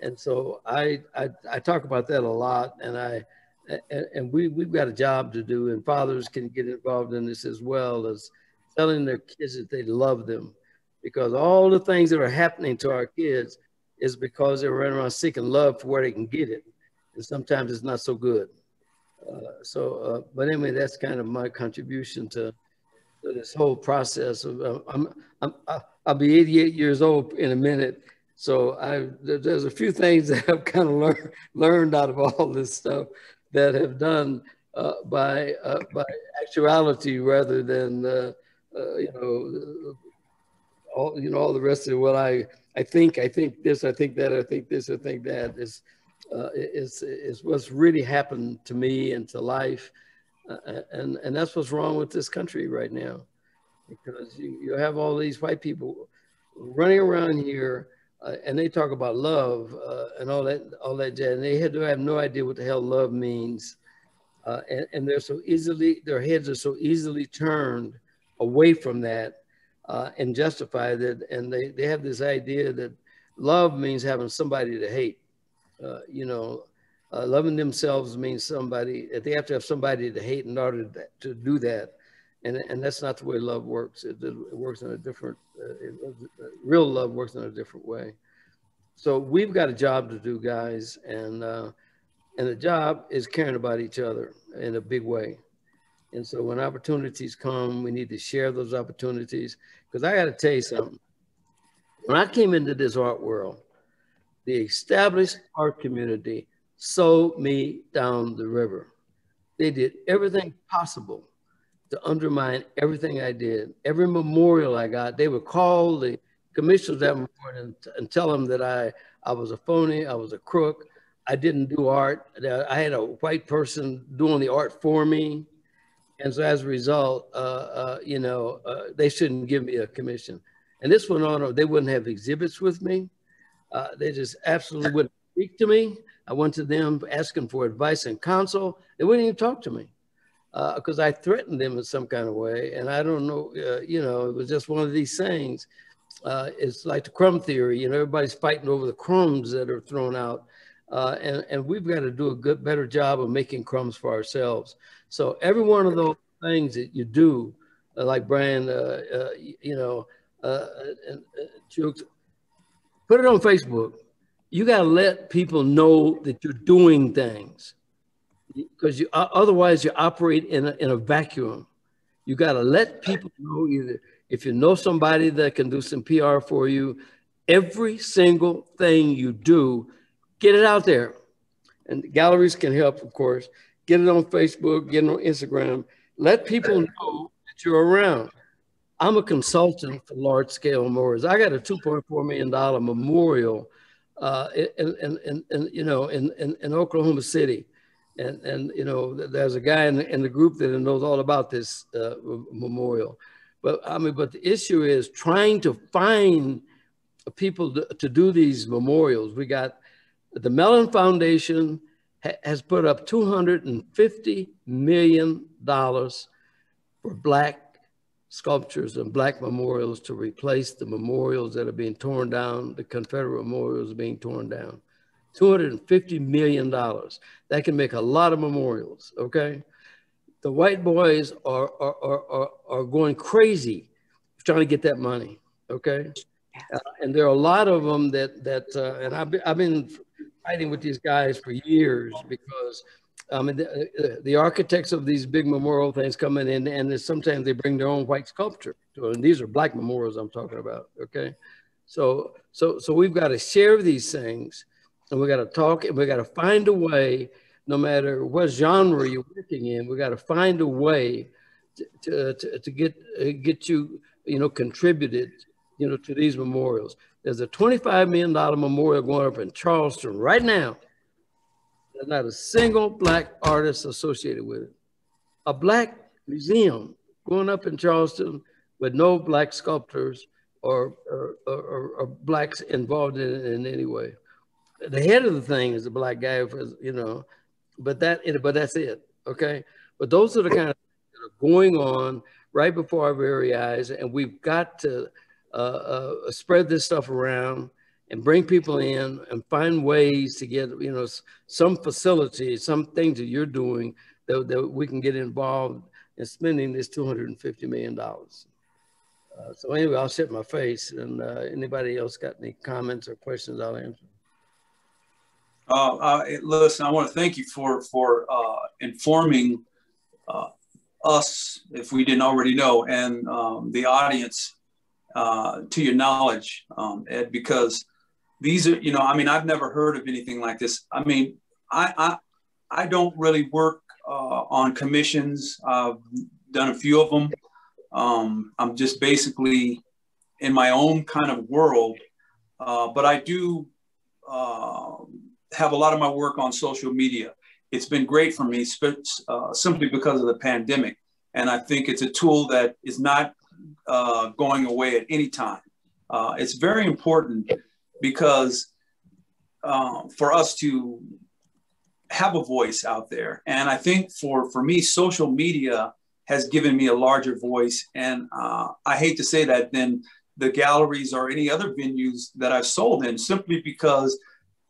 And so I, I, I talk about that a lot and I, and, we, we've got a job to do and fathers can get involved in this as well as telling their kids that they love them because all the things that are happening to our kids is because they're running around seeking love for where they can get it. And sometimes it's not so good. Uh, so, uh, but anyway, that's kind of my contribution to, to this whole process of, uh, I'm, I'm, I'll be 88 years old in a minute so I, there's a few things that I've kind of learned learned out of all this stuff that have done uh, by uh, by actuality rather than uh, uh you know all you know all the rest of. Well, I I think I think this, I think that, I think this, I think that is uh, is is what's really happened to me and to life, uh, and and that's what's wrong with this country right now, because you you have all these white people running around here uh, and they talk about love uh, and all that, all that jazz. And they had have no idea what the hell love means. Uh, and, and, they're so easily, their heads are so easily turned away from that uh, and justify that. And they, they have this idea that love means having somebody to hate. Uh, you know, uh, loving themselves means somebody, that they have to have somebody to hate in order to, to do that and and that's not the way love works. It, it works in a different. Uh, it, real love works in a different way. So we've got a job to do, guys, and uh, and the job is caring about each other in a big way. And so when opportunities come, we need to share those opportunities. Because I got to tell you something. When I came into this art world, the established art community sold me down the river. They did everything possible to undermine everything I did. Every memorial I got, they would call the commissioners that morning and, and tell them that I, I was a phony, I was a crook, I didn't do art. I had a white person doing the art for me. And so as a result, uh, uh, you know, uh, they shouldn't give me a commission. And this went on, they wouldn't have exhibits with me. Uh, they just absolutely wouldn't speak to me. I went to them asking for advice and counsel. They wouldn't even talk to me because uh, I threatened them in some kind of way. And I don't know, uh, you know, it was just one of these things. Uh, it's like the crumb theory, you know, everybody's fighting over the crumbs that are thrown out. Uh, and, and we've got to do a good, better job of making crumbs for ourselves. So every one of those things that you do, uh, like Bryan, uh, you know, and, Chukes, put it on Facebook. You got to let people know that you're doing things because you otherwise you operate in a, in a vacuum. You got to let people know either if you know somebody that can do some PR for you, every single thing you do, get it out there. and galleries can help, of course. Get it on Facebook, get it on Instagram. Let people know that you're around. I'm a consultant for large scale memorials. I got a $2.4 million memorial uh, in, in, in, in, you know, in, in, in Oklahoma City. And, and, you know, there's a guy in the, in the group that knows all about this uh, memorial. But I mean, but the issue is trying to find people to, to do these memorials. We got the Mellon Foundation ha has put up $250 million for Black sculptures and Black memorials to replace the memorials that are being torn down, the Confederate memorials being torn down. $250 million. That can make a lot of memorials, okay? The white boys are, are, are, are, going crazy trying to get that money, okay? Uh, and there are a lot of them that, that uh, and I've been, I've been fighting with these guys for years because um, the, uh, the, architects of these big memorial things come in and, and sometimes they bring their own white sculpture. And these are black memorials I'm talking about, okay? So, so, so we've got to share these things and we got to talk and we got to find a way, no matter what genre you're working in, we got to find a way to, to, to get, uh, get you, you know, contributed, you know, to these memorials. There's a $25 million memorial going up in Charleston right now. There's not a single black artist associated with it. A black museum going up in Charleston with no black sculptors or, or, or, or blacks involved in it in any way. The head of the thing is a black guy, for, you know, but that, but that's it. Okay. But those are the kind of that are going on right before our very eyes. And we've got to uh, uh, spread this stuff around and bring people in and find ways to get, you know, some facility, some things that you're doing that, that we can get involved in spending this $250 million. Uh, so anyway, I'll set my face and uh, anybody else got any comments or questions, I'll answer. Uh, uh, listen, I want to thank you for, for informing us, if we didn't already know, and um, the audience uh, to your knowledge, um, Ed, because these are, you know, I mean, I've never heard of anything like this. I mean, I, I, I don't really work uh, on commissions. I've done a few of them. Um, I'm just basically in my own kind of world, uh, but I do uh, have a lot of my work on social media. It's been great for me uh, simply because of the pandemic. And I think it's a tool that is not uh, going away at any time. Uh, it's very important because uh, for us to have a voice out there. And I think for, for me, social media has given me a larger voice. And uh, I hate to say that than the galleries or any other venues that I've sold in, simply because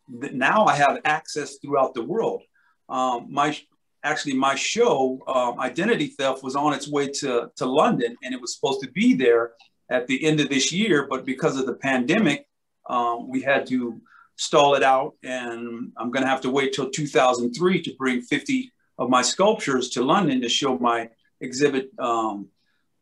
now I have access throughout the world. Um, my actually my show um, identity theft was on its way to, to london and it was supposed to be there at the end of this year but because of the pandemic um, we had to stall it out and i'm going to have to wait till 2003 to bring 50 of my sculptures to london to show my exhibit um,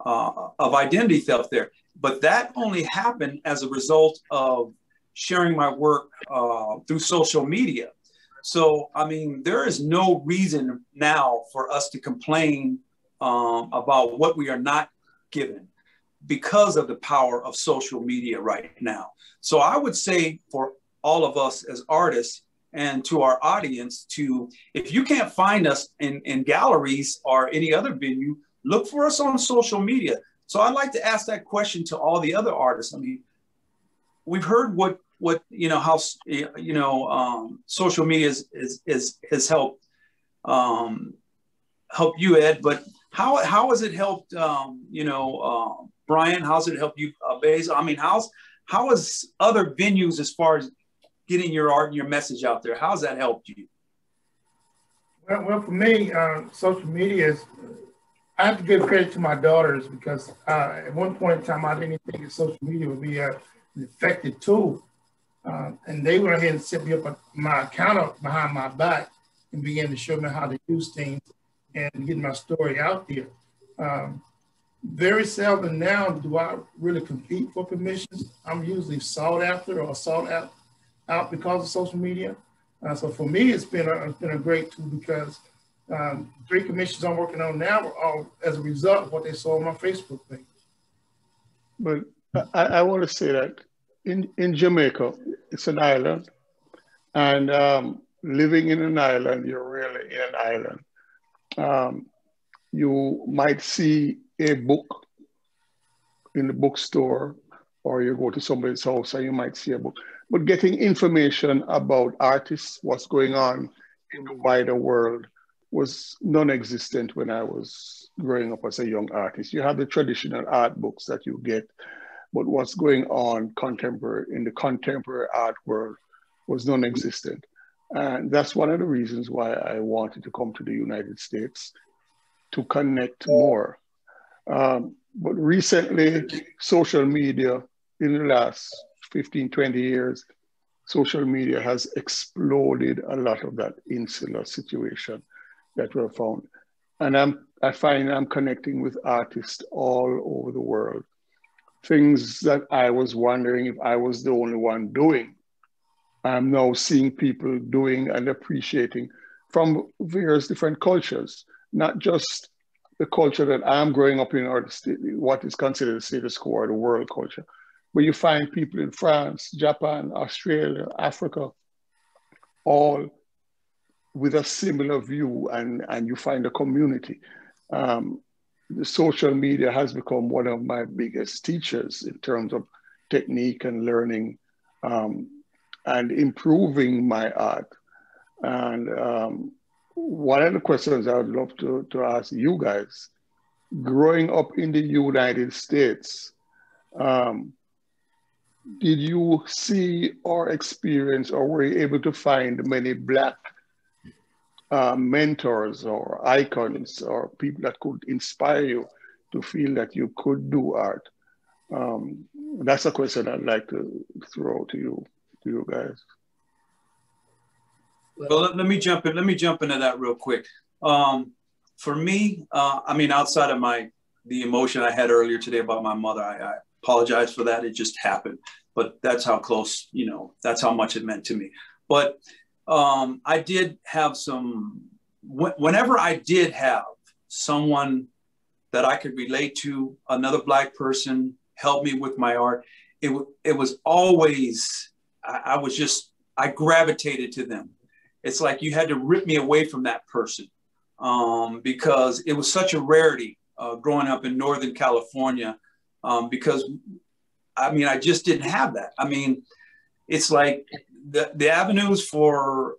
uh, of identity theft there but that only happened as a result of sharing my work uh, through social media so, I mean, there is no reason now for us to complain um, about what we are not given because of the power of social media right now. So, I would say for all of us as artists and to our audience to, if you can't find us in, in galleries or any other venue, look for us on social media. So, I'd like to ask that question to all the other artists. I mean, we've heard what what you know how you know um, social media is, is, is has helped um, help you ed but how how has it helped um, you know uh, bryan? How's it helped you uh, i mean how's how has other venues as far as getting your art and your message out there how's that helped you? Well, well for me uh, social media is I have to give credit to my daughters because uh, at one point in time, I didn't think that social media would be a, an effective tool. Uh, and they went ahead and set me up my account behind my back and began to show me how to use things and get my story out there. Um, very seldom now do I really compete for permissions. I'm usually sought after or sought out, out because of social media. Uh, so for me, it's been a, it's been a great tool because um, three commissions I'm working on now are all as a result of what they saw on my Facebook page. But I, I want to say that in, in Jamaica, it's an island, and um, living in an island, you're really in an island. Um, you might see a book in the bookstore, or you go to somebody's house and you might see a book. But getting information about artists, what's going on in the wider world, was non-existent when I was growing up as a young artist. You have the traditional art books that you get, but what's going on contemporary in the contemporary art world was non-existent. And that's one of the reasons why I wanted to come to the United States to connect more. Um, but recently, social media in the last 15, 20 years, social media has exploded a lot of that insular situation that were found. And I'm, I find I'm connecting with artists all over the world. Things that I was wondering if I was the only one doing. I'm now seeing people doing and appreciating from various different cultures, not just the culture that I'm growing up in or what is considered the status quo or the world culture. But you find people in France, Japan, Australia, Africa, all with a similar view and, and you find a community. Um, the social media has become one of my biggest teachers in terms of technique and learning um, and improving my art. And um, one of the questions I would love to, to ask you guys, growing up in the United States, um, did you see or experience or were you able to find many Black uh, mentors or icons or people that could inspire you to feel that you could do art? Um, that's a question I'd like to throw to you, to you guys. Well, let, let me jump in. Let me jump into that real quick. Um, for me, uh, I mean, outside of my the emotion I had earlier today about my mother, I, I apologize for that. It just happened, but that's how close, you know, that's how much it meant to me. But um, I did have some, whenever I did have someone that I could relate to, another Black person help me with my art, it, it was always, I, I was just, I gravitated to them. It's like you had to rip me away from that person um, because it was such a rarity uh, growing up in Northern California um, because I mean, I just didn't have that. I mean, it's like the, the avenues for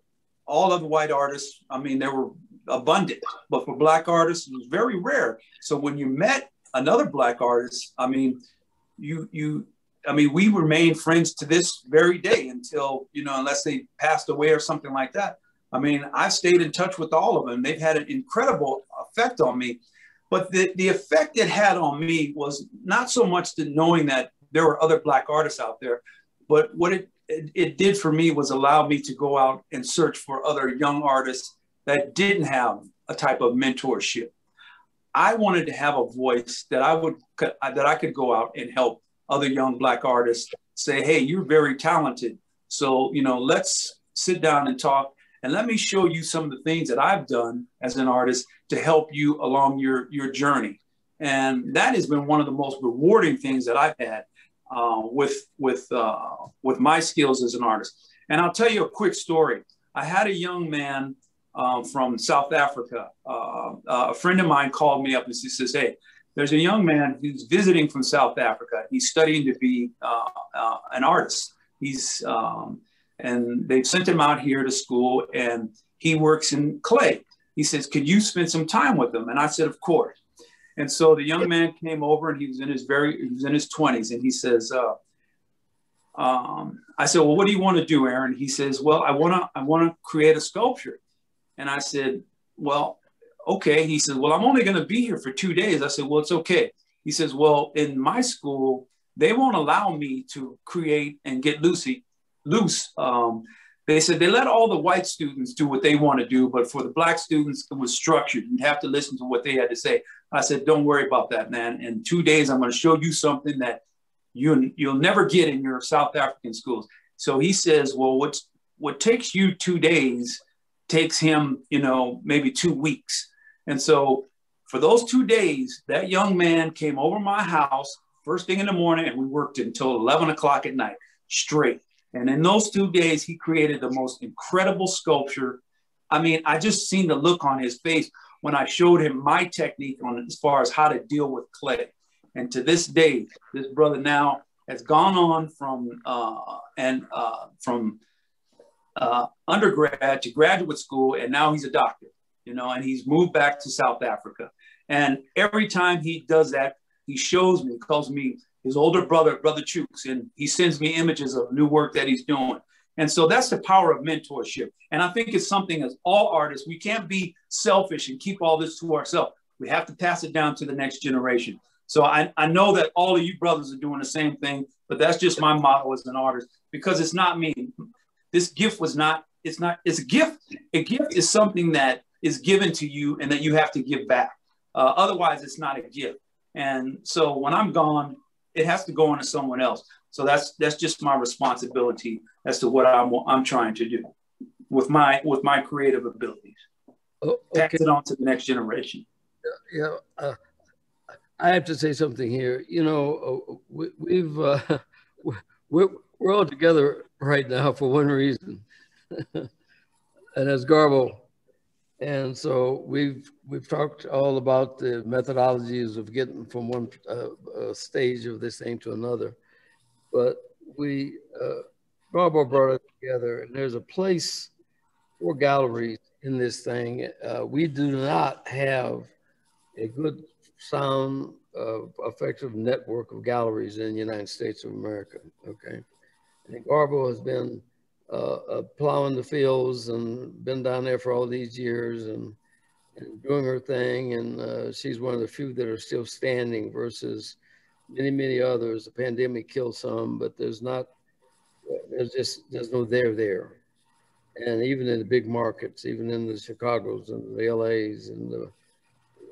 all of the white artists, I mean, they were abundant, but for black artists, it was very rare. So when you met another black artist, I mean, you, you, I mean, we remain friends to this very day until, you know, unless they passed away or something like that. I mean, I've stayed in touch with all of them. They've had an incredible effect on me. But the, the effect it had on me was not so much the knowing that there were other Black artists out there, but what it it, it did for me was allow me to go out and search for other young artists that didn't have a type of mentorship. I wanted to have a voice that I would that I could go out and help other young black artists say, "Hey, you're very talented. So, you know, let's sit down and talk and let me show you some of the things that I've done as an artist to help you along your your journey." And that has been one of the most rewarding things that I've had uh, with with uh, with my skills as an artist. And I'll tell you a quick story. I had a young man um, from South Africa. Uh, uh, a friend of mine called me up and he says, "Hey, there's a young man who's visiting from South Africa. He's studying to be uh, an artist. He's um, and they've sent him out here to school, and he works in clay." He says, "Could you spend some time with him?" And I said, "Of course." And so the young man came over and he was in his very, he was in his 20s and he says, uh, um, I said, well, what do you want to do, Aaron? He says, well, I want to, I want to create a sculpture. And I said, well, okay. He says, well, I'm only going to be here for two days. I said, well, it's okay. He says, well, in my school, they won't allow me to create and get loosey, loose. Um, they said they let all the white students do what they want to do, but for the black students, it was structured. You'd have to listen to what they had to say. I said, don't worry about that, man. In two days, I'm going to show you something that you, you'll never get in your South African schools. So he says, well, what's, what takes you two days takes him, you know, maybe two weeks. And so for those two days, that young man came over my house first thing in the morning and we worked until 11 o'clock at night straight. And in those two days, he created the most incredible sculpture. I mean, I just seen the look on his face when I showed him my technique on as far as how to deal with clay. And to this day, this brother now has gone on from uh, and uh, from uh, undergrad to graduate school, and now he's a doctor. You know, and he's moved back to South Africa. And every time he does that, he shows me, calls me his older brother, Brother Chukes, and he sends me images of new work that he's doing. And so that's the power of mentorship. And I think it's something as all artists, we can't be selfish and keep all this to ourselves. We have to pass it down to the next generation. So I, I know that all of you brothers are doing the same thing, but that's just my motto as an artist because it's not me. This gift was not, it's not, it's a gift. A gift is something that is given to you and that you have to give back. Uh, otherwise, it's not a gift. And so when I'm gone, it has to go on to someone else. So that's that's just my responsibility as to what I'm I'm trying to do with my with my creative abilities. Oh, okay. Pass it on to the next generation. Yeah, uh, I have to say something here. You know, uh, we, have uh, we're, we're all together right now for one reason, and as Garbo and so we've we've talked all about the methodologies of getting from one uh, uh, stage of this thing to another, but we uh, brought it together, and there's a place for galleries in this thing. Uh, we do not have a good, sound, uh, effective network of galleries in the United States of America. Okay, and Garbo has been uh, uh, plowing the fields and been down there for all these years and, and doing her thing. And uh, she's one of the few that are still standing versus many, many others. The pandemic killed some, but there's not, there's just, there's no there there. And even in the big markets, even in the Chicago's and the LA's and the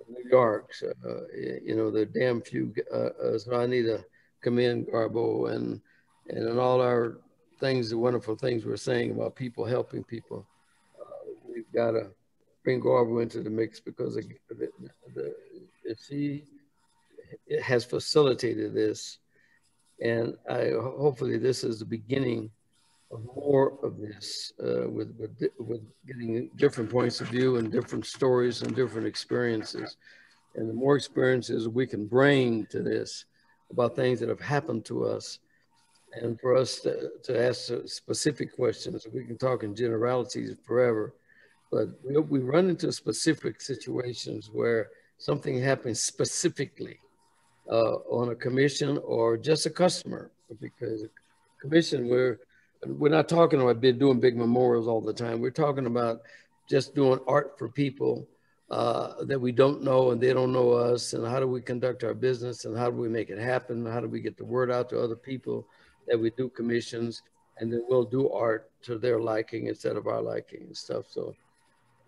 New York's, uh, you know, the damn few. Uh, uh, so I need to commend Garbo and and in all our things, the wonderful things we're saying about people helping people. Uh, we've got to bring Garbo into the mix because the, if she has facilitated this, and I hopefully this is the beginning of more of this uh, with, with, with getting different points of view and different stories and different experiences. And the more experiences we can bring to this about things that have happened to us, and for us to, to ask specific questions. We can talk in generalities forever, but we, we run into specific situations where something happens specifically on a commission or just a customer, because commission, we're, we're not talking about doing big memorials all the time. We're talking about just doing art for people uh, that we don't know and they don't know us and how do we conduct our business and how do we make it happen? How do we get the word out to other people that we do commissions and then we'll do art to their liking instead of our liking and stuff. So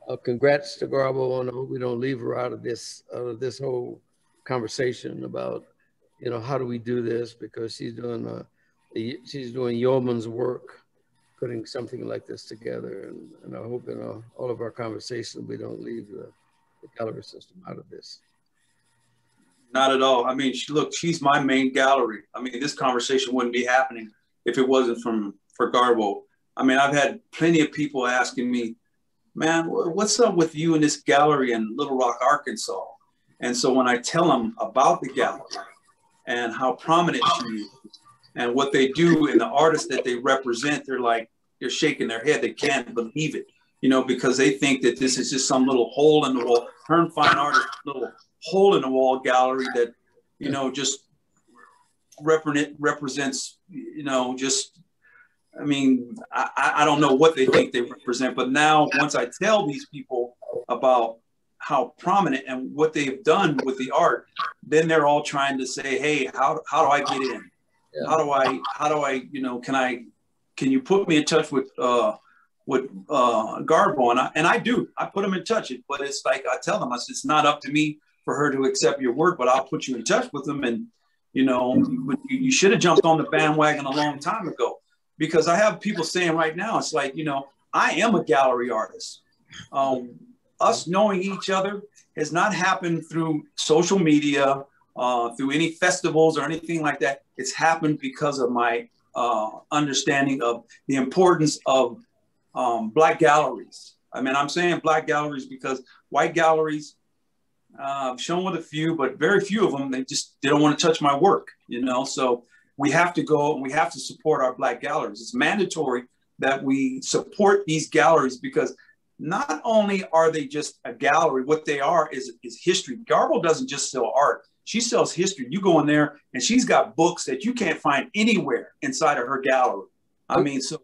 uh, congrats to Garbo and I hope we don't leave her out of this, out of this whole conversation about, you know, how do we do this? Because she's doing, uh, she's doing yeoman's work putting something like this together. And, and I hope in uh, all of our conversations, we don't leave the, the gallery system out of this. Not at all. I mean, she, look, she's my main gallery. I mean, this conversation wouldn't be happening if it wasn't from for Garbo. I mean, I've had plenty of people asking me, man, what's up with you in this gallery in Little Rock, Arkansas? And so when I tell them about the gallery and how prominent she is and what they do and the artists that they represent, they're like, they're shaking their head. They can't believe it, you know, because they think that this is just some little hole in the wall. Hearne Fine Artist, little hole in the wall gallery that you know just represent represents you know just I mean I, I don't know what they think they represent, but now once I tell these people about how prominent and what they've done with the art, then they're all trying to say, hey, how how do I get in? How do I how do I you know can I can you put me in touch with uh, with uh, Garbo and I and I do I put them in touch, but it's like I tell them I said it's not up to me for her to accept your work, but I'll put you in touch with them. And, you know, you, you should have jumped on the bandwagon a long time ago. because I have people saying right now, it's like, you know, I am a gallery artist. Um, us knowing each other has not happened through social media, uh, through any festivals or anything like that. It's happened because of my uh, understanding of the importance of um, Black galleries. I mean, I'm saying Black galleries because white galleries, uh, I've shown with a few, but very few of them, they just they don't want to touch my work, you know? So we have to go and we have to support our Black galleries. It's mandatory that we support these galleries because not only are they just a gallery, what they are is, is history. Garbo doesn't just sell art. She sells history. You go in there and she's got books that you can't find anywhere inside of her gallery. I mean, so,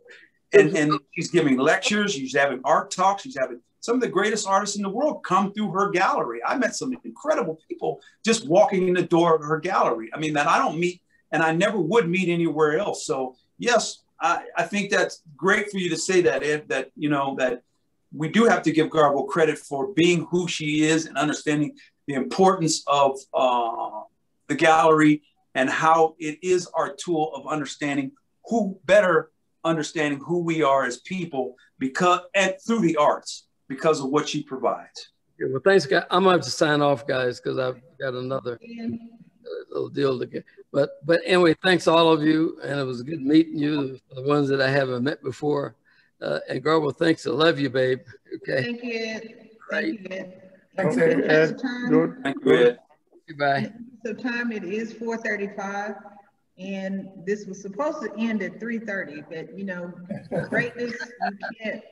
and, and mhm. she's giving lectures, she's having art talks, she's having some of the greatest artists in the world come through her gallery. I met some incredible people just walking in the door of her gallery. I mean, that I don't meet and I never would meet anywhere else. So, yes, I, I think that's great for you to say that, Ed, that, you know, that we do have to give Garbo credit for being who she is and understanding the importance of uh, the gallery and how it is our tool of understanding who better understanding who we are as people because and through the arts because of what she provides. Okay, well, thanks, guys. I'm gonna have to sign off, guys, because I've got another little deal to get. But but anyway, thanks all of you, and it was good meeting you, the ones that I haven't met before. Uh, and Garbo, thanks. I love you, babe. Okay. Thank you, Ed. Right. Thank you, Ed. Thanks, Okay, Ed. Ed, good. Thank you, Ed. Goodbye. So time it is four thirty-five, and this was supposed to end at three thirty, but you know, greatness, you can't,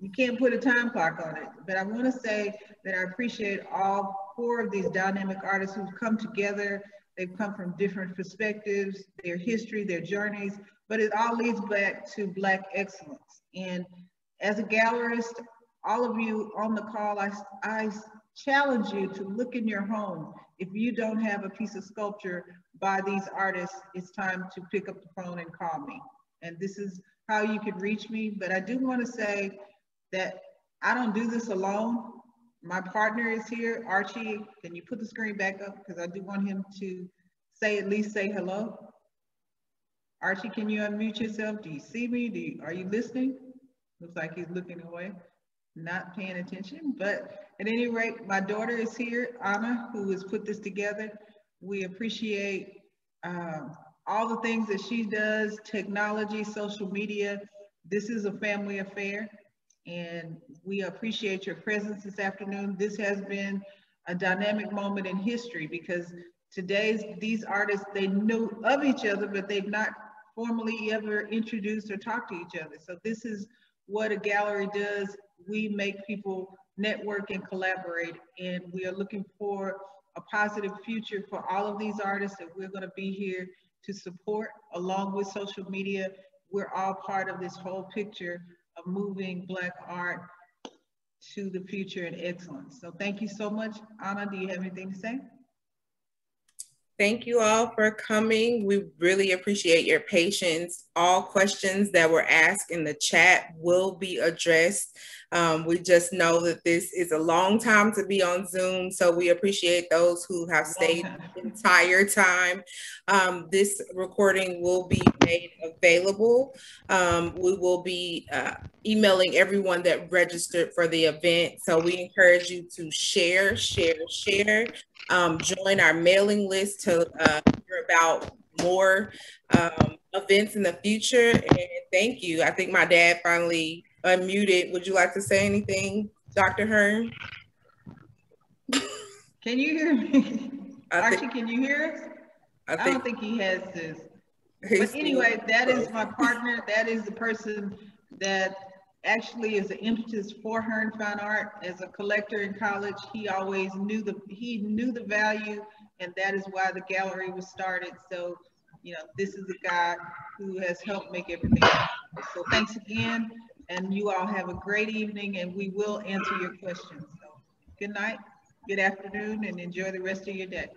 you can't put a time clock on it. But I want to say that I appreciate all four of these dynamic artists who've come together. They've come from different perspectives, their history, their journeys, but it all leads back to Black excellence. And as a gallerist, all of you on the call, I, I challenge you to look in your home. If you don't have a piece of sculpture by these artists, it's time to pick up the phone and call me. And this is how you can reach me. But I do want to say that I don't do this alone. My partner is here, Archie. Can you put the screen back up? Because I do want him to say, at least say hello. Archie, can you unmute yourself? Do you see me? Do you, are you listening? Looks like he's looking away, not paying attention. But at any rate, my daughter is here, Auna, who has put this together. We appreciate um, all the things that she does, technology, social media. This is a family affair and we appreciate your presence this afternoon. This has been a dynamic moment in history because today's these artists, they know of each other, but they've not formally ever introduced or talked to each other. So this is what a gallery does. We make people network and collaborate, and we are looking for a positive future for all of these artists that we're gonna be here to support along with social media. We're all part of this whole picture of moving Black art to the future and excellence. So thank you so much. Auna, do you have anything to say? Thank you all for coming. We really appreciate your patience. All questions that were asked in the chat will be addressed. Um, we just know that this is a long time to be on Zoom, so we appreciate those who have stayed the entire time. Um, this recording will be made available. Um, we will be uh, emailing everyone that registered for the event, so we encourage you to share, share, share. Um, join our mailing list to uh, hear about more um, events in the future. And thank you. I think my dad finally unmuted. Would you like to say anything, Dr. Hearne? Can you hear me? I Archie, think- can you hear us? I I don't think he has this. But anyway, that is my partner. That is the person that actually is the impetus for Hearne Fine Art. As a collector in college, he always knew the, he knew the value and that is why the gallery was started. So, you know, this is a guy who has helped make everything. So thanks again. And you all have a great evening and we will answer your questions. So good night, good afternoon, and enjoy the rest of your day.